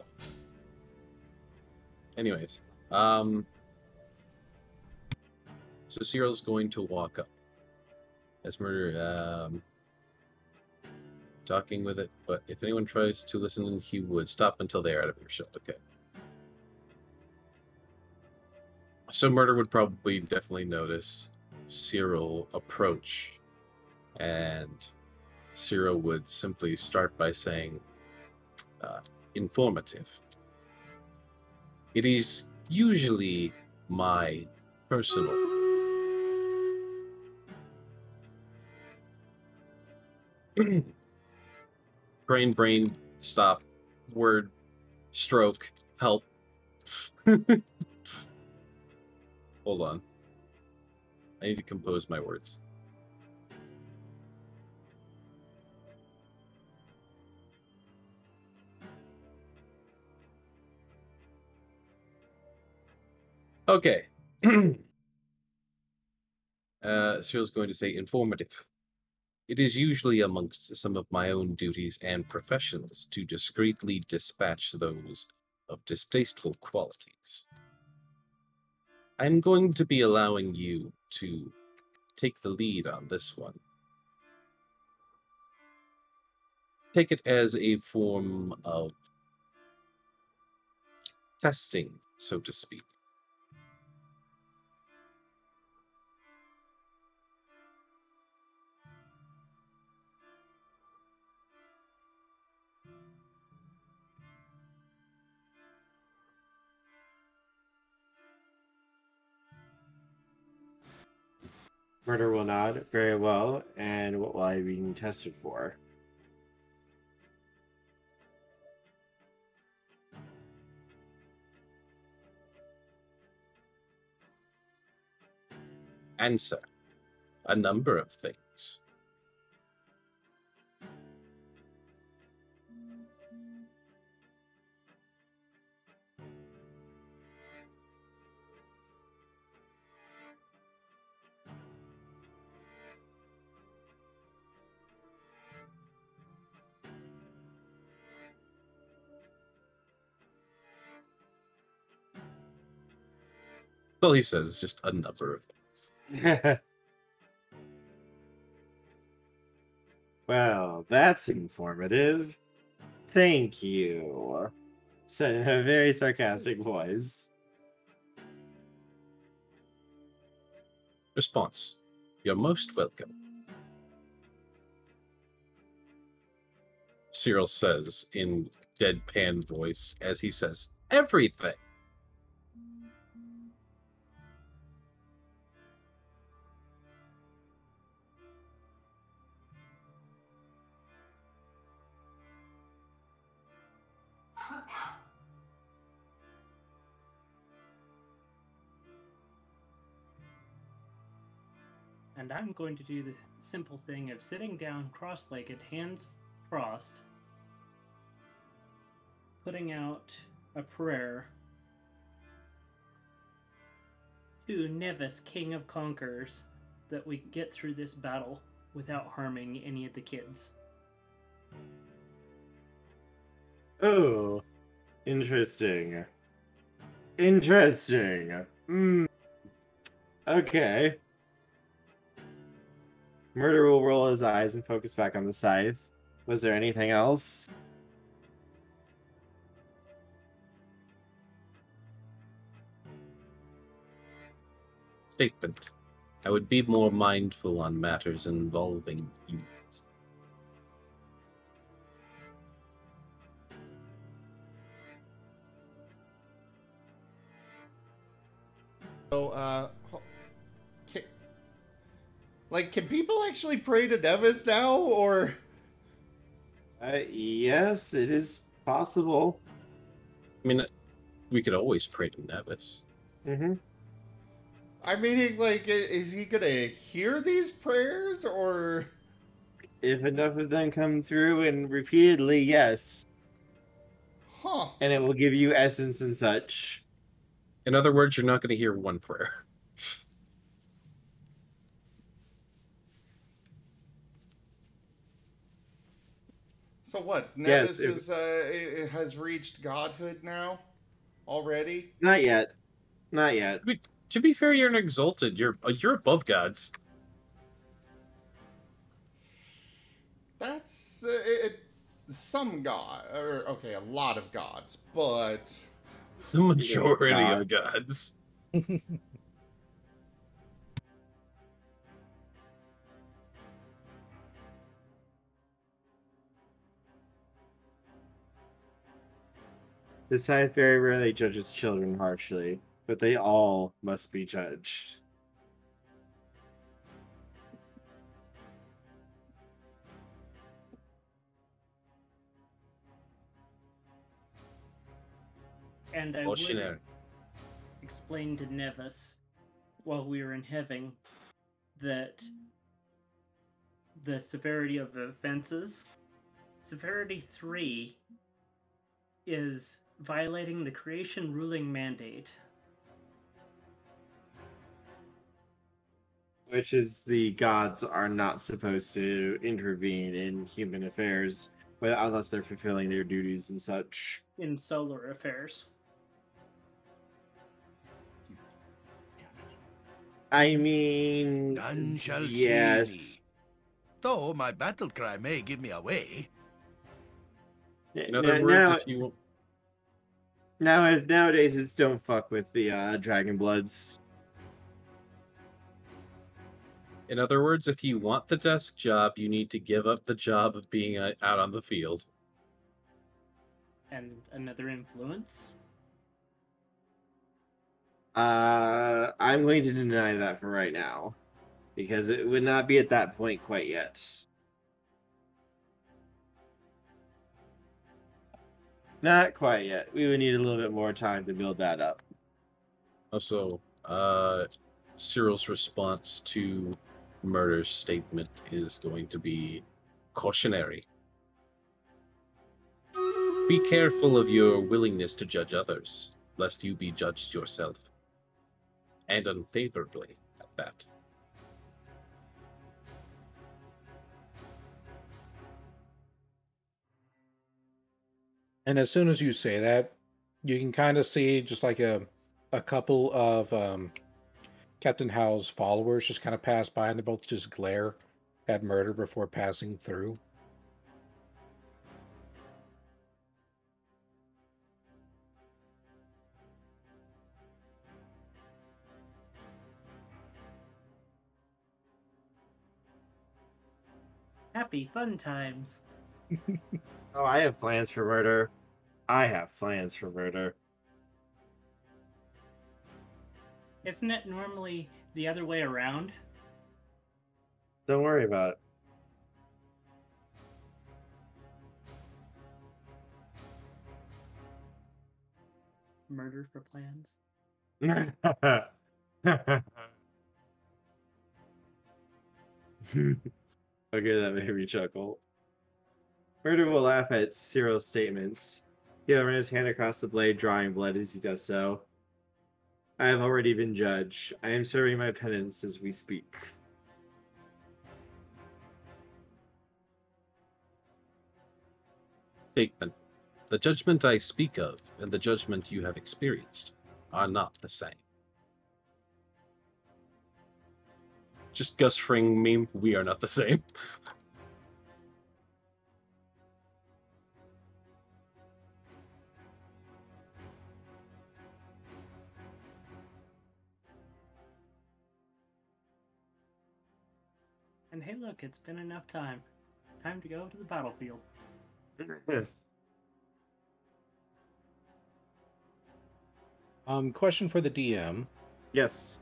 Anyways, um, so Cyril's going to walk up as murder, um, talking with it. But if anyone tries to listen, he would stop until they are out of earshot. Okay. So murder would probably definitely notice Cyril approach, and Cyril would simply start by saying, uh, "Informative." It is usually my personal. brain, brain, stop. Word, stroke, help. Hold on. I need to compose my words. Okay. uh, Cyril's going to say informative. It is usually amongst some of my own duties and professions to discreetly dispatch those of distasteful qualities. I'm going to be allowing you to take the lead on this one. Take it as a form of testing, so to speak. Murder will nod. Very well. And what will I be being tested for? Answer. A number of things. All he says is just a number of things. well, that's informative. Thank you. Said in a very sarcastic voice. Response. You're most welcome. Cyril says in deadpan voice as he says, everything. And I'm going to do the simple thing of sitting down cross legged, hands crossed, putting out a prayer to Nevis, King of Conquerors, that we get through this battle without harming any of the kids. Oh, interesting. Interesting. Hmm. Okay. Murder will roll his eyes and focus back on the scythe. Was there anything else? Statement. I would be more mindful on matters involving youths. So, uh, ho- can, like, can people actually pray to Nevis now, or? Uh, yes, it is possible. I mean, we could always pray to Nevis. Mm-hmm. I mean, like, is he gonna hear these prayers, or? If enough of them come through and repeatedly, yes. Huh. And it will give you essence and such. In other words, you're not going to hear one prayer. So what? Yes, Nevis if- is, uh, i- i- has reached godhood now, already. Not yet. Not yet. To be, to be fair, you're an exalted. You're uh, you're above gods. That's uh, it, some god, or okay, a lot of gods, but The majority God. of gods. The scythe very rarely judges children harshly, but they all must be judged. And I Cautionary. would explain to Nevis while we were in heaven that the severity of the offenses, severity 3 is violating the creation ruling mandate. Which is the gods are not supposed to intervene in human affairs unless they're fulfilling their duties and such. in solar affairs. I mean, None shall see yes. me. Though my battle cry may give me away. In Now- other words, now, if you now, nowadays it's don't fuck with the uh, Dragon Bloods. in other words, if you want the desk job, you need to give up the job of being uh, out on the field. And another influence. Uh, I'm going to deny that for right now, because it would not be at that point quite yet. Not quite yet. We would need a little bit more time to build that up. Also, uh, Cyril's response to Murder's statement is going to be cautionary. Be careful of your willingness to judge others, lest you be judged yourself. And unfavorably at that. And as soon as you say that, you can kind of see just like a a couple of um, Captain Howell's followers just kind of pass by, and they both just glare at murder before passing through. Happy fun times. Oh, I have plans for murder. I have plans for murder. Isn't it normally the other way around? Don't worry about it. Murder for plans. okay, that made me chuckle. Murder will laugh at Cyril's statements. He'll run his hand across the blade, drawing blood as he does so. I have already been judged. I am serving my penance as we speak. Statement. The judgment I speak of and the judgment you have experienced are not the same. Just Gus Fring meme, we are not the same. And hey, look, it's been enough time. Time to go to the battlefield. Um, question for the DM. yes.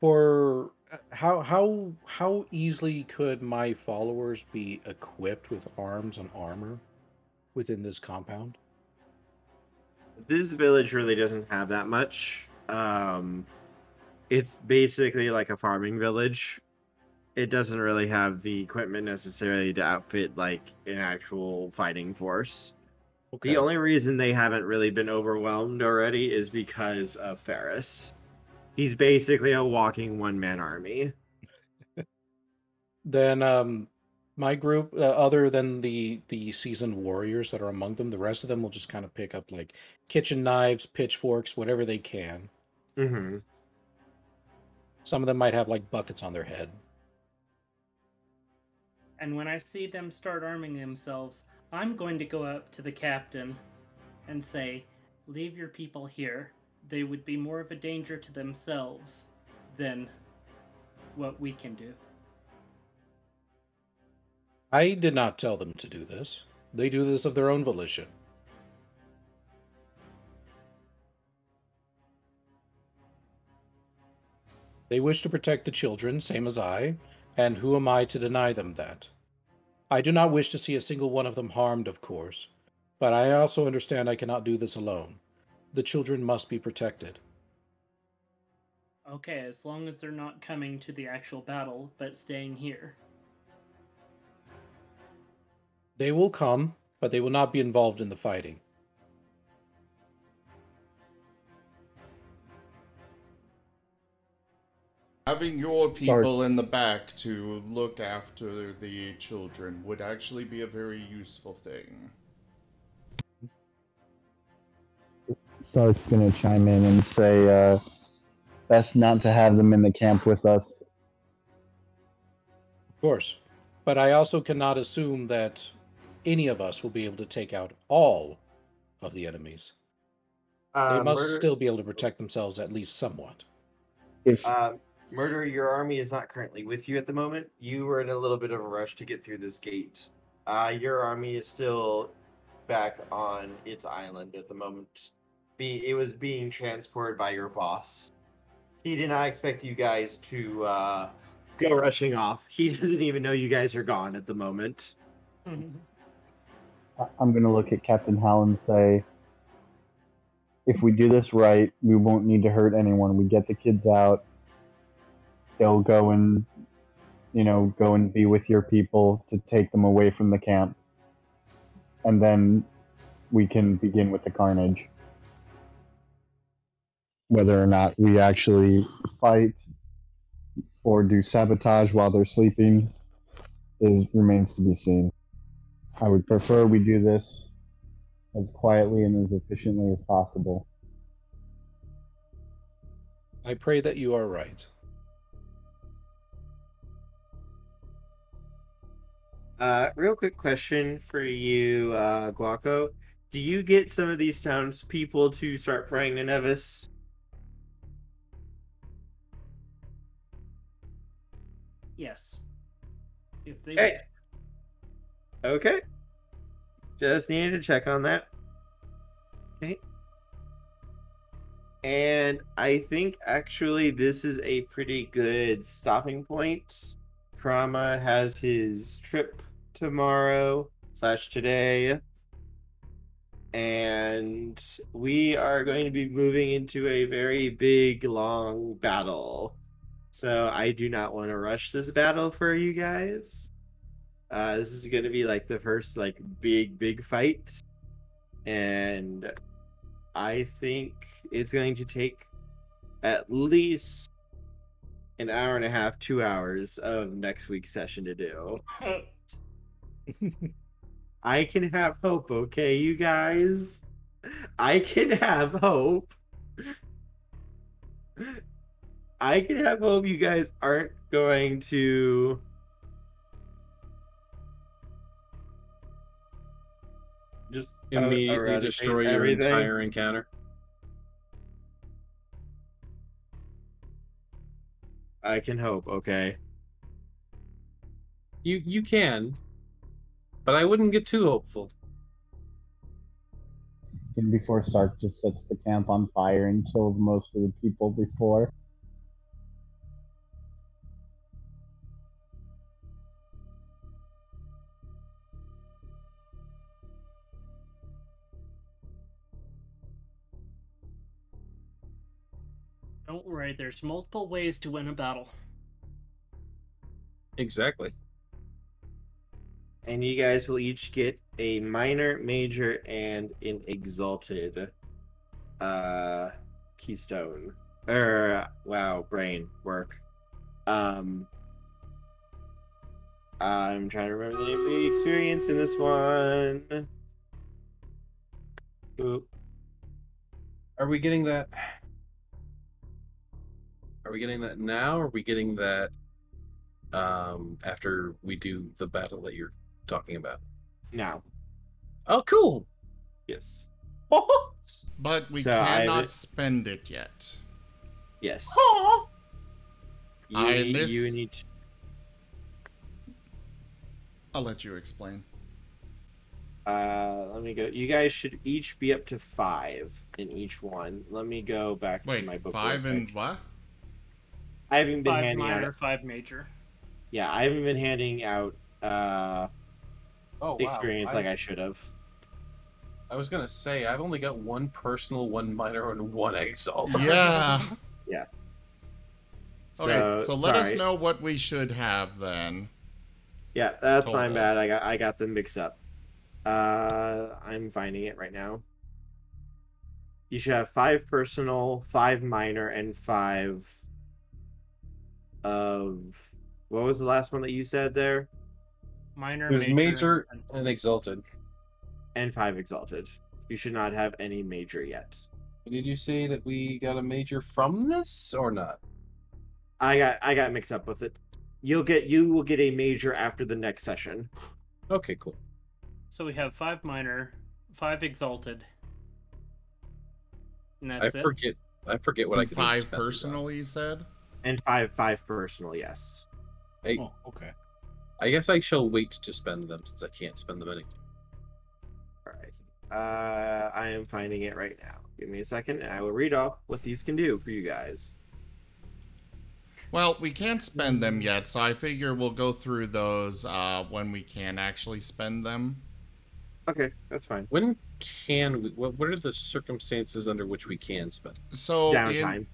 For uh, how how how easily could my followers be equipped with arms and armor within this compound? This village really doesn't have that much. Um, it's basically like a farming village. It doesn't really have the equipment necessarily to outfit like an actual fighting force. Okay. The only reason they haven't really been overwhelmed already is because of Ferris. He's basically a walking one man army. Then um my group uh, other than the the seasoned warriors that are among them, the rest of them will just kind of pick up like kitchen knives, pitchforks, whatever they can. Mm-hmm. Some of them might have like buckets on their head. And when I see them start arming themselves, I'm going to go up to the captain and say, Leave your people here. They would be more of a danger to themselves than what we can do. I did not tell them to do this. They do this of their own volition. They wish to protect the children, same as I, and who am I to deny them that? I do not wish to see a single one of them harmed, of course, but I also understand I cannot do this alone. The children must be protected. Okay, as long as they're not coming to the actual battle, but staying here. They will come, but they will not be involved in the fighting. Having your Sorry. people in the back to look after the children would actually be a very useful thing. Sark's gonna chime in and say, uh, best not to have them in the camp with us. Of course. But I also cannot assume that any of us will be able to take out all of the enemies. They Uh, must murder, still be able to protect themselves at least somewhat. If uh, murder, your army is not currently with you at the moment. You were in a little bit of a rush to get through this gate. Uh, your army is still back on its island at the moment. Be it was being transported by your boss. He did not expect you guys to uh, go rushing off. He doesn't even know you guys are gone at the moment. I'm gonna look at Captain Hal and say, if we do this right, we won't need to hurt anyone. We get the kids out. They'll go and, you know, go and be with your people to take them away from the camp, and then we can begin with the carnage. Whether or not we actually fight or do sabotage while they're sleeping is remains to be seen. I would prefer we do this as quietly and as efficiently as possible. I pray that you are right. Uh, real quick question for you, uh, Guaco. Do you get some of these townspeople to start praying to Nevis? yes. If they Hey. Okay. Just needed to check on that. Okay. And I think actually this is a pretty good stopping point. Krama has his trip tomorrow slash today. And we are going to be moving into a very big, long battle. So I do not want to rush this battle for you guys. Uh, this is going to be like the first like big, big fight. And I think it's going to take at least an hour and a half, two hours of next week's session to do. I can have hope, okay, you guys? I can have hope. I can have hope you guys aren't going to. Just Immediately destroy your everything. entire encounter. I can hope, okay. You you can, but I wouldn't get too hopeful. And before Sark just sets the camp on fire and kills most of the people before. Don't worry, there's multiple ways to win a battle. Exactly. And you guys will each get a minor, major, and an exalted uh keystone. Or wow, brain work. Um I'm trying to remember the name of the experience in this one. Oop. Are we getting that? Are we getting that now? Or are we getting that um after we do the battle that you're talking about? Now. Oh, cool. Yes. But we So I- cannot spend it yet. Yes. You, I miss... you need. To... I'll let you explain. Uh, let me go. You guys should each be up to five in each one. Let me go back to my book. five and what? I haven't been Five handing minor, out. five major. Yeah, I haven't been handing out uh Oh, wow. experience I- like I should have. I was gonna say I've only got one personal, one minor, and one exalt. Yeah. Yeah. Okay, so, let us know what we should have then. Yeah, that's my Total. bad. I got I got them mixed up. Uh, I'm finding it right now. You should have five personal, five minor, and five of what was the last one that you said there? Minor, It was major, major and- and exalted. And five exalted. You should not have any major yet. Did you say that we got a major from this or not? I got I got mixed up with it. You'll get you will get a major after the next session. Okay, cool. So we have five minor, five exalted. And I that's it. forget. I forget what I And could five personal, you said? And five five personal, yes. Hey, Oh, okay. I guess I shall wait to spend them since I can't spend them anyway. Alright. Uh I am finding it right now. Give me a second and I will read off what these can do for you guys. Well, we can't spend them yet, so I figure we'll go through those uh, when we can actually spend them. Okay, that's fine. When can we? What, what are the circumstances under which we can spend? So Downtime. in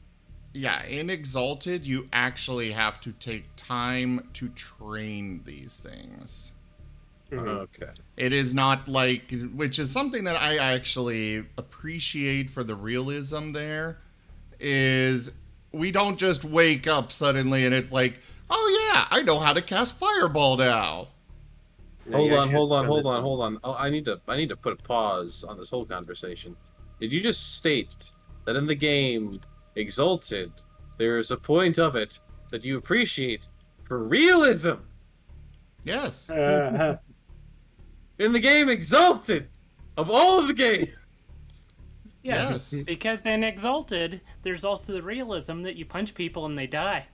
yeah, in Exalted, you actually have to take time to train these things. Mhm. Okay. It is not like, which is something that I actually appreciate for the realism there, is we don't just wake up suddenly and it's like, oh yeah, I know how to cast Fireball now. No, hold on, hold on, hold on, hold on. Oh, I need to. I need to put a pause on this whole conversation. Did you just state that in the game Exalted, there is a point of it that you appreciate for realism? Yes. time. Uh-huh. In the game Exalted, of all of the games. Yes, Yes. because in Exalted, there's also the realism that you punch people and they die.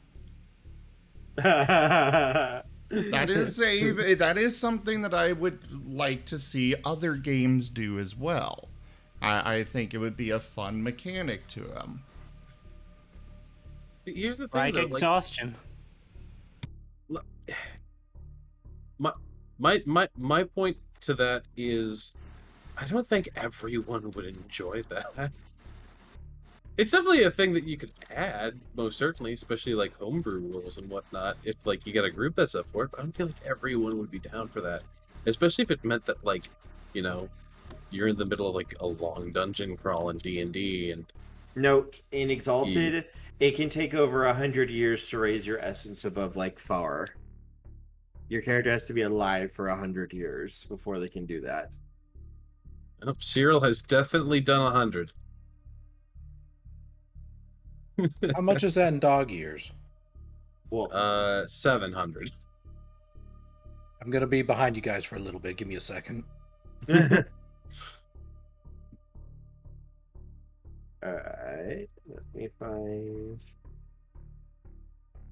that is a that is something that I would like to see other games do as well. I, I think it would be a fun mechanic to them. Here's the thing, Like though, like, exhaustion. my my my my point to that is I don't think everyone would enjoy that. It's definitely a thing that you could add, most certainly, especially like homebrew rules and whatnot. If like you got a group that's up for it, but I don't feel like everyone would be down for that. Especially if it meant that like, you know, you're in the middle of like a long dungeon crawl in D and D, and Note in Exalted, it can take over a hundred years to raise your essence above like far. Your character has to be alive for a hundred years before they can do that. oh, Cyril has definitely done a hundred. How much is that in dog years? Well, Uh, seven hundred. I'm gonna be behind you guys for a little bit. Give me a second. Alright, let me find.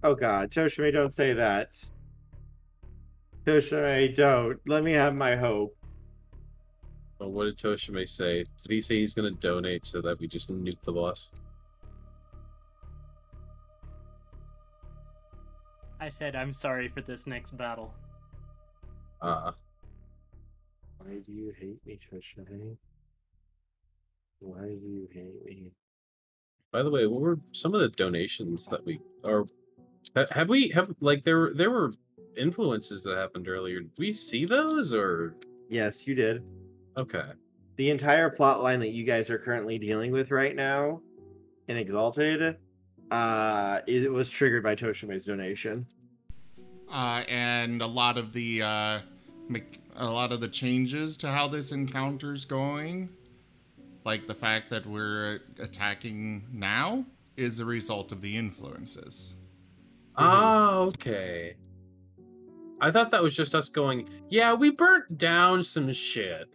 Oh god, Toshime, don't say that. Toshime, don't. Let me have my hope. Well, what did Toshime say? Did he say he's gonna donate so that we just nuke the boss? I said I'm sorry for this next battle. Uh, Why do you hate me, Toshime? Why do you hate me? By the way, what were some of the donations that we are? Have we have like there were there were influences that happened earlier? Did we see those or Yes, you did. okay? The entire plot line that you guys are currently dealing with right now in Exalted, uh, it was triggered by Toshime's donation. uh, and a lot of the uh, mech- a lot of the changes to how this encounter's going, like the fact that we're attacking now, is a result of the influences. Ah, okay. I thought that was just us going. Yeah, we burnt down some shit.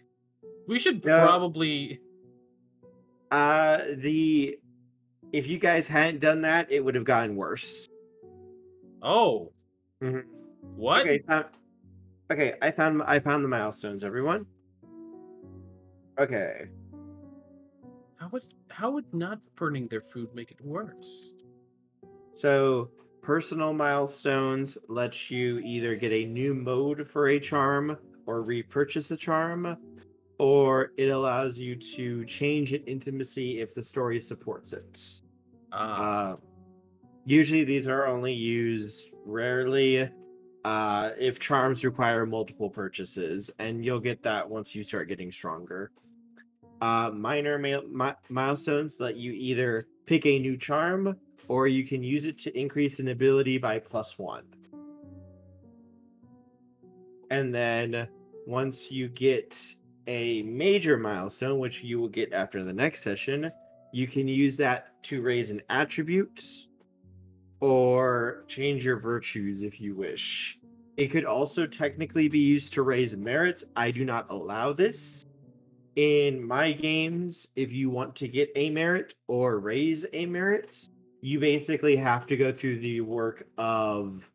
We should Yeah. probably. Uh, the if you guys hadn't done that, it would have gotten worse. Oh, Mhm. what? Okay, found, okay, I found I found the milestones. Everyone. Okay. How would how would not burning their food make it worse? So personal milestones lets you either get a new mode for a charm or repurchase a charm, or it allows you to change an intimacy if the story supports it. Ah, Uh, usually these are only used rarely uh, if charms require multiple purchases, and you'll get that once you start getting stronger. Uh, minor mi- mi- milestones that you either pick a new charm or you can use it to increase an ability by plus one. And then once you get a major milestone, which you will get after the next session, you can use that to raise an attribute or change your virtues if you wish. It could also technically be used to raise merits. I do not allow this. In my games, if you want to get a merit or raise a merit, you basically have to go through the work of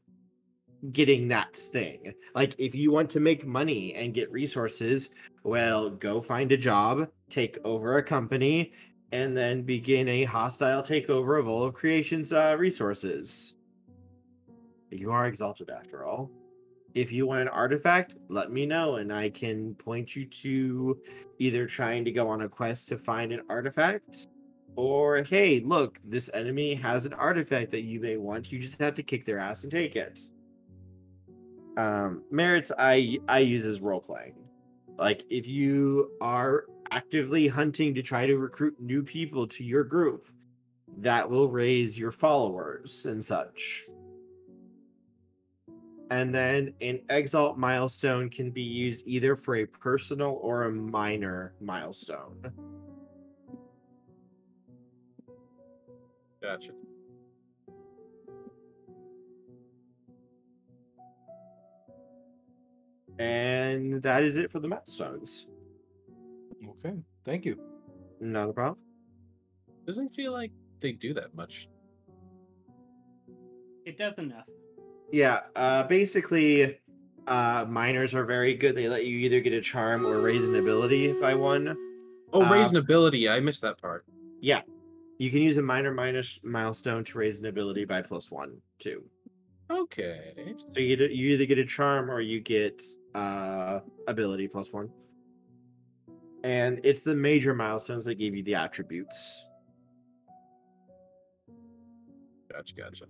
getting that thing. Like if you want to make money and get resources, well, go find a job, take over a company, and then begin a hostile takeover of all of creation's uh, resources. You are exalted after all. If you want an artifact, let me know and I can point you to either trying to go on a quest to find an artifact or hey, look, this enemy has an artifact that you may want. You just have to kick their ass and take it. Um, merits I I use as role playing. Like if you are actively hunting to try to recruit new people to your group, that will raise your followers and such. And then an exalt milestone can be used either for a personal or a minor milestone. gotcha. And that is it for the milestones. Okay, thank you. Not a problem. Doesn't feel like they do that much. It does enough. Yeah, uh, basically, uh, miners are very good. They let you either get a charm or raise an ability by one. Oh, Uh, raise an ability. I missed that part. Yeah, you can use a minor minus milestone to raise an ability by plus one too. Okay. So you either, you either get a charm or you get uh ability plus one. And it's the major milestones that give you the attributes. Gotcha, gotcha.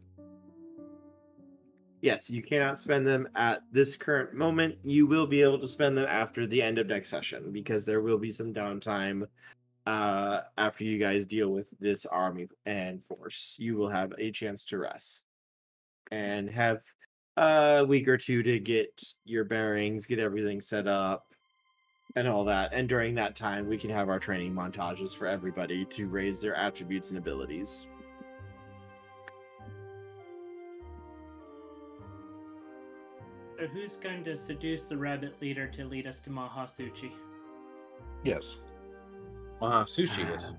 Yes, you cannot spend them at this current moment. You will be able to spend them after the end of next session because there will be some downtime uh after you guys deal with this army and force. You will have a chance to rest and have a week or two to get your bearings, get everything set up and all that. And during that time, we can have our training montages for everybody to raise their attributes and abilities. So who's going to seduce the rabbit leader to lead us to Mahasuchi? Yes. Ah, sushi is.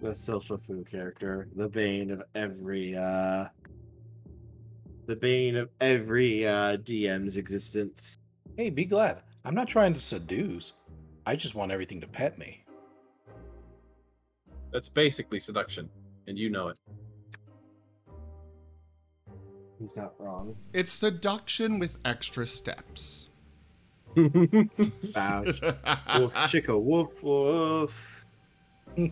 the social food character, the bane of every uh the bane of every uh DM's existence. Hey, be glad. I'm not trying to seduce. I just want everything to pet me. That's basically seduction, and you know it. He's not wrong. It's seduction with extra steps. Bow, woof, chicka, woof, woof.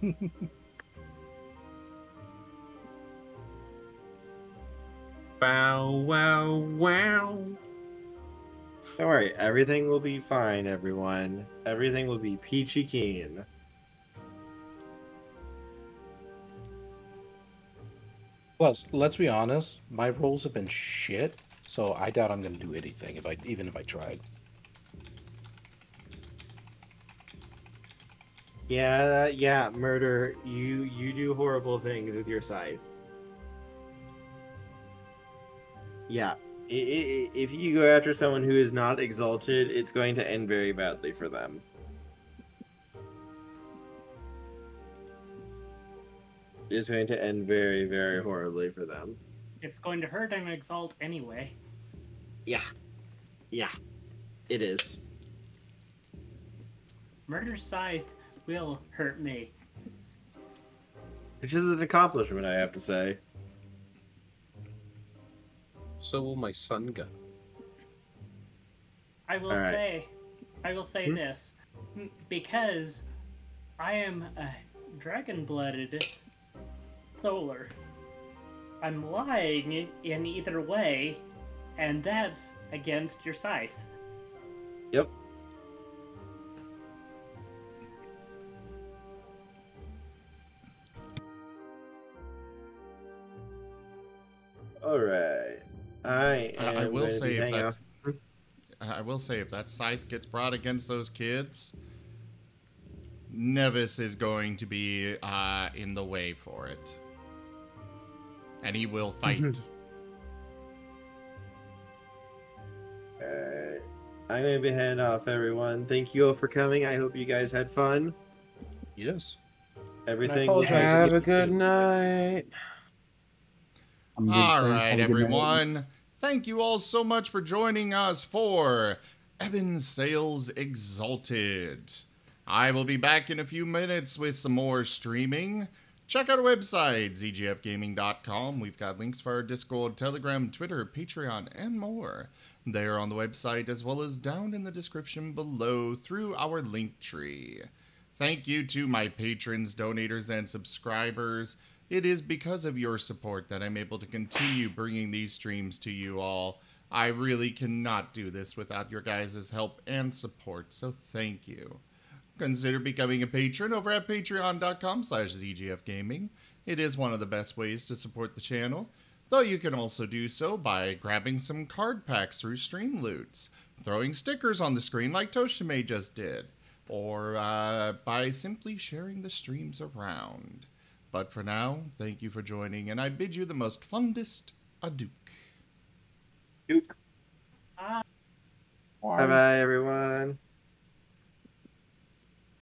Bow wow wow. Don't worry, everything will be fine, everyone. Everything will be peachy keen. Plus, let's be honest, my rolls have been shit, so I doubt I'm gonna do anything if I even if I tried. Yeah, yeah, murder. You you do horrible things with your scythe. Yeah, if you go after someone who is not exalted, it's going to end very badly for them. It's going to end very, very horribly for them. It's going to hurt and exalt anyway. Yeah, yeah, it is. Murder Scythe will hurt me. Which is an accomplishment, I have to say. So will my sun gun. I will Alright. say, I will say Hmm? this, because I am a dragon-blooded solar. I'm lying in either way, and that's against your scythe. Yep. All right. I I, I will say if that out- I will say if that scythe gets brought against those kids, Nevis is going to be uh, in the way for it, and he will fight. Mhm. Alright. I'm going to be heading off, everyone. Thank you all for coming. I hope you guys had fun. Yes. Everything apologize was again. Have a good night. I'm good, All sir. right, Have a good night. everyone. Thank you all so much for joining us for Ebon Sails Exalted. I will be back in a few minutes with some more streaming. Check out our website, zgfgaming.com. We've got links for our Discord, Telegram, Twitter, Patreon, and more. They are on the website as well as down in the description below through our link tree. Thank you to my patrons, donators, and subscribers. It is because of your support that I'm able to continue bringing these streams to you all. I really cannot do this without your guys' help and support, so thank you. Consider becoming a patron over at patreon.com slash zgfgaming. It is one of the best ways to support the channel, though you can also do so by grabbing some card packs through Stream Loots, throwing stickers on the screen like Toshime just did, or uh, by simply sharing the streams around. But for now, thank you for joining, and I bid you the most fondest adieu. Dook. Bye bye, everyone.